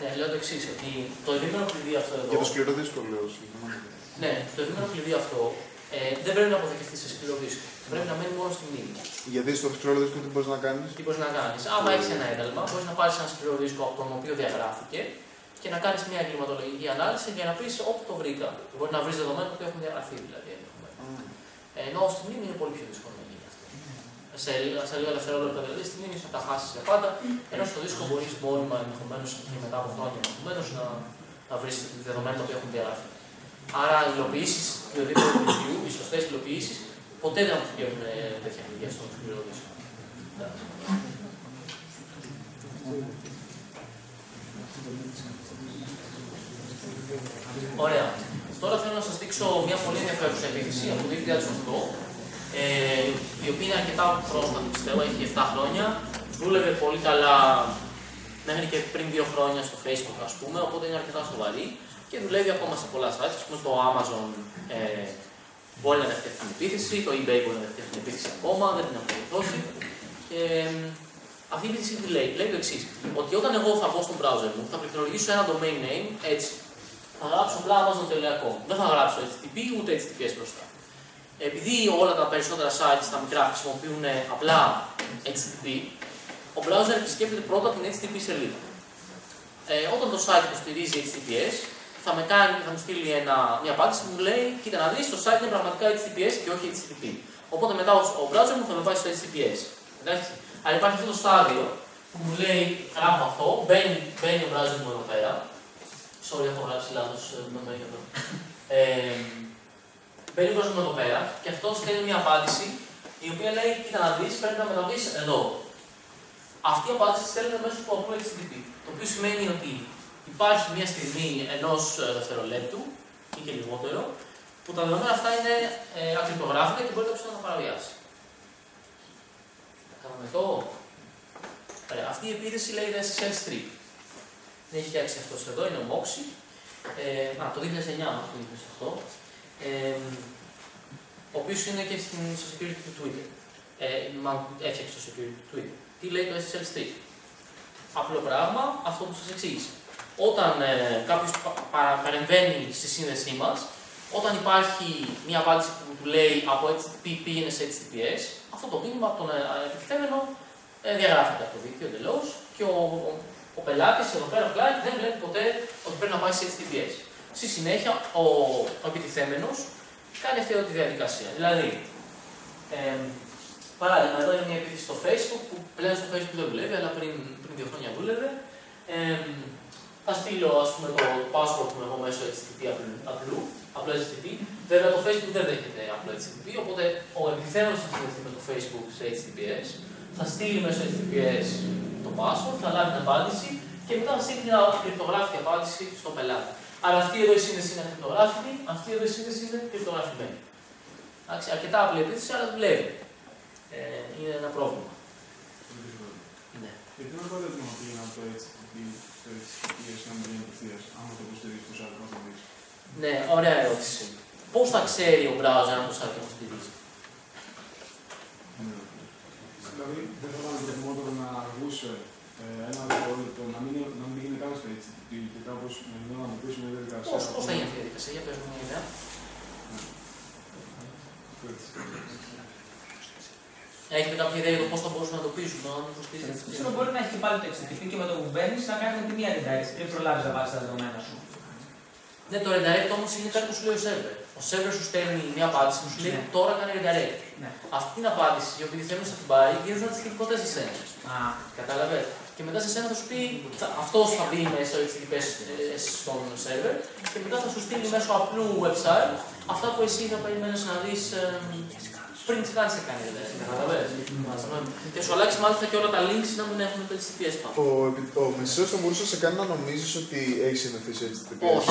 Speaker 1: Ναι, λέω το εξής, ότι το επίμενο κλειδί αυτό εδώ.
Speaker 10: Για το σκληρό δίσκο, λέω.
Speaker 1: Ναι, το επίμενο κλειδί αυτό ε, δεν πρέπει να αποθηκευτεί σε σκληρό δίσκο. Πρέπει να μένει μόνο στη μνήμη.
Speaker 10: Γιατί στο σκληρό δίσκο τι μπορείς να κάνεις;
Speaker 1: Τι μπορείς να κάνεις; Άμα έχεις ένα ένταλμα, μπορείς να πάρεις ένα σκληρό δίσκο από τον οποίο διαγράφηκε και να κάνεις μια εγκληματολογική ανάλυση για να πεις όπου το βρήκα. Μπορεί να βρεις δεδομένα που έχουν διαγραφεί δηλαδή. ενδεχομένως. Ενώ στη μνήμη είναι πολύ πιο δύσκολο να γίνει αυτό. Σε, σε λίγα δευτερόλεπτα δηλαδή στη μνήμη θα τα χάσεις για πάντα, ενώ στο δίσκο μπορείς μόνιμα ενδεχομένως και μετά από χρόνια ενδεχομένως να, να βρεις δεδομένα τα οποία έχουν διαγραφεί. Άρα οι υλοποιήσεις του οποιοδήποτε βιβλίου, οι σωστές υλοποιήσεις, ποτέ δεν θα πηγαίνουν ε, τέτοια κλειδιά στο σκληρό δίσκο. Ωραία. Τώρα θέλω να σας δείξω μια πολύ ενδιαφέρουσα επίθεση από το 2008, ε, η οποία είναι αρκετά πρόσφατη πιστεύω, έχει 7 χρόνια. Δούλευε πολύ καλά μέχρι και πριν 2 χρόνια στο Facebook, ας πούμε, οπότε είναι αρκετά σοβαρή και δουλεύει ακόμα σε πολλά sites. Α πούμε, το Amazon ε, μπορεί να δεχτεί αυτή την επίθεση, το eBay μπορεί να δεχτεί αυτή την επίθεση ακόμα, δεν την έχω δώσει. Και αυτή η επίθεση τι λέει, λέει το εξής, ότι όταν εγώ θα μπω στον browser μου, θα πληκτρολογήσω ένα domain name έτσι. Θα γράψω απλά amazon.com. Δεν θα γράψω HTTP ούτε HTTPS μπροστά. Επειδή όλα τα περισσότερα sites τα μικρά χρησιμοποιούν απλά HTTP, ο browser επισκέπτεται πρώτα την HTTP σελίδα. Ε, όταν το site υποστηρίζει HTTPS, θα με κάνει και θα μου στείλει ένα, μια απάντηση που μου λέει: Κοίτα να δεις, το site είναι πραγματικά HTTPS και όχι HTTP. Οπότε μετά ο, ο browser μου θα με πάει στο HTTPS. Εντάξει. Αλλά υπάρχει αυτό το στάδιο που μου λέει: Γράφω αυτό, μπαίνει, μπαίνει ο browser μου εδώ πέρα. Sorry, έχω γράψει λάθος νούμερο εδώ. Ε, μπαίνει ο browser μου εδώ πέρα και αυτό στέλνει μια απάντηση η οποία λέει: Κοίτα να δεις, πρέπει να μεταβεί εδώ. Αυτή η απάντηση στέλνει μέσω του απλού HTTP. Το οποίο σημαίνει ότι υπάρχει μια στιγμή ενός δευτερολέπτου ή και λιγότερο, που τα δεδομένα αυτά είναι ε, ακρυπτογράφητα και μπορεί κάποιο να τα παραβιάσει. Κάναμε το. Ωραία. Αυτή η επίθεση λέγεται SSL strip. Την έχει φτιάξει αυτός εδώ, είναι ο Moxie. Ε, α, το 2009 το 2008. Ε, ο οποίος είναι και στην, στο security του Twitter. Ε, μάλλον έφτιαξε το security του Twitter. Τι λέει το SSL strip. Απλό πράγμα, αυτό που σας εξήγησα όταν ε, κάποιος πα, παρεμβαίνει στη σύνδεσή μας, όταν υπάρχει μια απάντηση που του λέει από HTTP πήγαινε σε HTTPS, αυτό το μήνυμα από τον ε, επιθέμενο ε, διαγράφεται από το δίκτυο εντελώς και ο, ο, ο πελάτης εδώ πέρα, ο client, δεν βλέπει ποτέ ότι πρέπει να πάει σε HTTPS. Στη συνέχεια, ο, ο επιτιθέμενος κάνει αυτή τη διαδικασία. Δηλαδή, ε, παράδειγμα, εδώ είναι μια επίθεση στο Facebook που πλέον στο Facebook δεν δουλεύει, αλλά πριν, πριν δύο χρόνια δούλευε. Ε, θα στείλω ας πούμε, το password μου εγώ μέσω HTTP απλού, απλό HTTP. Βέβαια το Facebook δεν δέχεται απλό HTTP, οπότε ο επιθέμενος θα συνδεθεί με το Facebook σε HTTPS, θα στείλει μέσω HTTPS το password, θα λάβει την απάντηση και μετά θα στείλει μια κρυπτογράφικη απάντηση στον πελάτη. Αλλά αυτή εδώ η σύνδεση είναι κρυπτογράφητη, αυτή εδώ η σύνδεση είναι κρυπτογραφημένη. Εντάξει, αρκετά απλή επίθεση, αλλά δουλεύει. Ε, είναι ένα πρόβλημα.
Speaker 6: Ναι. Γιατί να πάτε να πήγαινα από το HTTP στο HTTP να μην γίνει απευθείας, άμα το υποστηρίζει το site να το δεις.
Speaker 1: Ναι, ωραία ερώτηση. Πώς θα ξέρει ο browser αν το site το στηρίζει;
Speaker 6: Δηλαδή, δεν θα ήταν προτιμότερο να αργούσε ε, ένα δευτερόλεπτο να μην, να μην γίνει καν στο HTTP και κάπως να μην αναπτύσσουμε μια διαδικασία.
Speaker 1: Πώ πώς θα γίνει αυτή η διαδικασία, για πες μου μια ιδέα. Έχετε κάποια ιδέα για το πώς θα μπορούσαμε να το πείσουμε, αν το στηρίζει.
Speaker 13: Ξέρω μπορεί να έχει και πάλι το HTTP και με το που μπαίνεις να κάνεις τη μία redirect πριν προλάβεις να πάρει τα δεδομένα σου.
Speaker 1: Ναι, το redirect όμως είναι κάτι που σου λέει ο server. Ο server σου στέλνει μια απάντηση που σου λέει τώρα κάνει redirect.
Speaker 13: Ναι.
Speaker 1: Αυτή την απάντηση, η οποία θέλει να την πάρει, γύρω να τη στείλει ποτέ σε σένα. Κατάλαβες. Και μετά σε σένα θα σου πει, αυτός θα μπει μέσα στο HTTP ε, στον server και μετά θα σου στείλει μέσω απλού website αυτά που εσύ θα περιμένεις να δεις πριν τι κάνει κάνει. Κατάλαβε. Και σου αλλάξει μάλιστα και όλα τα links να μην έχουν το HTTPS πάνω.
Speaker 10: Ο, επι- ο μεσαίο θα μπορούσε να σε κάνει να νομίζεις ότι έχεις συνδεθεί σε HTTPS.
Speaker 1: Όχι,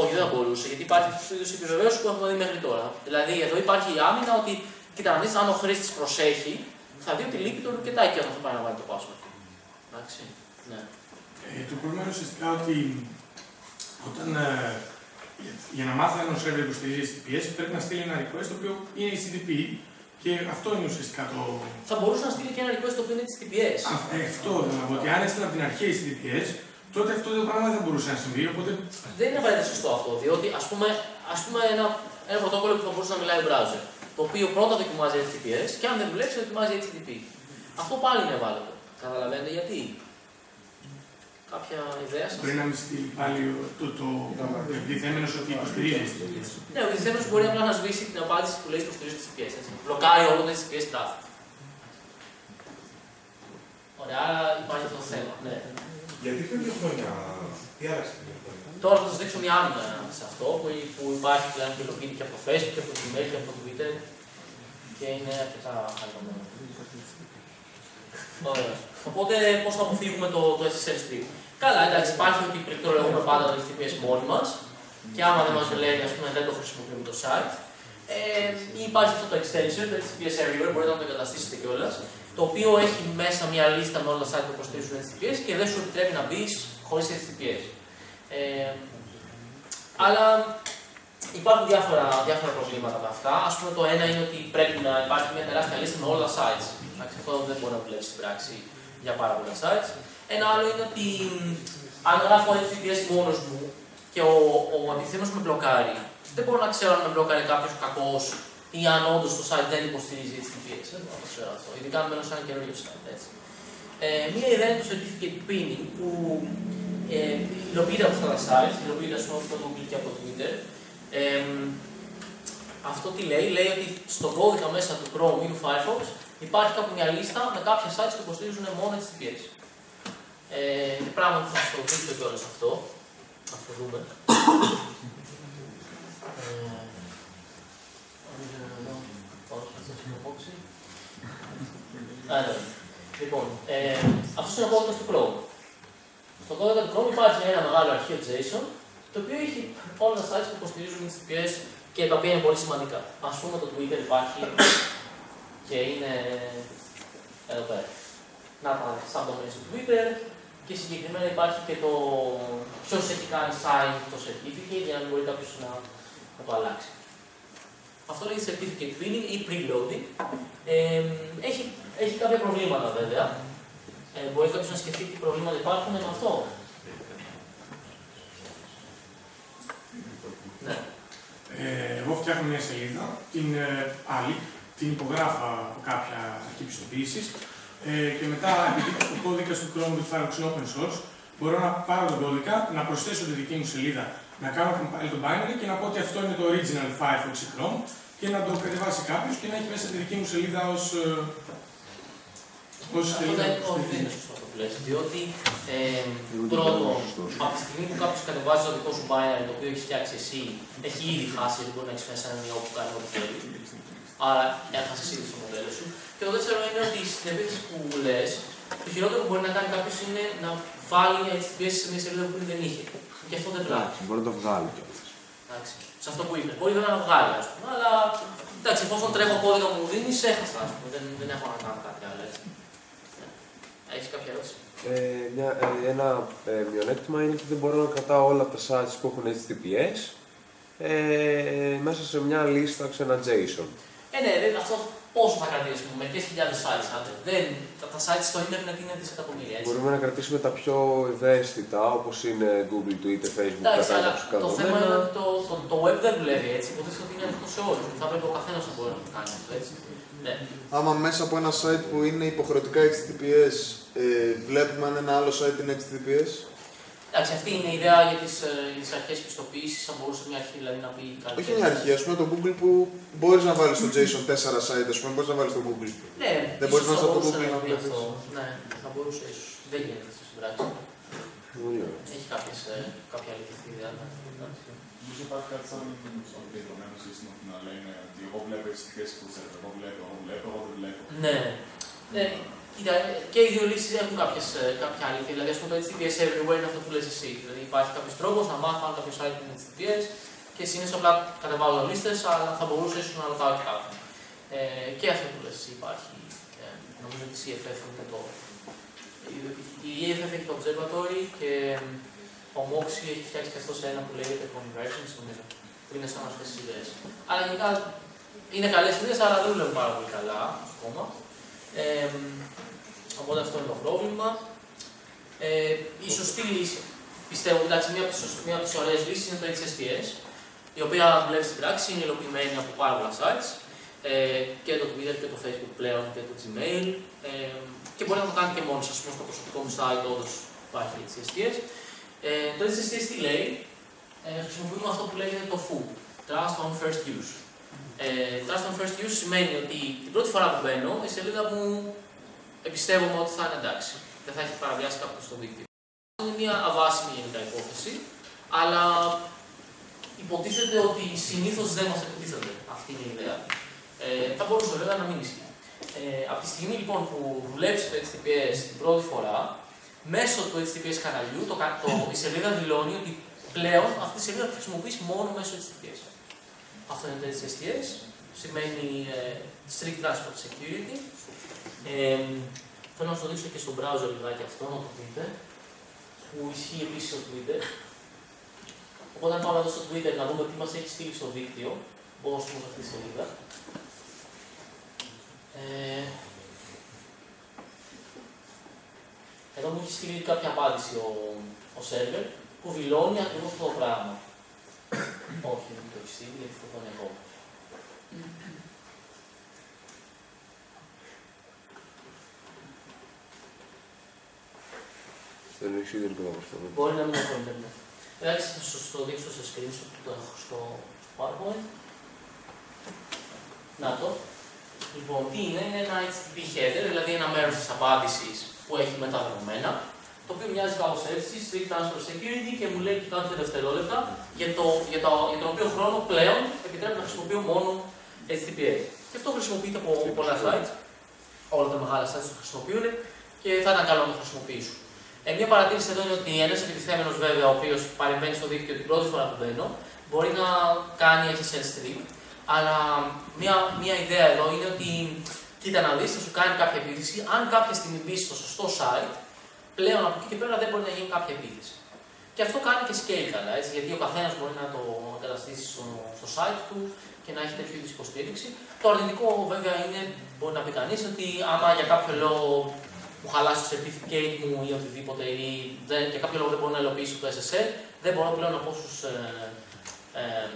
Speaker 1: όχι, δεν θα μπορούσε. Γιατί υπάρχει αυτός το είδος επιβεβαίωσης που έχουμε δει μέχρι τώρα. Δηλαδή, εδώ υπάρχει η άμυνα ότι, κοίτα να δεις, αν ο χρήστης προσέχει, θα δει ότι λείπει το ρουκετάκι όταν θα πάει να βάλει το password. Εντάξει. Ναι.
Speaker 12: Ε, το πρόβλημα είναι ουσιαστικά ότι όταν ε, για, για να μάθει αν ο σερβερ υποστηρίζει HTTPS πρέπει να στείλει ένα request το οποίο είναι HTTP και αυτό είναι ουσιαστικά το.
Speaker 1: Θα μπορούσε να στείλει και ένα request το οποίο είναι HTTPS.
Speaker 12: Α, ε, αυτό θέλω να πω. Ότι αν έστειλε από την αρχή HTTPS, τότε αυτό το πράγμα δεν θα μπορούσε να συμβεί. Οπότε
Speaker 1: Δεν είναι απαραίτητα σωστό αυτό, διότι ας πούμε, ας πούμε ένα, ένα πρωτόκολλο που θα μπορούσε να μιλάει ο browser, το οποίο πρώτα δοκιμάζει HTTPS και αν δεν δουλέψει δοκιμάζει HTTP. Αυτό πάλι είναι ευάλωτο. Καταλαβαίνετε γιατί; Κάποια ιδέα σας;
Speaker 12: Μπορεί να μην στείλει πάλι το, το, το διδέμενος ότι υποστηρίζει τις TPS.
Speaker 1: Ναι, ο διδέμενος μπορεί απλά να σβήσει την απάντηση που λέει υποστηρίζει τις TPS. Έτσι. Μπλοκάρει όλο τις TPS τράφη. Ωραία, άρα υπάρχει αυτό το θέμα. Ναι.
Speaker 14: Γιατί πριν δύο χρόνια, τι άλλαξε πριν δύο χρόνια;
Speaker 1: Τώρα θα σας δείξω μια άλλη σε αυτό που, που υπάρχει πλέον και υλοποιείται και από το Facebook και από το Gmail και από το Twitter και είναι αρκετά χαριτωμένο. Ωραία. Οπότε πώς θα αποφύγουμε το, το SSL strip. Καλά, εντάξει, υπάρχει ότι πληκτρολογούμε πάντα το HTTPS μόνοι μας και άμα δεν μας λέει, ας πούμε, δεν το χρησιμοποιούμε το site. Ε, ή υπάρχει αυτό το extension, το HTTPS Everywhere, μπορείτε να το εγκαταστήσετε κιόλας, το οποίο έχει μέσα μια λίστα με όλα τα site που υποστηρίζουν HTTPS και δεν σου επιτρέπει να μπεις χωρίς HTTPS. Ε, αλλά υπάρχουν διάφορα, διάφορα προβλήματα με αυτά. Α πούμε, το ένα είναι ότι πρέπει να υπάρχει μια τεράστια λίστα με όλα τα sites. Εντάξει, αυτό δεν μπορεί να δουλέψει στην πράξη για πάρα πολλά sites. Ένα άλλο είναι ότι αν γράφω HTTPS μόνος μου και ο, ο αντιθέμος με μπλοκάρει, δεν μπορώ να ξέρω αν με μπλοκάρει κάποιος κακός ή αν όντως το site δεν υποστηρίζει HTTPS. Δεν μπορώ να το ξέρω αυτό. Ειδικά αν μένω σε ένα καινούριο site. Έτσι. Ε, μία ιδέα είναι το certificate pinning που ε, υλοποιείται από αυτά τα sites, υλοποιείται ας πούμε, από το Google και από το Twitter. Ε, αυτό τι λέει, λέει ότι στον κώδικα μέσα του Chrome ή του Firefox υπάρχει κάπου μια λίστα με κάποια sites που υποστηρίζουν μόνο HTTPS. Ε, πράγματι θα σας το δείξω κιόλας αυτό. Θα το δούμε. Ε, όχι, θα το κόψει. Α, ναι. Λοιπόν, ε, αυτός είναι ο κώδικα του Chrome. Στον κώδικα του Chrome υπάρχει ένα μεγάλο αρχείο JSON, το οποίο έχει όλα τα sites που υποστηρίζουν HTTPS και τα οποία είναι πολύ σημαντικά. Α πούμε το Twitter υπάρχει και είναι εδώ πέρα. Να τα subdomains του Twitter και συγκεκριμένα υπάρχει και το ποιος έχει κάνει sign το certificate για να μην μπορεί κάποιος να, να το αλλάξει. Αυτό λέγεται certificate pinning ή preloading. Ε, έχει, έχει κάποια προβλήματα βέβαια. Ε, μπορεί κάποιος να σκεφτεί τι προβλήματα υπάρχουν με αυτό. Ναι.
Speaker 12: Ε, εγώ φτιάχνω μια σελίδα, την ε, άλλη, την υπογράφω από κάποια αρχή πιστοποίησης ε, και μετά, επειδή το κώδικα του Chrome του Firefox είναι open source, μπορώ να πάρω τον κώδικα, να προσθέσω τη δική μου σελίδα, να κάνω compile το binary και να πω ότι αυτό είναι το original Firefox ή Chrome και να το κατεβάσει κάποιος και να έχει μέσα τη δική μου σελίδα ως. Ως
Speaker 1: Αυτό
Speaker 12: σελίδα.
Speaker 1: δεν, όχι, δεν είναι σωστό αυτό που λες, διότι ε, πρώτον, από τη στιγμή που κάποιος κατεβάζει το δικό σου binary το οποίο έχει φτιάξει εσύ, έχει ήδη χάσει, γιατί μπορεί να έχεις μέσα έναν ιό που κάνει ό,τι θέλει. Άρα έχασε ήδη το μοντέλο σου. Και το δεύτερο είναι ότι στην επίθεση που λες, το χειρότερο που μπορεί να κάνει κάποιος είναι να βάλει HTTPS σε μια σελίδα που δεν είχε. Και αυτό δεν βλάπτει.
Speaker 4: Μπορεί να το βγάλει κιόλα.
Speaker 1: Εντάξει, σε αυτό που είπε. Μπορεί βέβαια να βγάλει, ας πούμε, αλλά εντάξει, εφόσον τρέχω κώδικα που μου δίνεις, έχασα, ας πούμε. Δεν, δεν έχω να κάνω κάτι άλλο έτσι. Έχεις κάποια ερώτηση;
Speaker 4: Ε, μια, ε, ένα ε, μειονέκτημα είναι ότι δεν μπορώ να κρατάω όλα τα sites που έχουν HTTPS ε, μέσα σε μια λίστα σε ένα JSON.
Speaker 1: Ε, ναι, δεν, αυτό πόσο θα κρατήσουμε, μερικές χιλιάδες sites. άντε. Δεν, τα, τα sites στο Ιντερνετ είναι δισεκατομμύρια. Έτσι.
Speaker 4: Μπορούμε να κρατήσουμε τα πιο ευαίσθητα όπως είναι Google, Twitter, Facebook,
Speaker 1: Εντάξει,
Speaker 4: τα
Speaker 1: αλλά
Speaker 4: κάποια
Speaker 1: το θέμα είναι
Speaker 4: δεδομένα.
Speaker 1: ότι το, το, το web δεν δουλεύει έτσι. Υποτίθεται ότι είναι ανοιχτό σε όλους. Θα πρέπει ο καθένας να μπορεί να το κάνει αυτό έτσι. Ναι.
Speaker 10: Άμα μέσα από ένα site που είναι υποχρεωτικά HTTPS ε, βλέπουμε αν ένα άλλο site είναι HTTPS.
Speaker 1: Εντάξει, αυτή είναι η ιδέα για τις τις αρχές πιστοποίησης. Θα μπορούσε μια αρχή δηλαδή, να πει κάτι.
Speaker 10: Όχι
Speaker 1: τέτοιο.
Speaker 10: μια αρχή, ας πούμε το Google που μπορείς να βάλεις στο JSON 4 site, ας πούμε, μπορείς να βάλεις στο Google.
Speaker 1: Ναι,
Speaker 10: δεν μπορείς
Speaker 1: ίσως
Speaker 10: να
Speaker 1: θα
Speaker 10: στο
Speaker 1: μπορούσε
Speaker 10: Google να
Speaker 1: πει
Speaker 10: βλέπει.
Speaker 1: αυτό. Ναι, θα μπορούσε ίσως. Δεν γίνεται αυτό στην πράξη. Έχει κάποιες, ε, κάποια αληθινή ιδέα. ναι.
Speaker 5: Μήπως υπάρχει κάτι σαν συγκεκριμένο σύστημα που να λένε ότι εγώ βλέπω HTTPS που θέλω, εγώ βλέπω, εγώ βλέπω, εγώ δεν βλέπω.
Speaker 1: Ναι. Ναι. Κοίτα, και οι δύο λύσεις έχουν κάποιες, ε, κάποια αλήθεια. Δηλαδή, ας πούμε, το HTTPS everywhere είναι αυτό που λες εσύ. Δηλαδή, υπάρχει κάποιος τρόπος να μάθω αν κάποιος site είναι HTTPS και συνήθως απλά κατεβάζω λίστες, αλλά θα μπορούσε ίσως να ρωτάω και κάποιον. Ε, και αυτό που λες εσύ υπάρχει. Ε, νομίζω ότι η CFF είναι το. η- Η EFF έχει το Observatory και ο Moxie έχει φτιάξει και αυτό σε ένα που λέγεται Conversions, νομίζω. Που είναι σαν αυτές τις ιδέες. Αλλά γενικά είναι καλές ιδέες, αλλά δεν δουλεύουν πάρα πολύ καλά ακόμα. Ε, οπότε αυτό είναι το πρόβλημα. Ε, η σωστή λύση, πιστεύω, εντάξει, μία από τις, σωσ- μία από τις ωραίες λύσεις είναι το HSTS, η οποία δουλεύει στην πράξη, είναι υλοποιημένη από πάρα πολλά sites, ε, και το Twitter και το Facebook πλέον και το Gmail, ε, και μπορεί να το κάνει και μόνος, ας πούμε, στο προσωπικό μου site, όντως υπάρχει έτσι STS. Ε, το STS τι λέει, ε, χρησιμοποιούμε αυτό που λέγεται το FU, Trust on First Use. Ε, trust on First Use σημαίνει ότι την πρώτη φορά που μπαίνω, η σελίδα μου εμπιστεύομαι ότι θα είναι εντάξει. Δεν θα έχει παραβιάσει κάποιο στο δίκτυο. Είναι μια αβάσιμη γενικά υπόθεση, αλλά υποτίθεται ότι συνήθως δεν μας επιτίθεται. Αυτή είναι η ιδέα. Ε, θα μπορούσε βέβαια να μην ισχύει. Ε, από τη στιγμή λοιπόν που δουλέψει το HTTPS την πρώτη φορά, μέσω του HTTPS καναλιού το, κα- το, η σελίδα δηλώνει ότι πλέον αυτή τη σελίδα θα χρησιμοποιήσει μόνο μέσω HTTPS. Αυτό είναι το HTTPS, σημαίνει ε, Strict Transport Security. Ε, θέλω να σας το δείξω και στο browser λιγάκι αυτό, να το δείτε, που ισχύει επίσης στο Twitter. Οπότε αν πάμε εδώ στο Twitter να δούμε τι μας έχει στείλει στο δίκτυο, μπορούμε να στείλουμε αυτή τη σελίδα. Ε, εδώ μου έχει στείλει κάποια απάντηση ο, ο σερβερ που δηλώνει ακριβώς αυτό το πράγμα. Όχι, δεν μου το έχει στείλει γιατί αυτό είναι εγώ.
Speaker 4: Δεν έχει δεν το αποστολή.
Speaker 1: Μπορεί να μην έχω ίντερνετ. Εντάξει, θα σας το δείξω σε screenshot που το έχω στο PowerPoint. Να το. Λοιπόν, τι είναι, είναι ένα HTTP header, δηλαδή ένα μέρος της απάντησης που έχει με τα δεδομένα, το οποίο μοιάζει κάπως έτσι, Strict Transfer Security και μου λέει και κάποια δευτερόλεπτα για, το, για, το, για τον οποίο χρόνο πλέον επιτρέπει να χρησιμοποιώ μόνο HTTPS. Και αυτό χρησιμοποιείται από πολλά sites, όλα τα μεγάλα sites το χρησιμοποιούν και θα ήταν καλό να το χρησιμοποιήσουν. Ε, μια παρατήρηση εδώ είναι ότι ένας επιτιθέμενος βέβαια, ο οποίος παρεμβαίνει στο δίκτυο την πρώτη φορά που μπαίνω, μπορεί να κάνει SSL stream, αλλά μια, μια ιδέα εδώ είναι ότι κοίτα να δεις, θα σου κάνει κάποια επίθεση. Αν κάποια στιγμή μπεις στο σωστό site, πλέον από εκεί και πέρα δεν μπορεί να γίνει κάποια επίθεση. Και αυτό κάνει και scale καλά, έτσι, γιατί ο καθένας μπορεί να το εγκαταστήσει στο, στο site του και να έχει τέτοιου είδους υποστήριξη. Το αρνητικό βέβαια είναι, μπορεί να πει κανείς, ότι άμα για κάποιο λόγο μου χαλάσει το certificate μου ή οτιδήποτε ή δεν, για κάποιο λόγο δεν μπορώ να υλοποιήσω το SSL, δεν μπορώ πλέον να πω στους, ε, ε,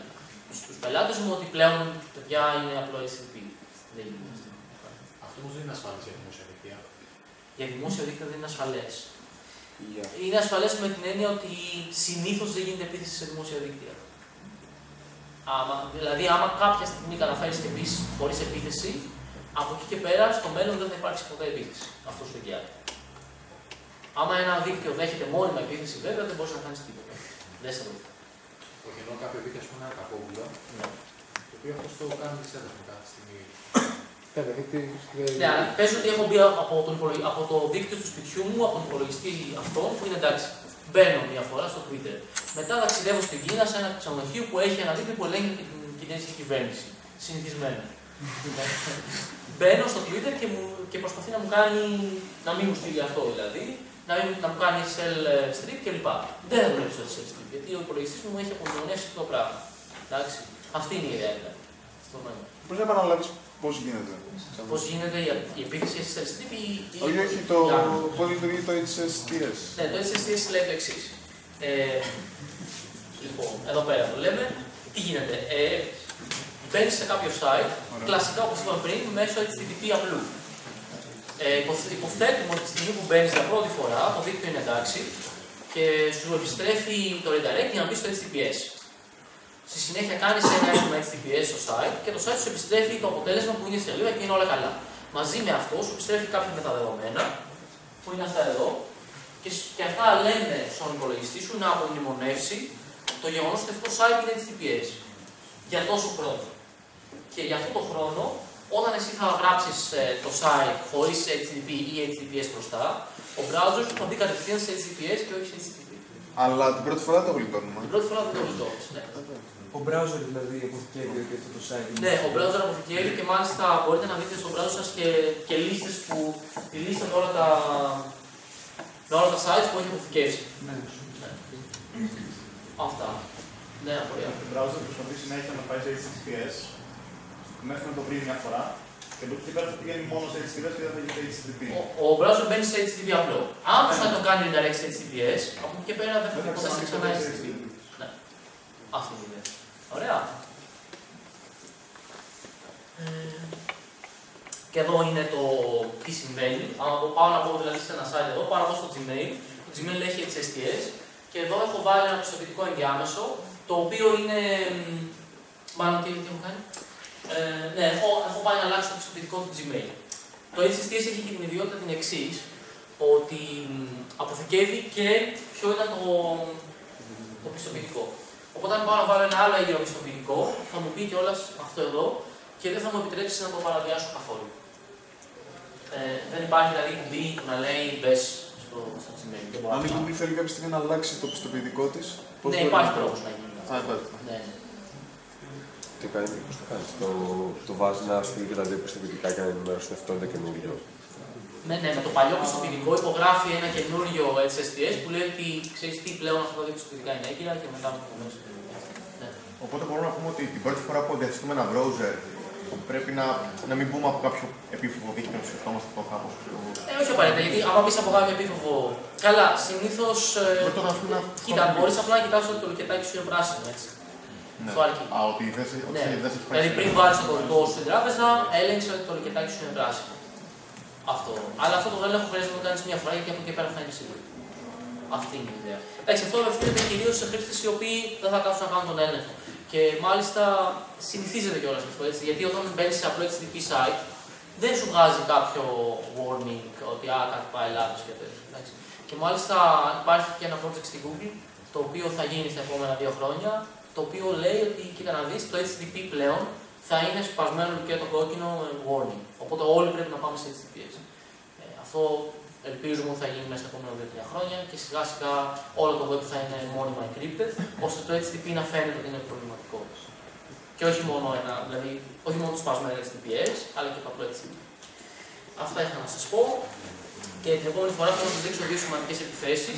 Speaker 1: στους πελάτες μου ότι πλέον παιδιά είναι απλό HTTP. Δεν γίνεται αυτό.
Speaker 7: Αυτό όμως δεν είναι ασφαλές για δημόσια δίκτυα.
Speaker 1: Για δημόσια δίκτυα δεν είναι ασφαλές. Είναι ασφαλές με την έννοια ότι συνήθως δεν γίνεται επίθεση σε δημόσια δίκτυα. Άμα, δηλαδή, άμα κάποια στιγμή καταφέρεις και μπει χωρίς επίθεση, από εκεί και πέρα στο μέλλον δεν θα υπάρξει ποτέ επίθεση. Αυτό σου εγγυάται. Άμα ένα δίκτυο δέχεται μόνιμα επίθεση, βέβαια δεν μπορείς να κάνεις τίποτα. Δεν σε βοηθά.
Speaker 7: Όχι, ενώ κάποιο δίκτυο ας πούμε ένα κακόβουλο, το οποίο αυτός το κάνει της ένταση κάθε στιγμή.
Speaker 1: Ναι, αλλά πες ότι έχω μπει από, τον υπολογι- από το δίκτυο του σπιτιού μου, από τον υπολογιστή αυτό, που είναι εντάξει. Μπαίνω μια φορά στο Twitter. Μετά ταξιδεύω στην Κίνα σε ένα ξενοδοχείο που έχει ένα δίκτυο που ελέγχει την κινέζικη κυβέρνηση. Συνηθισμένα. Μπαίνω στο Twitter και, μου, και προσπαθεί να μου κάνει, να μην μου στείλει αυτό δηλαδή, να, μην, να μου κάνει SL strip κλπ. Δεν θα δουλέψω SL strip, γιατί ο υπολογιστής μου έχει απομονώσει αυτό το πράγμα. Εντάξει. Αυτή είναι η ιδέα. δηλαδή, στο μέλλον.
Speaker 10: Μπορείς να επαναλάβεις πώς γίνεται.
Speaker 1: Πώς γίνεται η, η επίθεση SSL strip ή. ή-
Speaker 10: Όχι, όχι, το
Speaker 1: η άλλη.
Speaker 10: πώς λειτουργεί το HSTS.
Speaker 1: Ναι, το SSTS λέει το εξής. Ε, λοιπόν, εδώ πέρα το λέμε. Τι γίνεται. Ε, Μπαίνει σε κάποιο site, κλασικά όπως είπαμε πριν, μέσω HTTP απλού. Ε, υποθ- υποθέτουμε ότι τη στιγμή που μπαίνεις για πρώτη φορά, το δίκτυο είναι εντάξει και σου επιστρέφει το redirect για να μπεις στο HTTPS. Στη συνέχεια κάνεις ένα έτοιμο HTTPS στο site και το site σου επιστρέφει το αποτέλεσμα που είναι η σελίδα και είναι όλα καλά. Μαζί με αυτό σου επιστρέφει κάποια μεταδεδομένα που είναι αυτά εδώ και, σ- και αυτά λένε στον υπολογιστή σου να απομνημονεύσει το γεγονός ότι αυτό το site είναι HTTPS για τόσο χρόνο. Και για αυτό το χρόνο, όταν εσύ θα γράψεις το site χωρίς HTTP ή HTTPS μπροστά, ο browser σου θα μπει κατευθείαν σε HTTPS και όχι σε HTTP.
Speaker 10: Αλλά την πρώτη φορά το γλιτώνουμε.
Speaker 1: Την πρώτη φορά δεν το γλιτώνεις. Ναι.
Speaker 11: Ο browser δηλαδή αποθηκεύει ότι αυτό το site είναι.
Speaker 1: Ναι, ο browser αποθηκεύει και μάλιστα μπορείτε να δείτε στο browser σας και, και λίστες που, τη λίστα με όλα τα, με όλα τα sites που έχει αποθηκεύσει.
Speaker 11: Ναι.
Speaker 1: Ναι. Αυτά. Ναι, απορία.
Speaker 5: Το browser προσπαθεί συνέχεια να πάει σε HTTPS μέχρι να το βρει μια φορά και από εκεί και πέρα θα πηγαίνει μόνος σε HTTPS και δεν θα γίνεται HTTP.
Speaker 1: Ο, ο browser μπαίνει σε HTTP απλό. Αν το site το κάνει redirect σε HTTPS, από εκεί και πέρα δεν θα
Speaker 5: Δεν θα
Speaker 1: υποδέσει ξανά
Speaker 5: ξαναμπεί σε
Speaker 1: HTTP. Ναι. Αυτή είναι η ιδέα. Ωραία. Ε, Και εδώ είναι το τι συμβαίνει. Αν πάω να πω δηλαδή σε ένα site εδώ, πάω να πω στο Gmail Το Gmail έχει HSTS και εδώ έχω βάλει ένα πιστοποιητικό ενδιάμεσο, το οποίο είναι. μ, Μάλλον τι, τι έχω κάνει; Ε, ναι, έχω, έχω πάει να αλλάξω το πιστοποιητικό του Gmail. Το HSTS έχει και την ιδιότητα την εξής, ότι μ, αποθηκεύει και ποιο ήταν το, το πιστοποιητικό. Οπότε, αν πάω να βάλω ένα άλλο έγκυρο πιστοποιητικό, θα μου πει κιόλα αυτό εδώ και δεν θα μου επιτρέψεις να το παραβιάσω καθόλου. Ε, δεν υπάρχει δηλαδή κουμπί που να λέει μπες στο, στο Gmail. Δεν μπορώ
Speaker 10: Αν
Speaker 1: να
Speaker 10: η
Speaker 1: το
Speaker 10: Google θέλει κάποια στιγμή να αλλάξει το πιστοποιητικό της.
Speaker 1: Ναι, υπάρχει τρόπος να γίνει.
Speaker 10: Α, υπάρχει.
Speaker 1: Ναι, ναι.
Speaker 4: Τι κάνει, πώς το κάνεις, το, το βάζεις να στείλει και τα δύο πιστοποιητικά και να ενημερώσει αυτό είναι καινούριο.
Speaker 1: Ναι, ναι, με το παλιό πιστοποιητικό υπογράφει ένα καινούριο SSTS που λέει ότι ξέρεις τι πλέον αυτά τα δύο πιστοποιητικά είναι έγκυρα και μετά με το μέσα. Ναι.
Speaker 3: Οπότε μπορούμε να πούμε ότι την πρώτη φορά που διαθέτουμε ένα browser πρέπει να, να μην μπούμε από κάποιο επίφοβο δίκτυο να σκεφτόμαστε το κάπως.
Speaker 1: Ε, όχι απαραίτητα, γιατί άμα μπει από κάποιο επίφοβο. Καλά, συνήθως. Ε,
Speaker 3: τώρα, ας πούμε, να-
Speaker 1: κοίτα, μπορείς απλά να κοιτάξει ότι το λουκετάκι σου είναι πράσινο, έτσι.
Speaker 3: Ναι.
Speaker 1: Στο αρκεί.
Speaker 3: Α, ότι δεν σε- ότι
Speaker 1: Ναι.
Speaker 3: δεν σε έχει πάει
Speaker 1: Δηλαδή
Speaker 3: σε-
Speaker 1: πριν βάλεις το κωδικό σου στην τράπεζα, έλεγξε ότι το λουκετάκι σου είναι πράσινο. Αυτό. Αλλά αυτό το έλεγχο χρειάζεται να το κάνεις μια φορά γιατί από εκεί πέρα θα είναι σίγουρο. Αυτή είναι η ιδέα. Εντάξει, αυτό ευθύνεται κυρίως σε χρήστες οι οποίοι δεν θα κάτσουν να κάνουν τον έλεγχο. Και μάλιστα συνηθίζεται κιόλας αυτό έτσι. Γιατί όταν μπαίνεις σε απλό HTTP site, δεν σου βγάζει κάποιο warning ότι α, κάτι πάει λάθος και τέτοια. εντάξει. Και μάλιστα υπάρχει και ένα project στην Google το οποίο θα γίνει στα επόμενα δύο χρόνια, το οποίο λέει ότι κοίτα να δεις, το HTTP πλέον θα είναι σπασμένο και το κόκκινο warning. Οπότε όλοι πρέπει να πάμε σε HTTPS. Ε, αυτό ελπίζουμε ότι θα γίνει μέσα στα επόμενα 2-3 χρόνια και σιγά σιγά όλο το web θα είναι μόνιμα encrypted, ώστε το HTTP να φαίνεται ότι είναι προβληματικό. Και όχι μόνο, ένα, δηλαδή, όχι μόνο το σπασμένο HTTPS, αλλά και το απλό HTTP. Αυτά είχα να σας πω. Και την επόμενη φορά θα σας δείξω δύο σημαντικές επιθέσεις,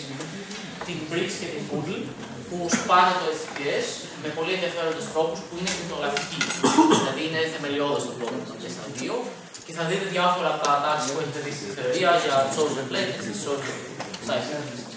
Speaker 1: την Brix και την Google, που σπάνε το HTTPS με πολύ ενδιαφέροντες τρόπους που είναι κρυπτογραφικοί. δηλαδή είναι θεμελιώδες το πρόβλημα και στα δύο. Και θα δείτε διάφορα από τα attacks που έχετε δει στην θεωρία για chosen places, chosen sites.